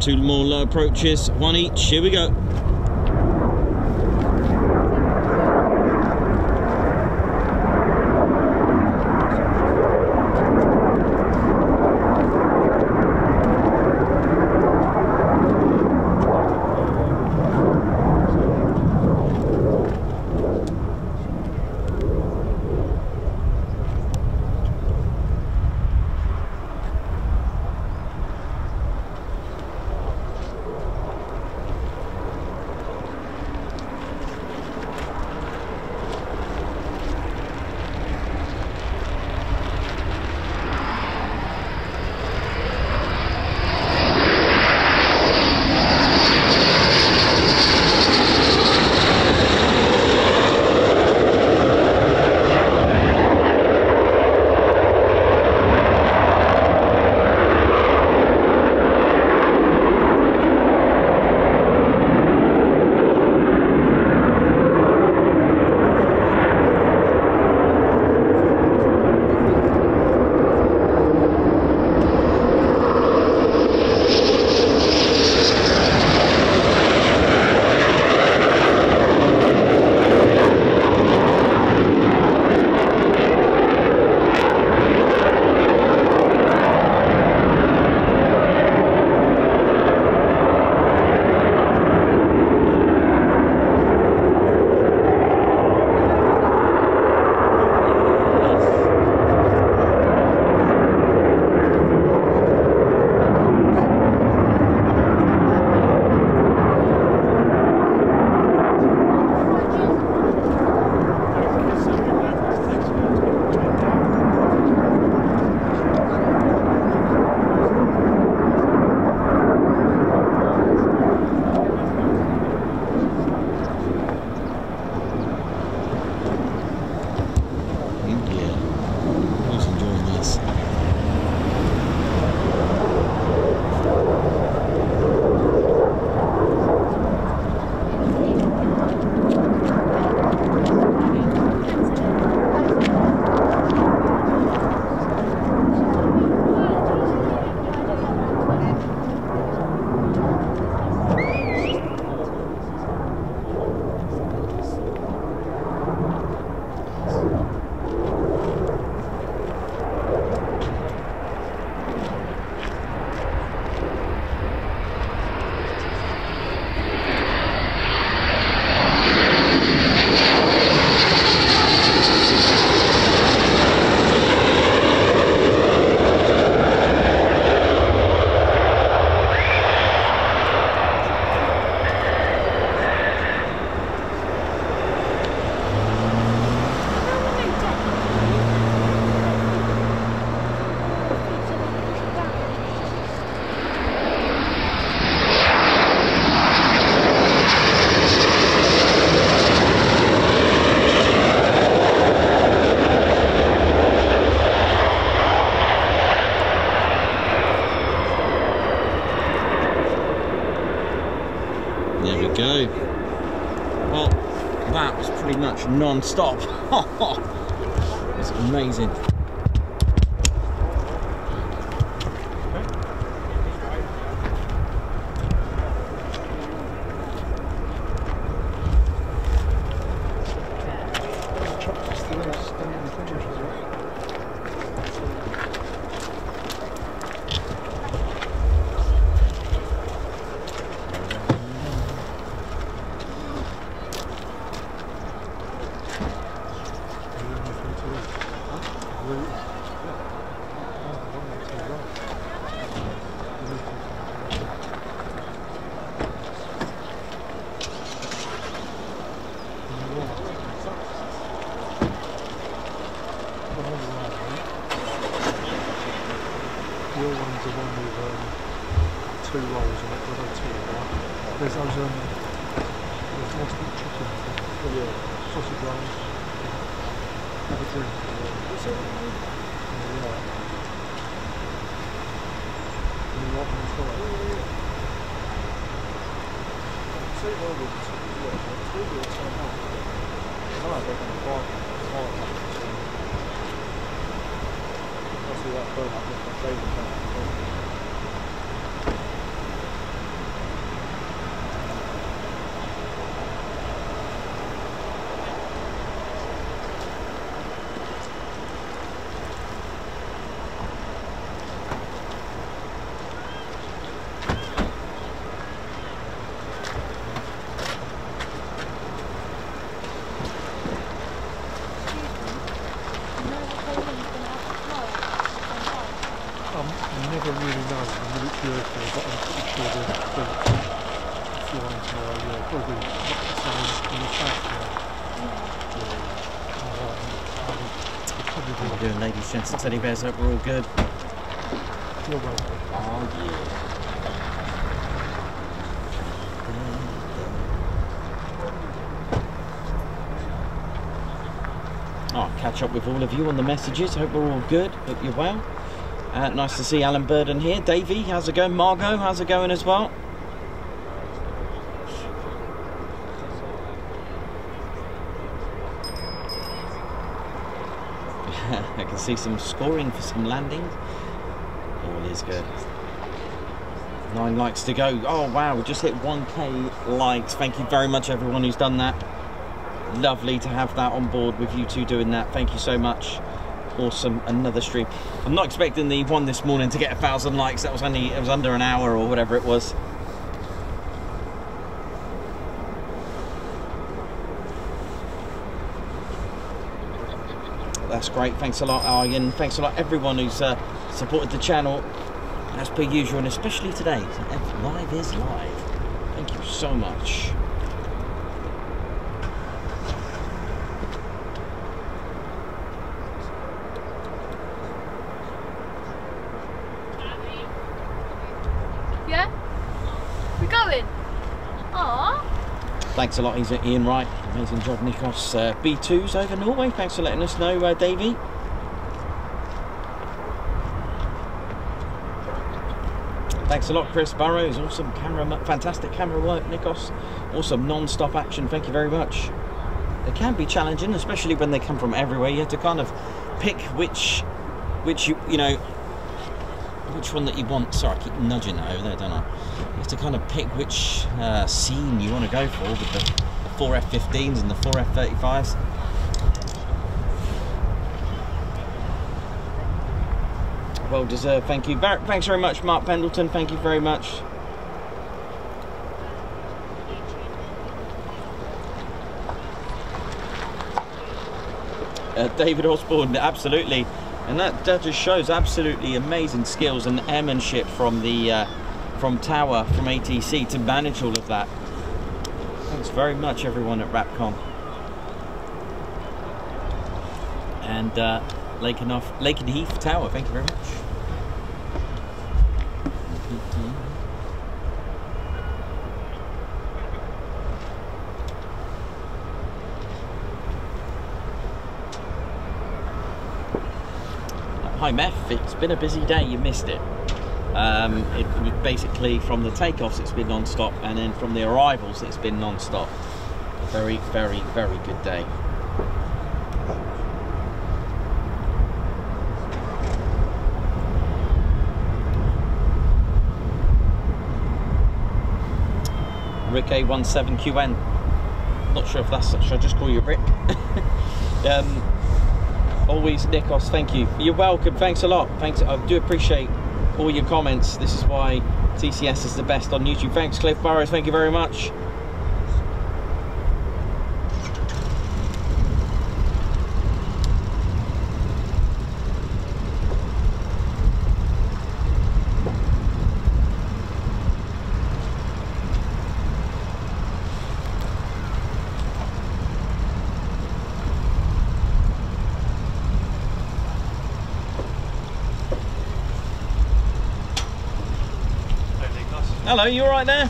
Two more low approaches, one each. Here we go. non-stop. it's amazing. Gents, teddy bears? Hope we're all good. You're welcome. Oh, yeah. Oh, catch up with all of you on the messages. Hope we're all good. Hope you're well. Uh, nice to see Alan Burden here. Davey, how's it going? Margot, how's it going as well? I can see some scoring for some landings. All oh, is good. Nine likes to go. Oh wow, we just hit 1k likes. Thank you very much everyone who's done that. Lovely to have that on board with you two doing that. Thank you so much. Awesome, another stream. I'm not expecting the one this morning to get a thousand likes. That was only it was under an hour or whatever it was. That's great. Thanks a lot, Arjen. Thanks a lot, everyone who's uh, supported the channel as per usual, and especially today. Live is live. Thank you so much. Yeah? We're going? Aww. Thanks a lot, he's Ian Wright. Amazing job, Nikos. Uh, B2's over Norway. Thanks for letting us know, uh, Davey. Thanks a lot, Chris Burrows. Awesome camera, fantastic camera work, Nikos. Awesome non-stop action. Thank you very much. They can be challenging, especially when they come from everywhere. You have to kind of pick which, which you you know, which one that you want. Sorry, I keep nudging that over there, don't I? You have to kind of pick which uh, scene you want to go for with the, the four F-15s and the four F-35s. Well deserved, thank you. Thanks very much, Mark Pendleton. Thank you very much. Uh, David Osborne, absolutely, and that, that just shows absolutely amazing skills and airmanship from the uh, from Tower from ATC to manage all of that. Thanks very much, everyone at RAPCON. And uh, Lake and, Off, Lakenheath Tower, thank you very much. Hi Meth, it's been a busy day, you missed it. Um, it basically from the takeoffs it's been non-stop and then from the arrivals it's been non-stop. Very, very, very good day. Rick A17QN. Not sure if that's, should I just call you Rick? um, always Nikos, thank you. You're welcome, thanks a lot. Thanks, I do appreciate all your comments. This is why TCS is the best on YouTube. Thanks, Cliff Burrows, thank you very much. Hello, you alright there?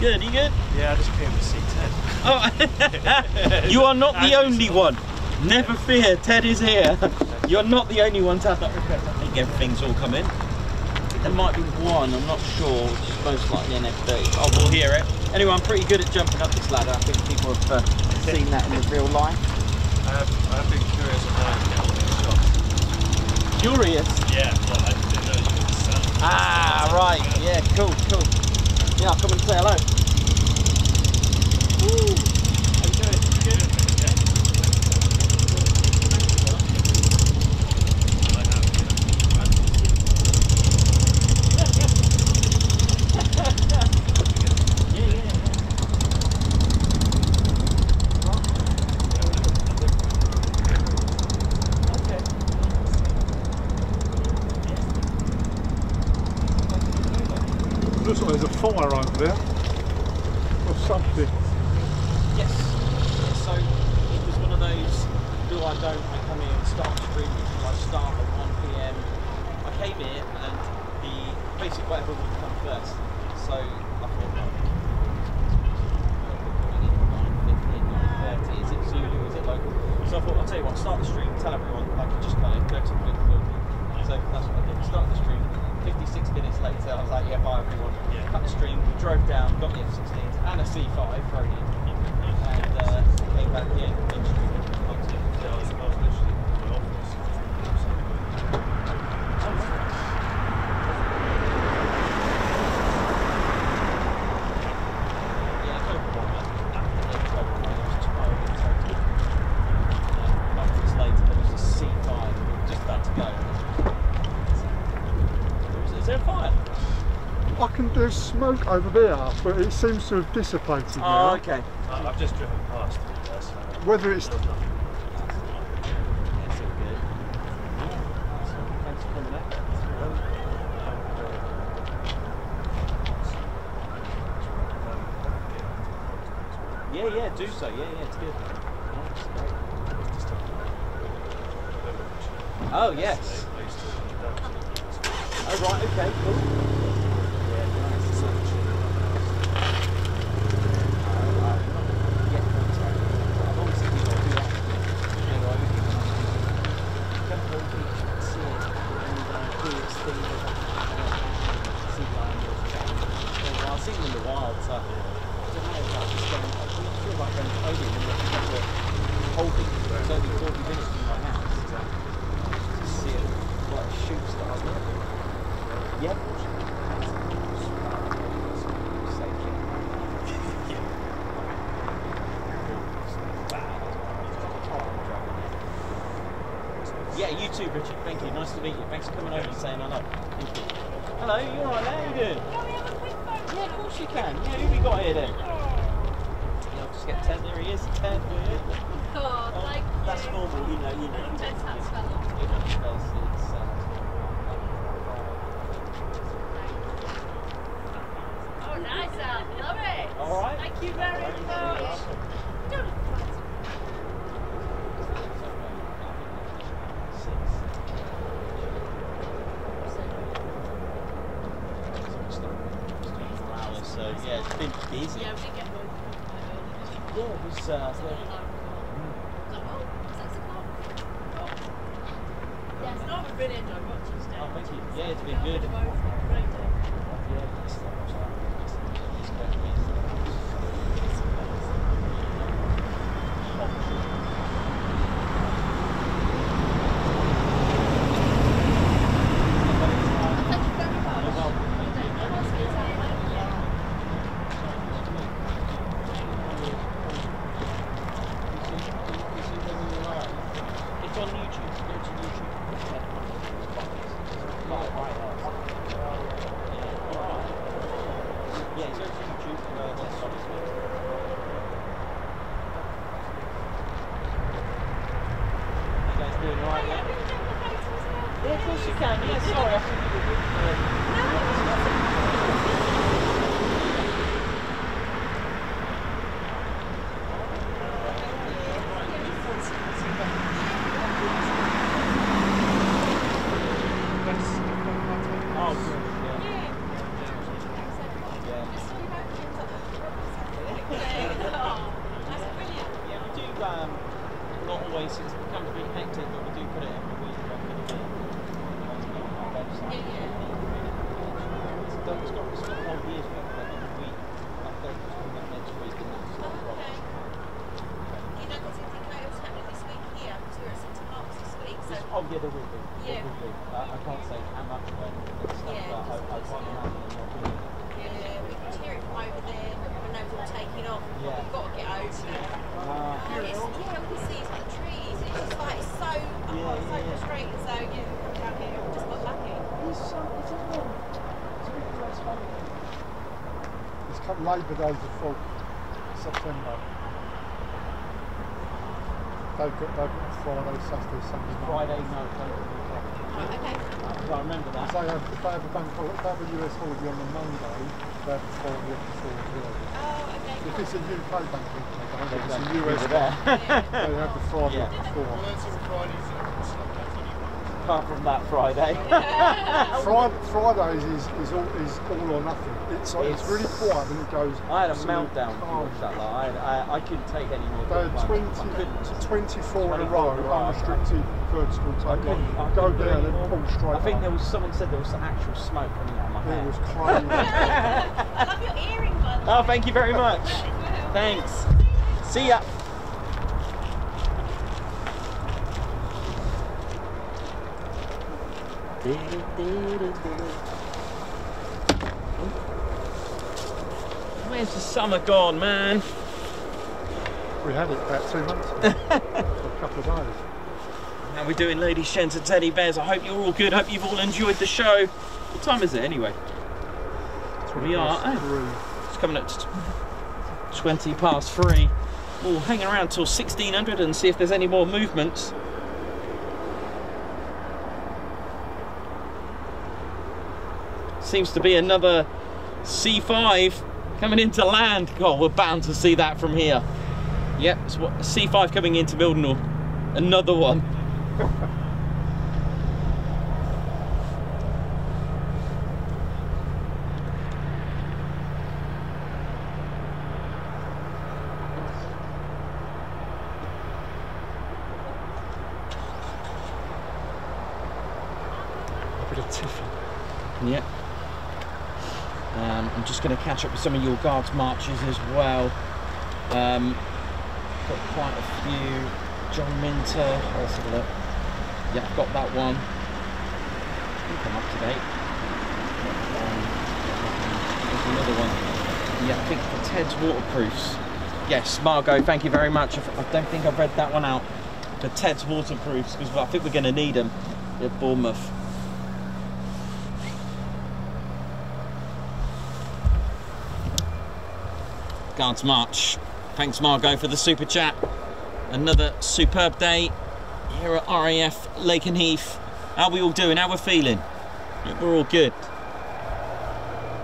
Good, you good? Yeah, I just came to see Ted. Oh, you are not the only one. Never fear, Ted is here. You're not the only one to have that request. I think everything's all come in. There might be one, I'm not sure, which is most likely an F30. Oh, we'll hear it. Anyway, I'm pretty good at jumping up this ladder. I think people have uh, seen that in the real life. I've, I've been curious on how to get all these shots. Curious. Yeah, well, I didn't know you could sell. Ah, right. Yeah, cool, cool. Yeah, come and say hello. Woo. there's smoke over there, but it seems to have dissipated oh, now. okay. Uh, I've just driven past. Whether it's Texas. Oh yeah, there will be. There yeah. will be. Uh, I can't say how much when stuff, yeah, uh, but I, I can't imagine it. Yeah, we can hear it from over there. Everyone knows we're taking off. Yeah. We've got to get over there. Uh, and oh, it's, yeah, We can see is like the trees. It's just like it's so, oh, yeah, so yeah. frustrating. So yeah, down here, we just got lucky. It's so, it's a it's really nice fun. It's come Labour Day the September. They've got, they've got Friday, Saturday, Sunday. Friday, no, Right, okay. Uh, I remember that. So if I have a bank holiday, if I have a US holiday on a Monday, they that holiday up to four as well. Oh, okay. If it's a UK bank holiday, if it's a US one. so you have the Friday yeah. before. Well, that's on Fridays and Sundays anyway. Apart from that Friday. Friday Fridays is, is, all, is all or nothing. It's, like, it's, it's really quiet and it goes. I had a meltdown. That, like. I, I, I couldn't take any more. There are 20, I couldn't. 24 in a row, in a row. unrestricted vertical I take. couldn't, I go couldn't down and more. pull straight I think up. there was someone said there was some actual smoke coming out of my It was crazy. I love your earring, by the oh, way. Oh, thank you very much. Thanks. See ya. Where's the summer gone, man? We had it about two months ago. a couple of days. How we doing, ladies, gents, and teddy bears? I hope you're all good. Hope you've all enjoyed the show. What time is it anyway? We are. Oh. It's coming to 20 past three. We'll hang around till 1600 and see if there's any more movements. Seems to be another C5 coming into land. God, we're bound to see that from here. Yep, it's what C5 coming into Mildenhall. Another one. Yep. Um, I'm just going to catch up with some of your guards marches as well. Um, got quite a few. John Minter. Let's have a look. Yeah, I've got that one. I think I'm up to date. Um, there's another one. Yeah, I think for Ted's waterproofs. Yes, Margot, thank you very much. I don't think I've read that one out. For Ted's waterproofs, because I think we're going to need them at Bournemouth. Guards March. Thanks, Margot, for the super chat. Another superb day here at RAF Lakenheath. How we all doing? How we feeling? We're all good.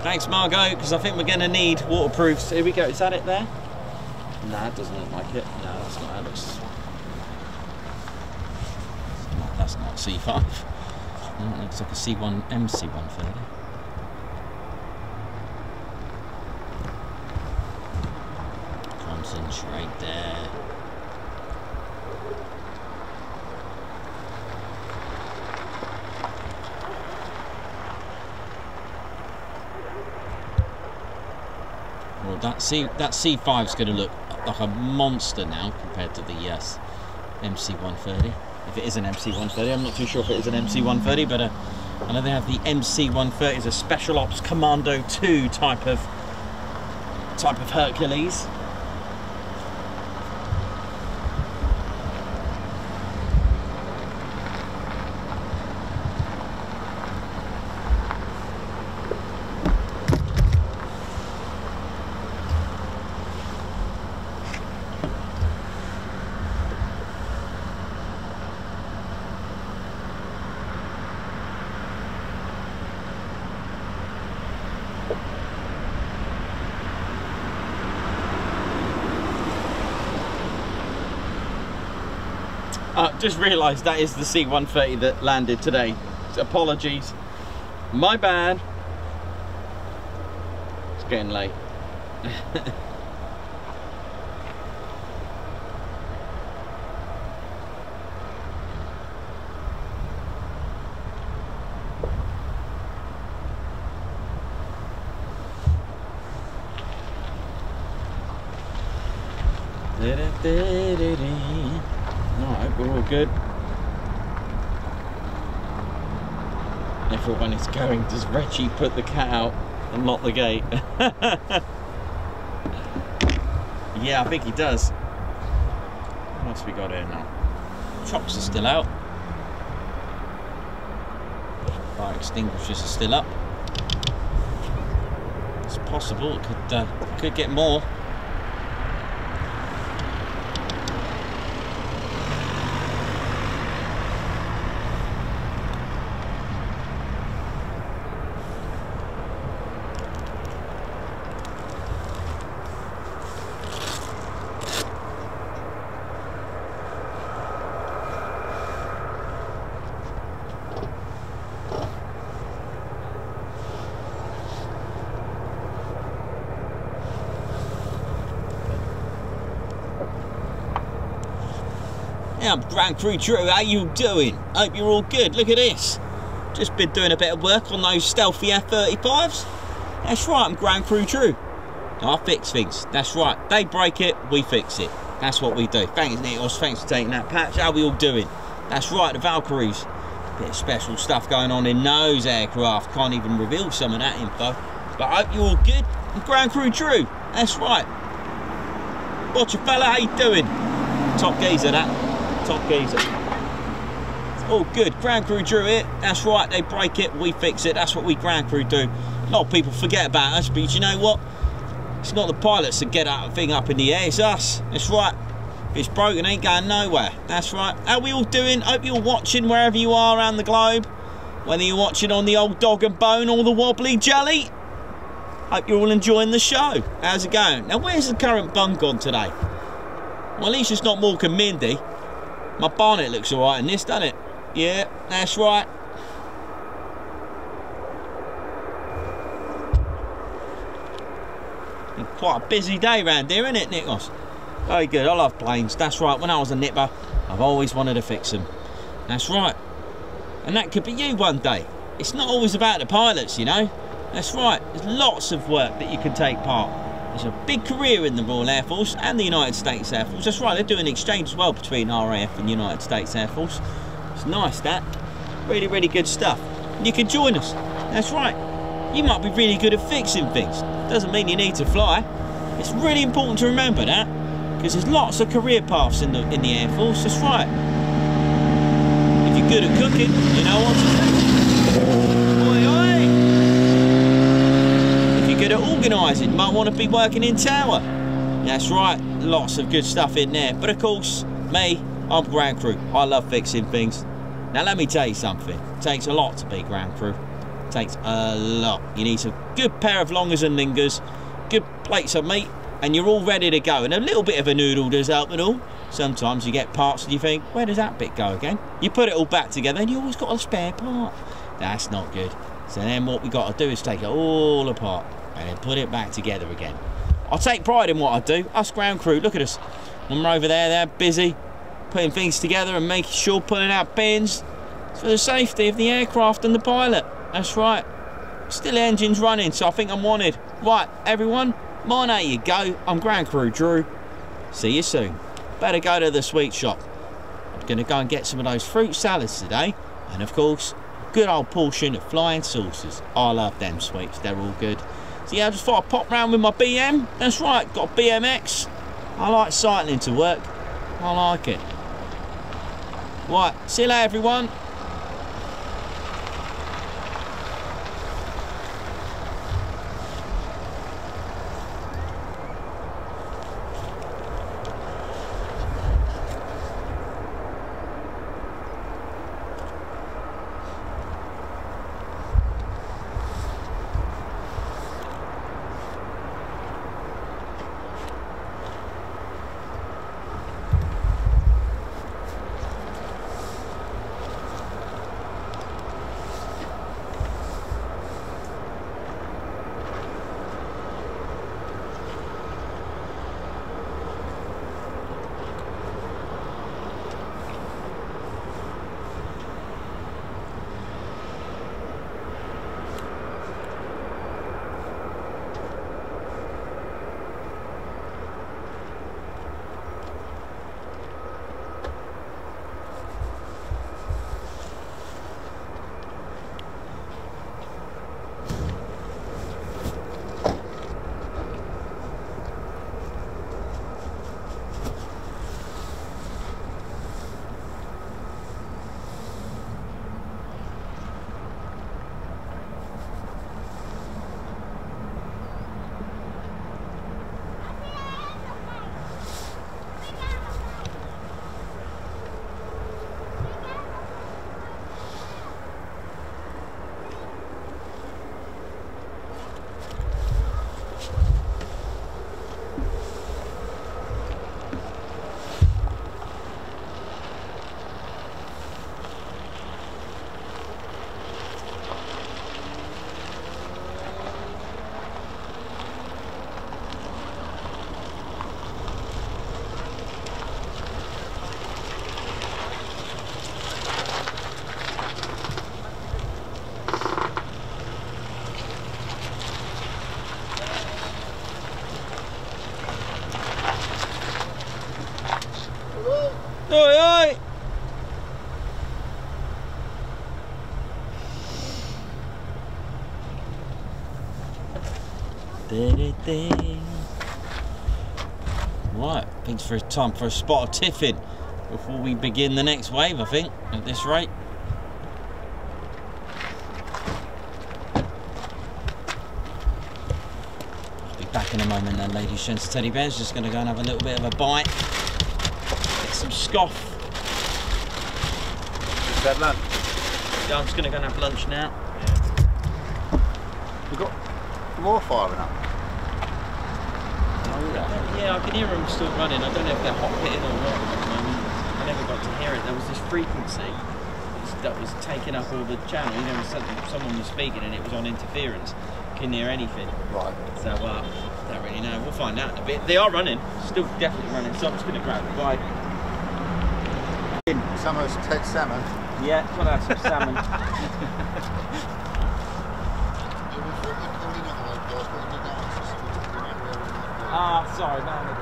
Thanks, Margot, because I think we're going to need waterproofs. Here we go. Is that it there? Nah, it doesn't look like it. No, that's not. That looks. That's not C5. Mm, looks like a C1 MC130. There. Well, that C that C5 is going to look like a monster now compared to the yes MC130. If it is an MC130, I'm not too sure if it is an MC130, but uh, I know they have the MC130 as a Special Ops Commando 2 type of type of Hercules. Uh, just realised that is the C-130 that landed today. Apologies. My bad. It's getting late. Alright, we're all good. Everyone is going. Does Reggie put the cat out and lock the gate? yeah, I think he does. What else we got here now? Chops are still out. Fire extinguishers are still up. It's possible it could uh, could get more. Ground Crew Drew. How you doing? Hope you're all good. Look at this. Just been doing a bit of work on those stealthy F-35s. That's right, I'm Ground Crew Drew. I fix things. That's right. They break it, we fix it. That's what we do. Thanks, Nitos. Thanks for taking that patch. How we all doing? That's right, the Valkyries. Bit of special stuff going on in those aircraft. Can't even reveal some of that info. But I hope you're all good. I'm Ground Crew Drew. That's right. Watch your fella, how you doing? Top geezer that. Top geezer. All good. Ground Crew Drew it. That's right, they break it, we fix it. That's what we Grand Crew do. A lot of people forget about us, but you know what? It's not the pilots that get that thing up in the air, it's us. That's right. If it's broken, ain't going nowhere. That's right. How we all doing? Hope you're watching wherever you are around the globe. Whether you're watching on the old dog and bone or the wobbly jelly. Hope you're all enjoying the show. How's it going? Now, where's the currant bung gone today? Well, at least it's not Mork and Mindy. My bonnet looks alright in this, doesn't it? Yeah, that's right. Quite a busy day round here, isn't it, Nicholas? Very good. I love planes. That's right. When I was a nipper, I've always wanted to fix them. That's right. And that could be you one day. It's not always about the pilots, you know. That's right. There's lots of work that you can take part. There's a big career in the Royal Air Force and the United States Air Force. That's right. They're doing an exchange as well between RAF and United States Air Force. It's nice that. Really, really good stuff. You can join us. That's right. You might be really good at fixing things. Doesn't mean you need to fly. It's really important to remember that because there's lots of career paths in the in the Air Force. That's right. If you're good at cooking, you know what to do. Oi, oi. If you're good at organising, might want to be working in tower. That's right. Lots of good stuff in there. But of course, me, I'm ground crew. I love fixing things. Now let me tell you something. It takes a lot to be ground crew. It takes a lot. You need a good pair of longers and lingers, good plates of meat, and you're all ready to go. And a little bit of a noodle does help and all. Sometimes you get parts and you think, where does that bit go again? You put it all back together and you always got a spare part. That's not good. So then what we got to do is take it all apart and then put it back together again. I take pride in what I do. Us ground crew, look at us. When we're over there, they're busy putting things together and making sure pulling out pins for the safety of the aircraft and the pilot. That's right. Still engines running, so I think I'm wanted. Right, everyone, mine out you go. I'm ground Crew Drew. See you soon. Better go to the sweet shop. I'm to go and get some of those fruit salads today. And of course, good old portion of flying saucers. I love them sweets, they're all good. So yeah, I just thought I'd pop round with my BM. That's right, got a BMX. I like cycling to work. I like it. Right, see you later everyone. For time for a spot of tiffin before we begin the next wave, I think, at this rate. I'll be back in a moment then, ladies, gents, teddy bears. Just going to go and have a little bit of a bite. Get some scoff. Had lunch. Yeah, I'm just going to go and have lunch now. We've got more firing up. Yeah, I can hear them still running. I don't know if they're hot pitting or the moment. I never got to hear it. There was this frequency that was taking up all the channel. You know, someone was speaking and it was on interference. Couldn't hear anything. Right. So, uh, don't really know. We'll find out in a bit. They are running, still definitely running. So I'm just going to grab. Some of us Ted salmon. Yeah, we'll have some salmon. Ah, sorry, no, it was one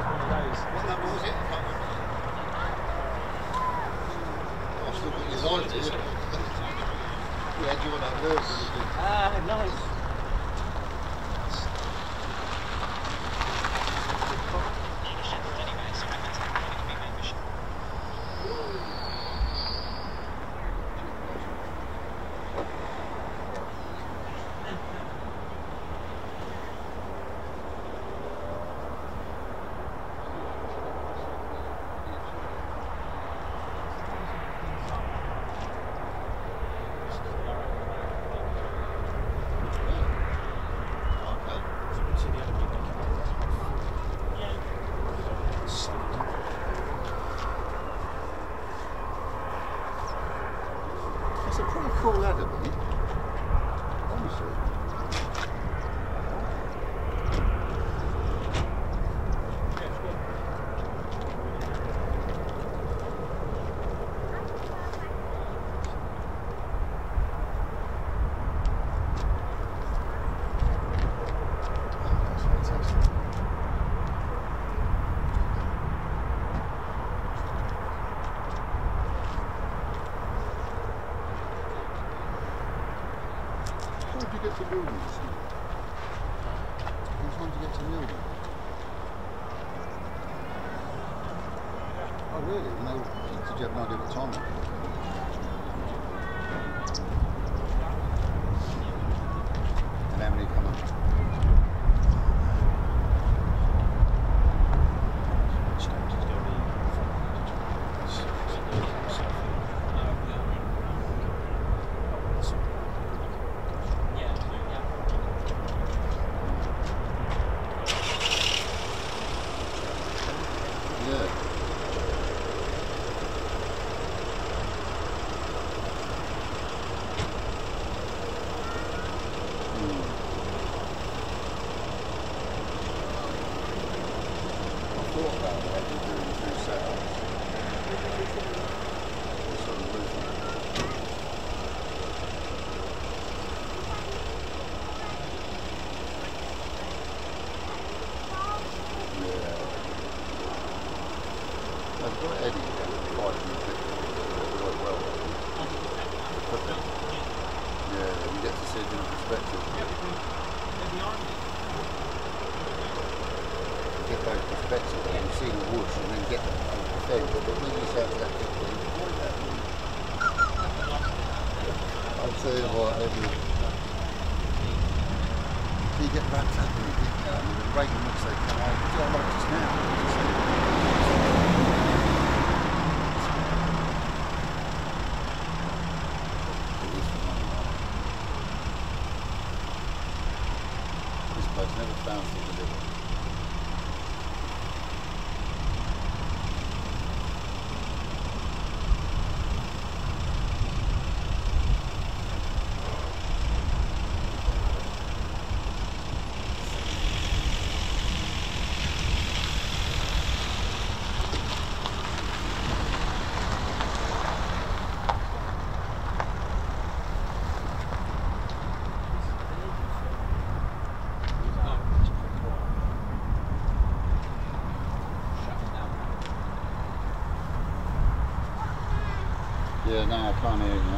Yeah, no, I can't hear you.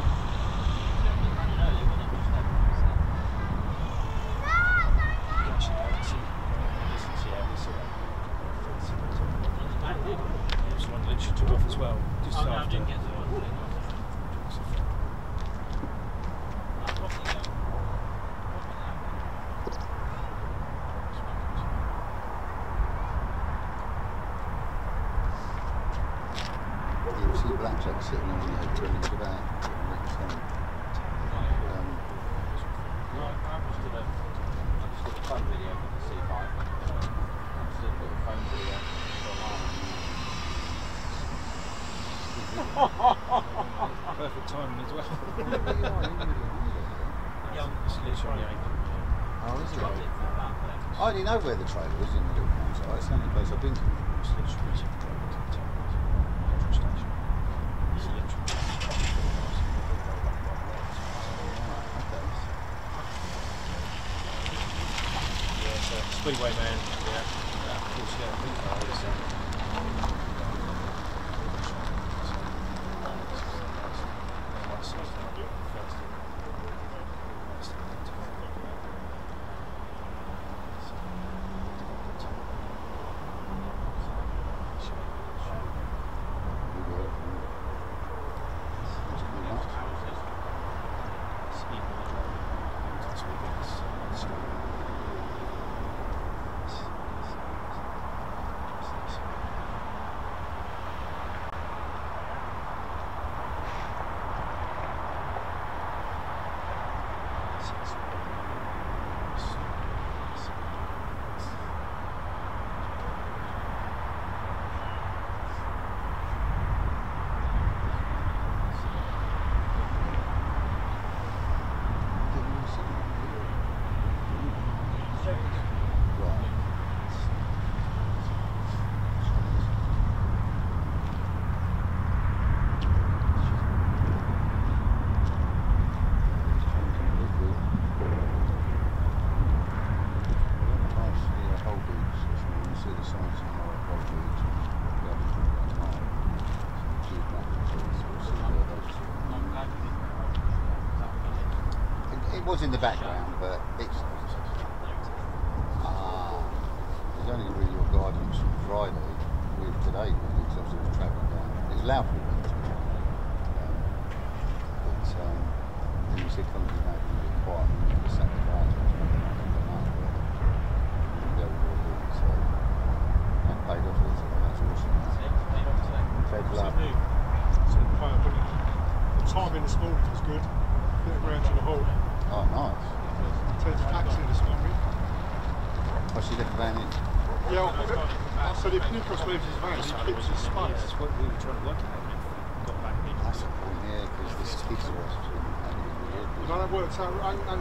know where the trailer is in the little campsite. It's the only place I've been to. in the back. So I,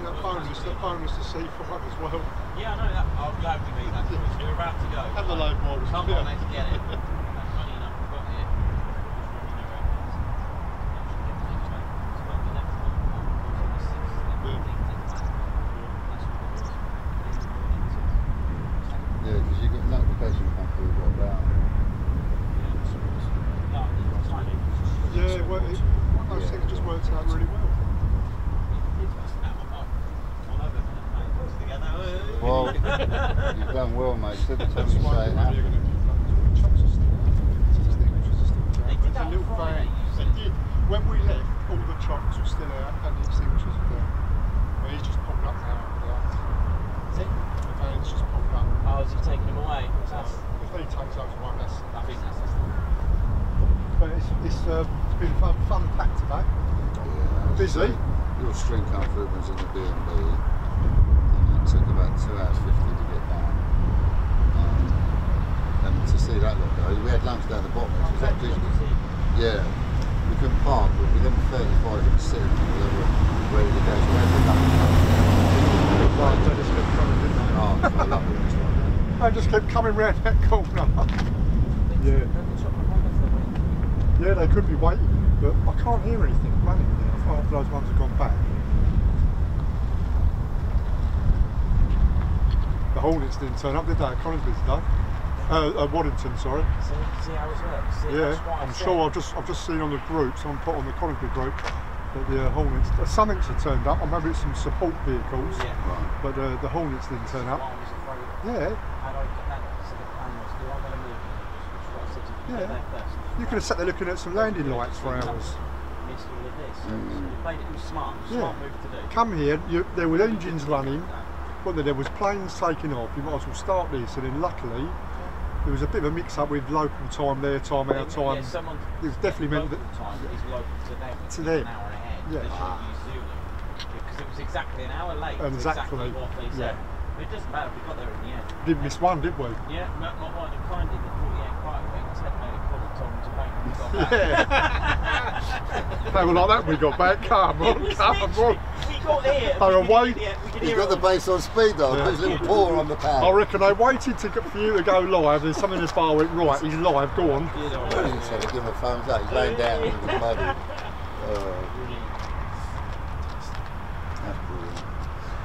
keep coming round that corner. yeah. Yeah, they could be waiting, but I can't hear anything running now after those ones have gone back. The Hornets didn't turn up, did they? Coningsby's done. Uh, uh, Waddington, sorry. See, see how it works. See, yeah, I'm sure. I've just I've just seen on the group. Someone put on the Coningsby group that the uh, Hornets, uh, Summits have turned up. I remember it's some support vehicles, yeah. but uh, the Hornets didn't turn up. Yeah, could have sat there looking at some landing lights for hours. Missed mm. all of this. So we it. It smart. Yeah. Move to do. Come here, you, there were engines running, but there was planes taking off. You might as well start this, and then luckily there was a bit of a mix-up with local time, their time, our time. Yeah, someone It was definitely meant that time is local to them. To them. An hour ahead. Yeah. They should have used Zulu because it was exactly an hour late. Exactly, Exactly what they said. It doesn't matter. We got there in the end. didn't miss one, did we? Yeah, not, not one and kindly the 48 quiet wings had made a call told them to bank when we got back. Yeah. they were like that. when We got back. Come It on, come on. We got there. They and were we could wait- the- we could He's hear got the it. bass on speed though, Yeah. put his little paw on the pad. I reckon they waited to get for you to go live. Then someone in the bar went right. He's live. Go on. You know, I didn't say to give him a thumbs up, he's laying down in the muddy. Uh, that's brilliant.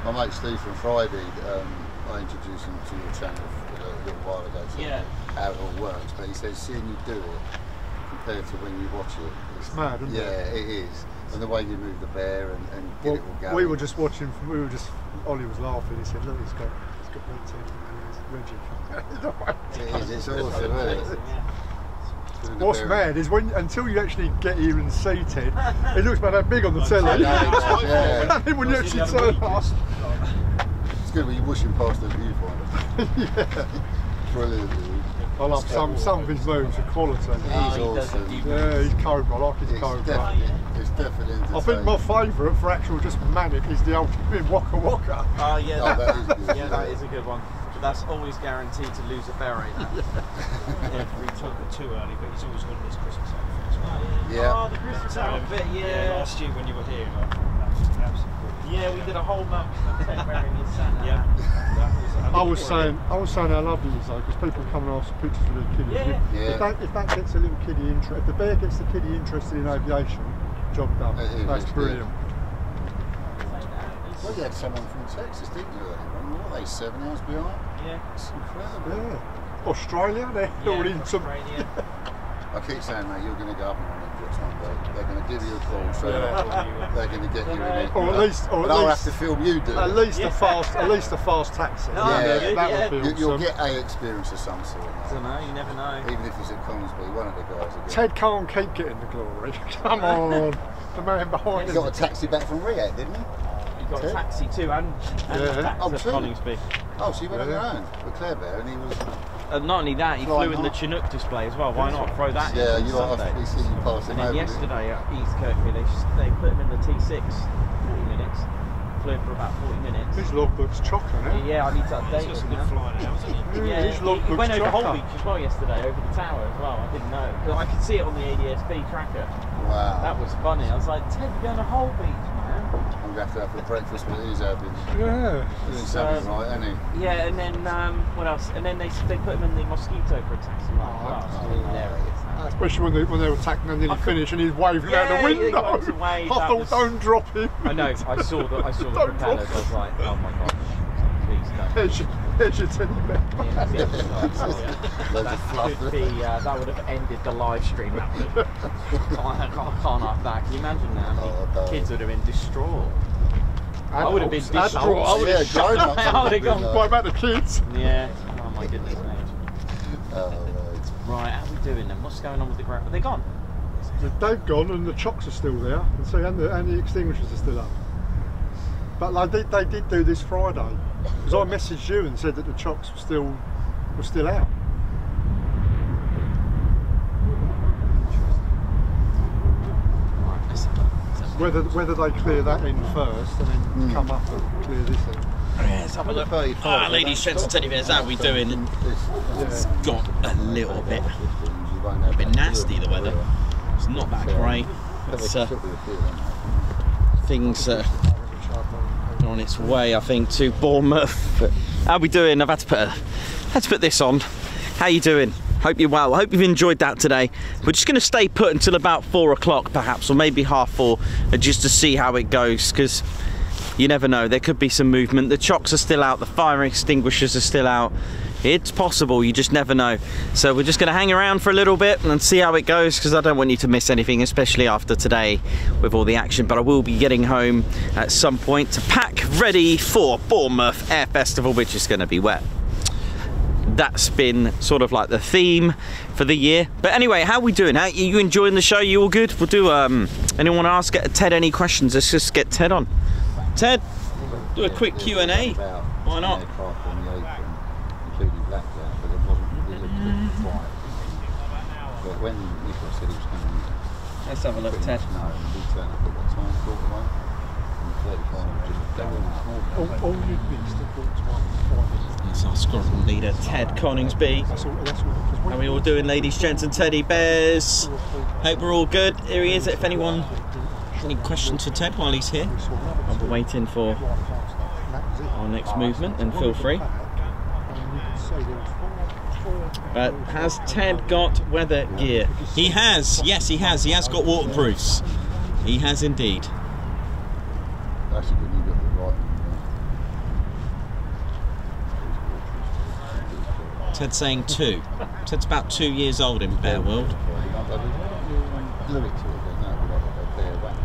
My mate Steve from Friday, um, I introduced him to your channel a little while ago, so Yeah. how it all works. But he says, seeing you do it compared to when you watch it, It's mad, isn't it? yeah, it? it is. And the way you move the bear and, and get Well, it all going. we were just watching. We were just. Ollie was laughing. He said, "Look, he's got, he's got red teeth and he's Reggie." It is, it's awesome, isn't it? What's mad is when until you actually get here and seated, it looks about that big on the telly. I yeah. and then when you actually turn up, It's good when you're whooshing past the viewfinder. Brilliant. Dude. I love some some of his moves are quality. He's Oh, he does a awesome. Yeah, he's Cobra. I like his It's Cobra. definitely, it's definitely I think my favourite for actual just manic is the ultimate Waka Waka. Ah, oh yeah, Oh, that, that is good. yeah, that is a good one. But that's always guaranteed to lose a beret. That. We took it too early, but he's always got his Christmas outfit as well. Yeah. Oh, the Christmas outfit, yeah. Last year when you were here, I thought that was absolutely Yeah, we did a whole month of Ted wearing his Santa. Yeah. That was, I was saying, I was saying how lovely it is though, because people come and ask for pictures of their kiddies. Yeah. If, Yeah. if, that, if that gets a little kiddie interest, if the bear gets the kiddie interested in aviation, job done. That's brilliant. Well, you had someone from Texas, didn't you? What are they, seven hours behind? Yeah. It's incredible. Yeah. Australia, they're Yeah, already in some. Australia. I keep saying, mate, you're going to go up and run in jets one day. They're going to give you a call, so Yeah. they're going to get you in it. Or at least, or but at I'll least, have to film you do at it. least a fast, at least a fast taxi. Oh, Yeah. good, that yeah. would be You, you'll awesome. get a experience of some sort. I don't know, you never know. Even if he's at Coningsby, one of the guys will get Ted can't keep getting the glory. Come on, the man behind He got a taxi back from Riyadh, didn't he? You got a taxi too, and, and Yeah. back Oh, to. Coningsby. Oh, so you went on your own with Claire Bear, and he was. Uh, not only that, he Why flew in the? Chinook display as well. Why not throw that in Yeah, on you lot Sunday? have see you passing And then over. yesterday at East Kirkby, they, s- they put him in the T6, 40 minutes. Flew him for about 40 minutes. His logbook's chocolate, eh? Yeah, I need to He's update got it some good now. flying now, hasn't he? Yeah, his he, he logbook's went over chocker. Holbeach as well yesterday, over the tower as well. I didn't know. 'Cause I could see it on the ADSB tracker. Wow. That was funny. I was like, Ted, you're going to Holbeach, man. I'm have to have for breakfast what he's having. Yeah. Doing something right, isn't he? Yeah, and then um, what else? And then they they put him in the mosquito for a taxi ride as well. Oh, hilarious. Especially when they when they were attacking and then I he could- finished and he's waving out Yeah, the he window. went to wave, I thought, was- don't drop him. I know. I saw the I saw the Don't propellers. I was like, oh my god, please don't. There's your, there's your teddy. Yeah, yeah, yeah, yeah. That of could be. Uh, that would have ended the live stream. That would have. I can't, can't have that. Can you imagine that? Oh, no. Kids would have been distraught. I would have been Adults, distraught. I adults. would have shut grown-ups I would would have have gone. been What about the kids? Yeah. Oh my goodness me. Oh, right. Right, how are we doing then? What's going on with the ground? Are they gone? They've gone and the chocks are still there. And so and the, and the extinguishers are still up. But like they, they did do this Friday because I messaged you and said that the chocks were still were still out. Right, let's have a look. Let's have a look. Whether whether they clear that in first and then come up and clear this in. Let's have a look. Ah, ladies, gents, and teddy bears, how are we doing? It's got a little bit, a bit nasty, the weather. It's not that great. But, uh, things uh, are on its way, I think, to Bournemouth. But how we doing? I've had to put a, had to put this on. How you doing? Hope you're well. Hope you've enjoyed that today. We're just going to stay put until about four o'clock, perhaps, or maybe half four, uh, just to see how it goes, because you never know. There could be some movement. The chocks are still out. The fire extinguishers are still out. It's possible. You just never know. So we're just going to hang around for a little bit and see how it goes because I don't want you to miss anything, especially after today with all the action. But I will be getting home at some point to pack ready for Bournemouth Air Festival, which is going to be wet. that's been sort of like the theme for the year. But anyway, how are we doing? How you enjoying the show? You all good? We'll do. Um, anyone want to ask Ted any questions? Let's just get Ted on. Ted, do a quick Q and A. Why not? an aircraft on the apron, including blackout, but it wasn't really quiet. But when Nicholas said he was coming, Let's have a look, pretty Ted. much no, and we turned up at what time? Quarter one. And the 35 was just going up. All, all you missed at quarter to one. That's our squadron leader, Ted Coningsby. That's all. That's all. 'cause when How are we all doing, ladies, gents, and teddy bears? Hope we're all good. Here he is. If anyone has any questions for Ted while he's here, we saw I'll be waiting for right past that, and that was it. our next movement. Then feel free. And you can see there was four, four But has Ted got weather gear? He has. Yes, he has. He has got waterproofs. He has indeed. Actually, when you got the right one, Ted's saying two. Ted's about two years old in Bear World. Glue it to it, then no, we like a bare wax.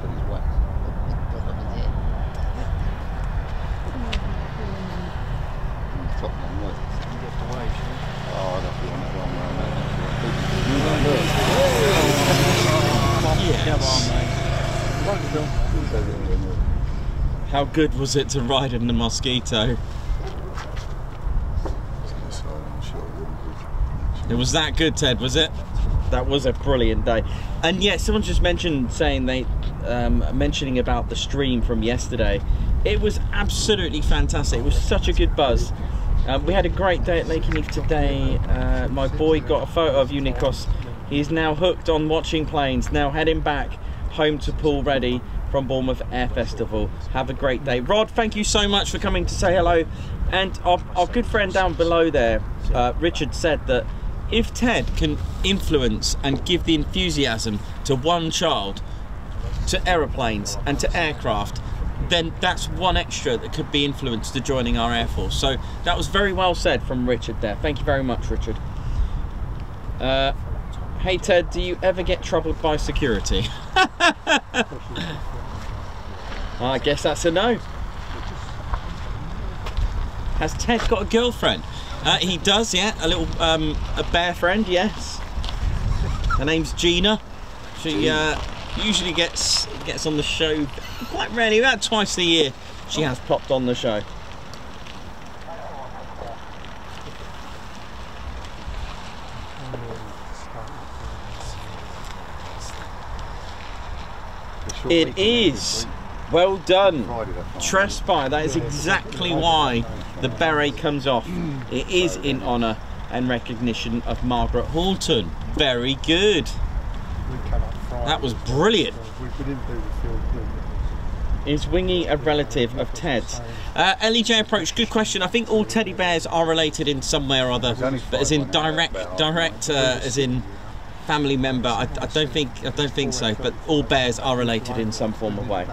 Put his wax. Mm, Top one, look. Oh, I'd have to want that one round How good was it to ride in the Mosquito? It was that good, Ted, was it? That was a brilliant day. And yeah, someone just mentioned saying they um, mentioning about the stream from yesterday. It was absolutely fantastic. It was such a good buzz. Um, we had a great day at Lakenheath today. Uh, my boy got a photo of you, Nikos. He's now hooked on watching planes. Now heading back home to Poole Ready from Bournemouth Air Festival. Have a great day. Rod, thank you so much for coming to say hello. And our, our good friend down below there, uh, Richard, said that if Ted can influence and give the enthusiasm to one child, to aeroplanes and to aircraft, then that's one extra that could be influenced to joining our Air Force. So that was very well said from Richard there. Thank you very much, Richard. Uh, hey Ted, do you ever get troubled by security? I guess that's a no. Has Ted got a girlfriend? Uh, he does, yeah. A little um, a bear friend, yes. Her name's Gina. She uh, usually gets gets on the show quite rarely, about twice a year. She has popped on the show. It is. Well done. Tresby, that is exactly why the beret comes off. It is in honour and recognition of Margaret Horton. Very good. That was brilliant. Is Wingy a relative of Ted's? Uh, LEJ approach, good question. I think all teddy bears are related in some way or other, but as in direct, direct, uh, as in family member. I, I don't think, I don't think so. But all bears are related in some form of way.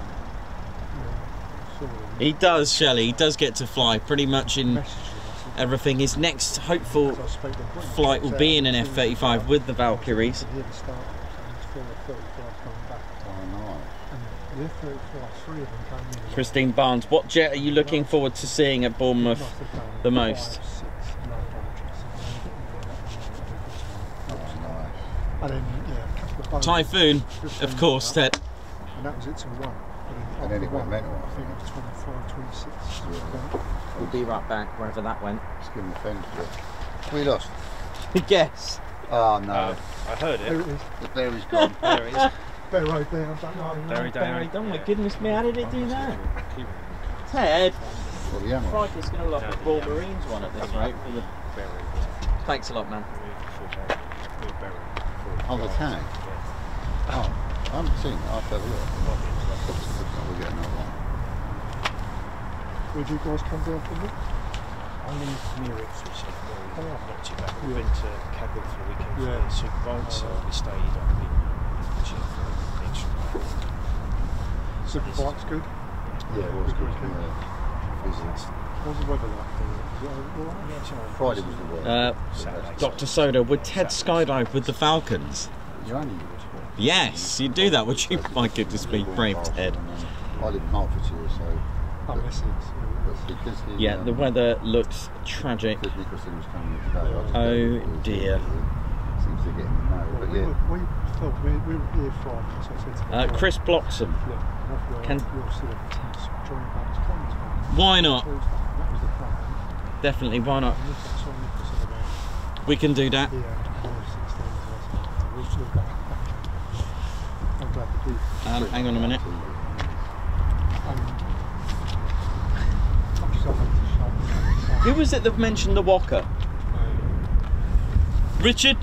He does, Shelley. He does get to fly pretty much in everything. His next hopeful flight will be in an F-35 with the Valkyries. Here to start, and it's four at 35 coming back. No. And the F-35, three of them came in. Christine Barnes, what jet are you looking forward to seeing at Bournemouth the most? five, six, no laboratories. Nice. And then, yeah, a couple of. Typhoon, of course, Ted. And that was it till one. And then it went mental, I think it was 25, 26. Yeah. We'll be right back wherever that went. Skim the fence, but we lost. Yes. Oh, no. Uh, I heard it. There it. it is. The berry's gone. There it is. Bear road there. I don't know. Very Barry, down. oh my goodness me, how did it do that? Keep Ted, Well, the hammer. Crikey's going to look a Royal Marines one at this rate. for the- very Thanks a lot, man. Oh, the tag. Oh, I haven't seen it. I'll have to have a look. We'll get another one. Where'd you guys come down from? Nick? I live near Ipswich, so Oh. very not too bad. We Yeah. went to Cadbury for the weekend for Yeah. the Super Bowl, oh, so we stayed up in Ipswich for the extra night. Super bike's good. Yeah, it was good. Okay. Yeah. Visits. What's the weather like. Friday was the worst. Uh. Dr. Soda, would Ted skydive with the Falcons? Yes, you'd do that, would you? My goodness me, brave Ted. I live in so. Yeah, the weather looks tragic. Was Oh, dear. Uh, Chris Bloxham. Can-. Why not? Tuesday, That was the plan. Definitely, why not? And look at Simon Nicholson about We can do that. here, and 16 to us. We'll still go. I'm glad to do. Um, hang on a minute. Um, I'm just having to shut Who was it that mentioned the Walker? Richard,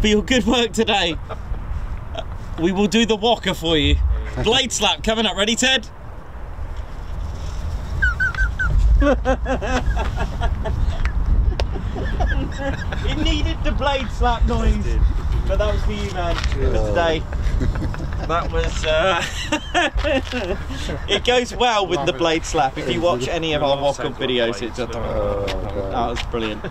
for your good work today, we will do the Walker for you. Blade slap coming up. Ready, Ted? It needed the blade slap noise, but that was for you, man, for today. That was. Uh, it goes well with the blade slap. If you watch any of our walk up videos, it's. just. Oh, That was brilliant.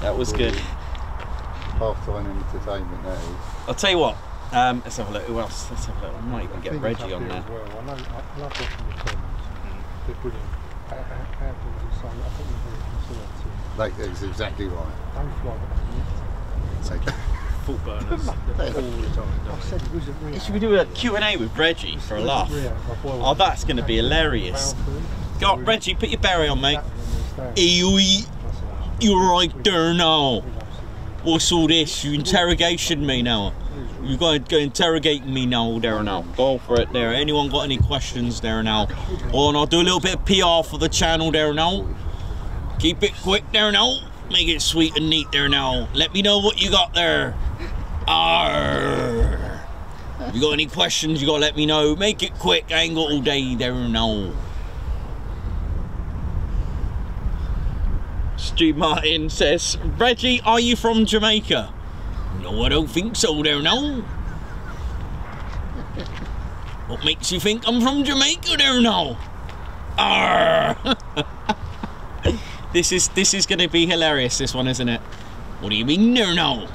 That was good. half time entertainment that is. I'll tell you what. Um, let's have a look. Who else? Let's have a look. I might even get Reggie on there. Well. I know, I love watching the films. They're brilliant. How, how, how do you say? I think we're very conservative. Like, that's exactly right. Don't fly that. Like, Fault burners all the time. I don't said it wasn't real. Should we do a Q&A with Reggie for a laugh? Oh, that's going to be hilarious. Go on, Reggie, put your berry on, mate. Ewy, you're right there now. What's all this? You interrogation me now. You going to interrogate me now there now. Go for it there. Anyone got any questions there now? Oh, and I'll do a little bit of PR for the channel there now. Keep it quick there now. Make it sweet and neat there now. Let me know what you got there. Arr. If you got any questions, you gotta let me know. Make it quick. I ain't got all day there now. Stu Martin says, Reggie, are you from Jamaica? No, I don't think so there now. What makes you think I'm from Jamaica there now? Arr. this is this is gonna be hilarious, this one, isn't it? What do you mean no, now?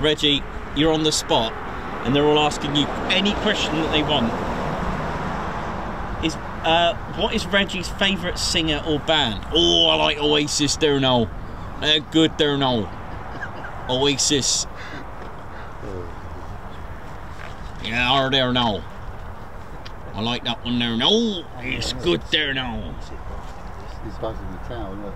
Reggie, you're on the spot and they're all asking you any question that they want. Is uh, what is Reggie's favourite singer or band? Oh, I like Oasis there now. They're good there now. Oasis. Yeah, are there now. I like that one there now. It's good there now. He's buzzing the town. Look.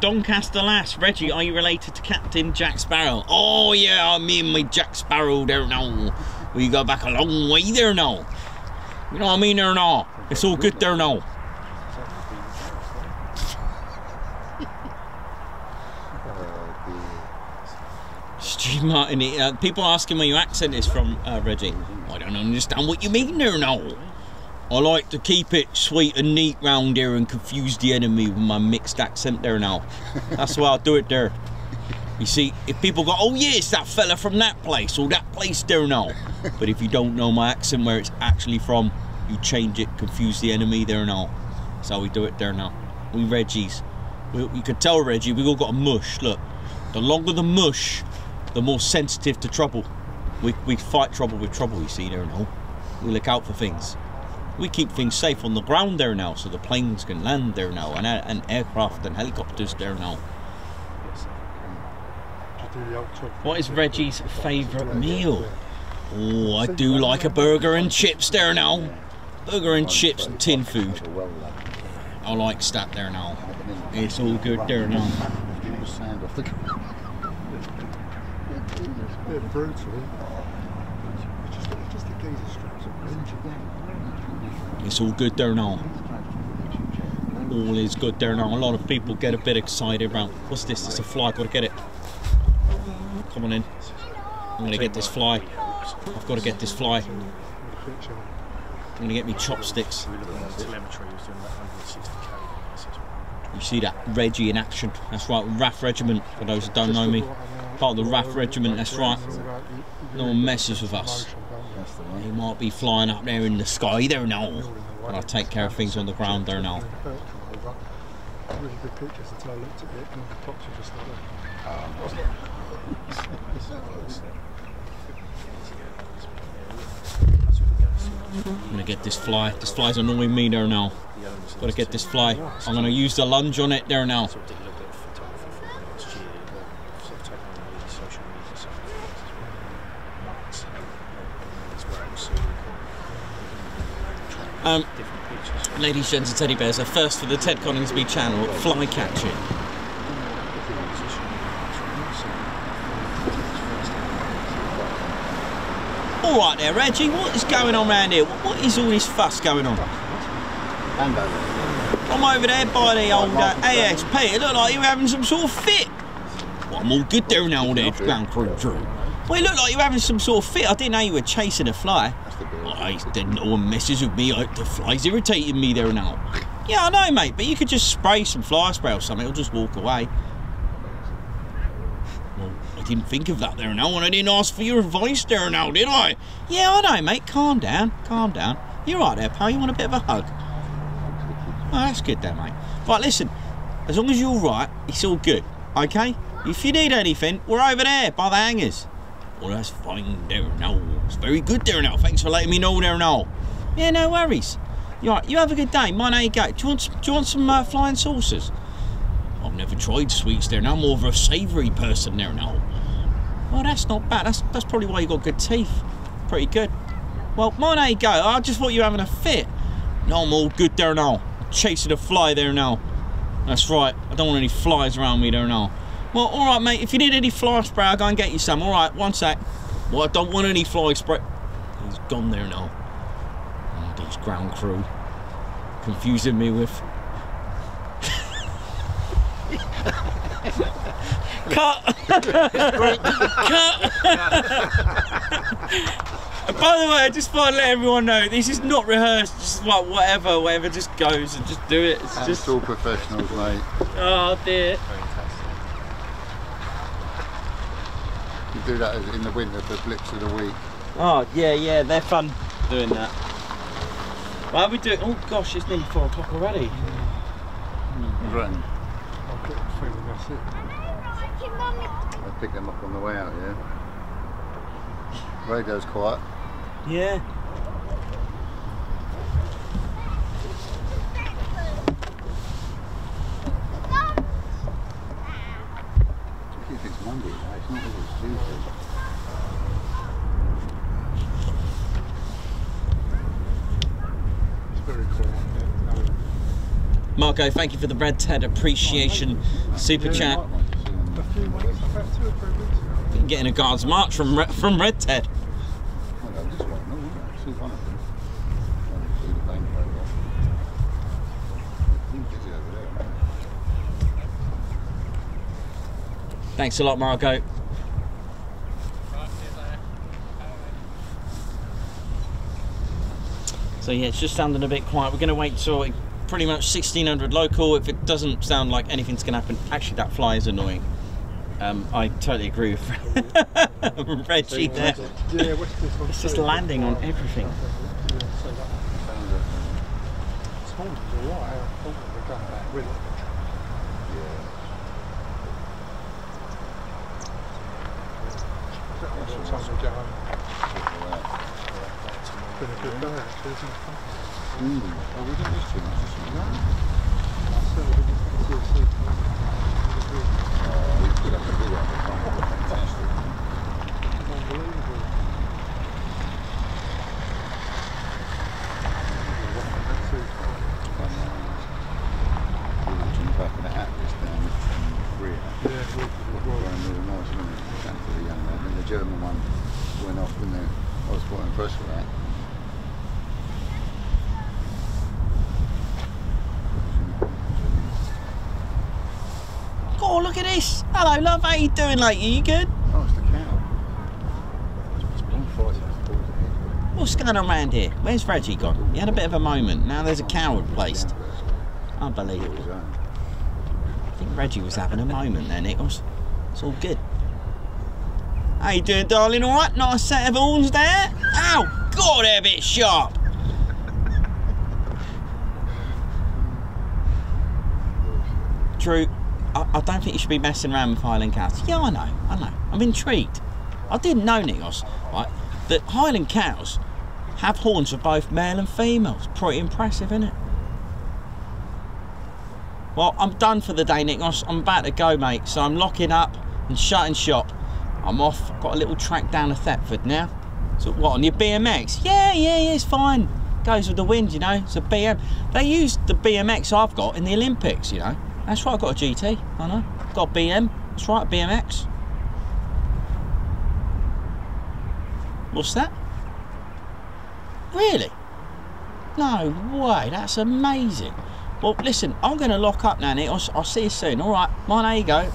Doncaster Lass, Reggie, are you related to Captain Jack Sparrow? Oh yeah, me and my Jack Sparrow there now. We go back a long way there now. You know what I mean there now? It's all good there now. Dear. Steve Martin, uh, people asking where your accent is from, uh, Reggie. I don't understand what you mean there now. I like to keep it sweet and neat round here and confuse the enemy with my mixed accent there now. That's why I do it there. You see, if people go, oh yeah, it's that fella from that place or that place there now. But if you don't know my accent where it's actually from, you change it, confuse the enemy there now. That's how we do it there now. We Reggies. We, you can tell Reggie, we all got a mush. Look, the longer the mush, the more sensitive to trouble. We, we fight trouble with trouble, you see there now. We look out for things. We keep things safe on the ground there now, so the planes can land there now, and, uh, and aircraft and helicopters there now. What is Reggie's favourite meal? Oh, I do like a burger and chips there now. Burger and chips and tin food. I like stat there now. It's all good there now. Sand off the bit brutal. It's just, it's just the gazer straps at range. It's all good there now. All is good there now. A lot of people get a bit excited about what's this? It's a fly, I've gotta get it. Come on in. I'm gonna get this fly. I've gotta get this fly. I'm gonna get me chopsticks. We look at the telemetry, he was doing about 160k. This is You see that Reggie in action. That's right, RAF Regiment, for those who don't know me. Part of the RAF Regiment, that's right. No one messes with us. He might be flying up there in the sky there now. But I take care of things on the ground there now. Really good pictures until I looked at it and the clocks were just. That's. I'm gonna get this fly. This fly's annoying me there now. Gotta get this fly. I'm gonna use the lunge on it there now. Sort of did a little bit of photography for me last year, but sort of taken on the social media side of things as well. Marks as well, so we can Um, different pictures. ladies, gents, and teddy bears, a first for the Ted Coningsby channel, fly catching. All right there, Reggie. What is going on around here? What, what is all this fuss going on? I'm over there by the old uh, ASP. It looked like you were having some sort of fit. Well, I'm all good there now, there, ground crew Drew. Well, it looked like you were having some sort of fit. I didn't know you were chasing a fly. That's the bill. I didn't know one messes with me. I, the fly's irritating me there and now. Yeah, I know, mate, but you could just spray some fly spray or something. It'll just walk away. Well, I didn't think of that there and now, and I didn't ask for your advice there now, did I? Yeah, I know, mate. Calm down, calm down. You're right there, pal. You want a bit of a hug? Oh, that's good there, mate. Right, listen. As long as you're right, it's all good. Okay? If you need anything, we're over there by the hangars. Well, that's fine there now. It's very good there now. Thanks for letting me know there now. Yeah, no worries. You all right, you have a good day. How you go? Do you want some, do you want some uh, flying saucers? I've never tried sweets there now. I'm more of a savoury person there now. Well, that's not bad. That's that's probably why you got good teeth. Pretty good. Well, mine, you go? I just thought you were having a fit. No, I'm all good there now. Chasing a fly there now. That's right. I don't want any flies around me there now. Well, all right, mate. If you need any fly spray, I'll go and get you some. All right, one sec. Well, I don't want any fly spray. He's gone there now. Oh, these ground crew confusing me with. Cut. Cut. By the way, I just want to let everyone know this is not rehearsed. Just like whatever, whatever, just goes and just do it. It's just all professionals, mate. oh dear. Do that in the winter for blips of the week. Oh yeah, yeah, they're fun doing that. Why are we doing? Oh gosh, it's nearly four o'clock already. Hmm. Right. I've got a feeling that's it. I pick them up on the way out, yeah. Radio's quiet. Yeah. I think it's Monday, right? It's not as it's Tuesday. It's very quiet. Marco, thank you for the Red Ted appreciation super Yeah, chat. Right, mate, just see them. A few weeks, two or three weeks ago. Getting a guard's march from Re- from Red Ted. Well, no, this one, no, no, see one of them. Trying to see the bank very well. I think it's over there. Thanks a lot, Marco. So yeah, it's just sounding a bit quiet. We're going to wait till pretty much 1600 local. If it doesn't sound like anything's going to happen, actually that fly is annoying. Um, I totally agree with Reggie there. Yeah, what's this one? It's just landing on everything. Yeah, so that Found it. this morning was alright. I thought we were going back with it. Yeah. That's what time we go home. Right. It's been a good day actually, isn't it? Mm. Oh, we didn't miss too much this morning. I certainly didn't fancy a sleep. Oh, we put up a good one. Fantastic. Unbelievable. That's it. Um, we were watching the back of the Atlas down in Korea. Yeah, it was, it was. Brand new, nice, wasn't it? Chat to the young man. And the German one went off, didn't it? I was quite impressed with that. Oh, look at this. Hello, love. How you doing lately? You good? Oh, it's the cow. It's been fighting. I thought it was a head. What's going on around here? Where's Reggie gone? He had a bit of a moment. Now there's a cow replaced. Unbelievable. I think Reggie was having a moment there, Nichols. It's all good. How you doing, darling? All right? Nice set of horns there. Ow! God, they're a bit sharp. Drew, I, I don't think you should be messing around with Highland cows. Yeah, I know, I know. I'm intrigued. I didn't know, Nichols, right, that Highland cows have horns for both male and female. It's pretty impressive, isn't it? Well, I'm done for the day, Nikos. I'm about to go, mate. So I'm locking up and shutting shop. I'm off. Got a little track down to Thetford now. So what, on your BMX? Yeah, yeah, yeah, it's fine. Goes with the wind, you know. It's a BM. They used the BMX I've got in the Olympics, you know. That's right, I've got a GT. I know. Got a BM. That's right, BMX. What's that? Really? No way, that's amazing. Well, listen, I'm going to lock up Nanny. I'll, I'll see you soon. All right, mine, there you go.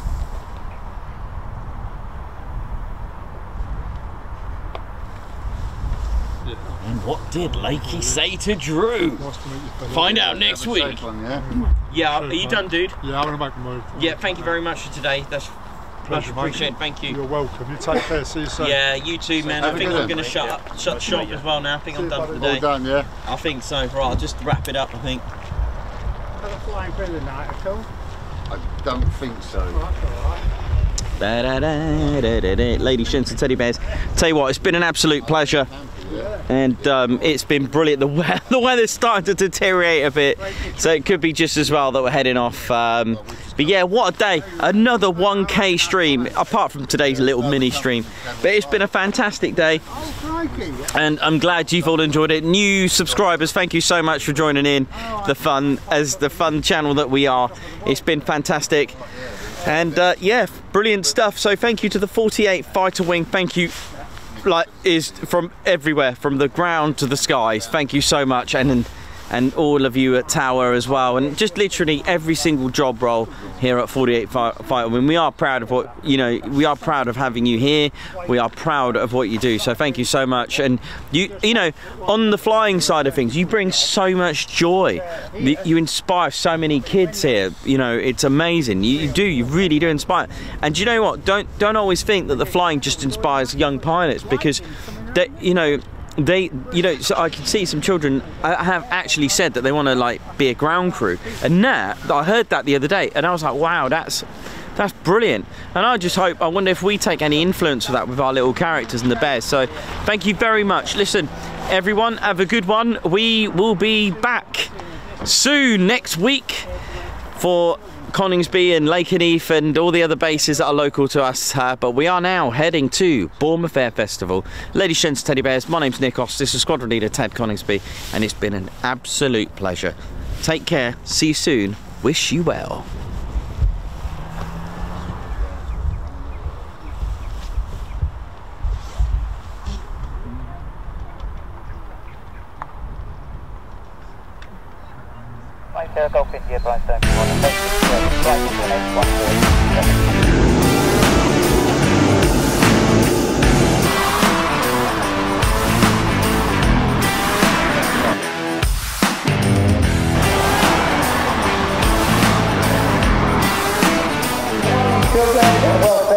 And what did Lakey say to Drew? Nice to meet you. Find out next Have a week. one, yeah? Yeah, are you done, dude? Yeah, I'm going to make a move. Yeah, thank you very much for today. That's much Pleasure, mate. appreciated. Thank you. You're welcome. You take care. See you soon. Yeah, you too, man. Have I a think I'm going to mate. shut Yeah. up, shut Nice shop as well now. I think I'm done for the buddy. day. All done, yeah? I think so. Right, I'll just wrap it up. I think. Have a flying through the night, I cool. I don't think so. Oh, that's alright. Da, da, da, da, da, da. Ladies, gents, and teddy bears. Tell you what, it's been an absolute pleasure, and um, it's been brilliant. The the weather's starting to deteriorate a bit, so it could be just as well that we're heading off. Um, but yeah, what a day! Another 1K stream, apart from today's little mini stream. But it's been a fantastic day. and I'm glad you've all enjoyed it. New subscribers, thank you so much for joining in the fun as the fun channel that we are. It's been fantastic. And uh, yeah, brilliant stuff. So thank you to the 48 Fighter Wing. Thank you, like is from everywhere, from the ground to the skies. Thank you so much, and and all of you at Tower as well, and just literally every single job role here at 48 Fi- Fighter Wing. We are proud of what you know. We are proud of having you here. We are proud of what you do. So thank you so much. And you you know, on the flying side of things, you bring so much joy. You inspire so many kids here. You know, it's amazing. You, you do. You really do inspire. And you know what? Don't don't always think that the flying just inspires young pilots because, they, you know they you know so i can see some children have actually said that they want to like be a ground crew. And that i heard that the other day and i was like wow that's that's brilliant. And i just hope i wonder if we take any influence for that with our little characters and the bears. So thank you very much. Listen everyone have a good one. We will be back soon next week for Coningsby and Lakenheath and Eath and all the other bases that are local to us. Uh, but we are now heading to Bournemouth Air Festival. Ladies, gents, teddy bears, my name's Nikos. This is Squadron Leader Ted Coningsby, and it's been an absolute pleasure. Take care. See you soon. Wish you well. Uh, Golf India, Brian Stone, one, and make this uh, right into the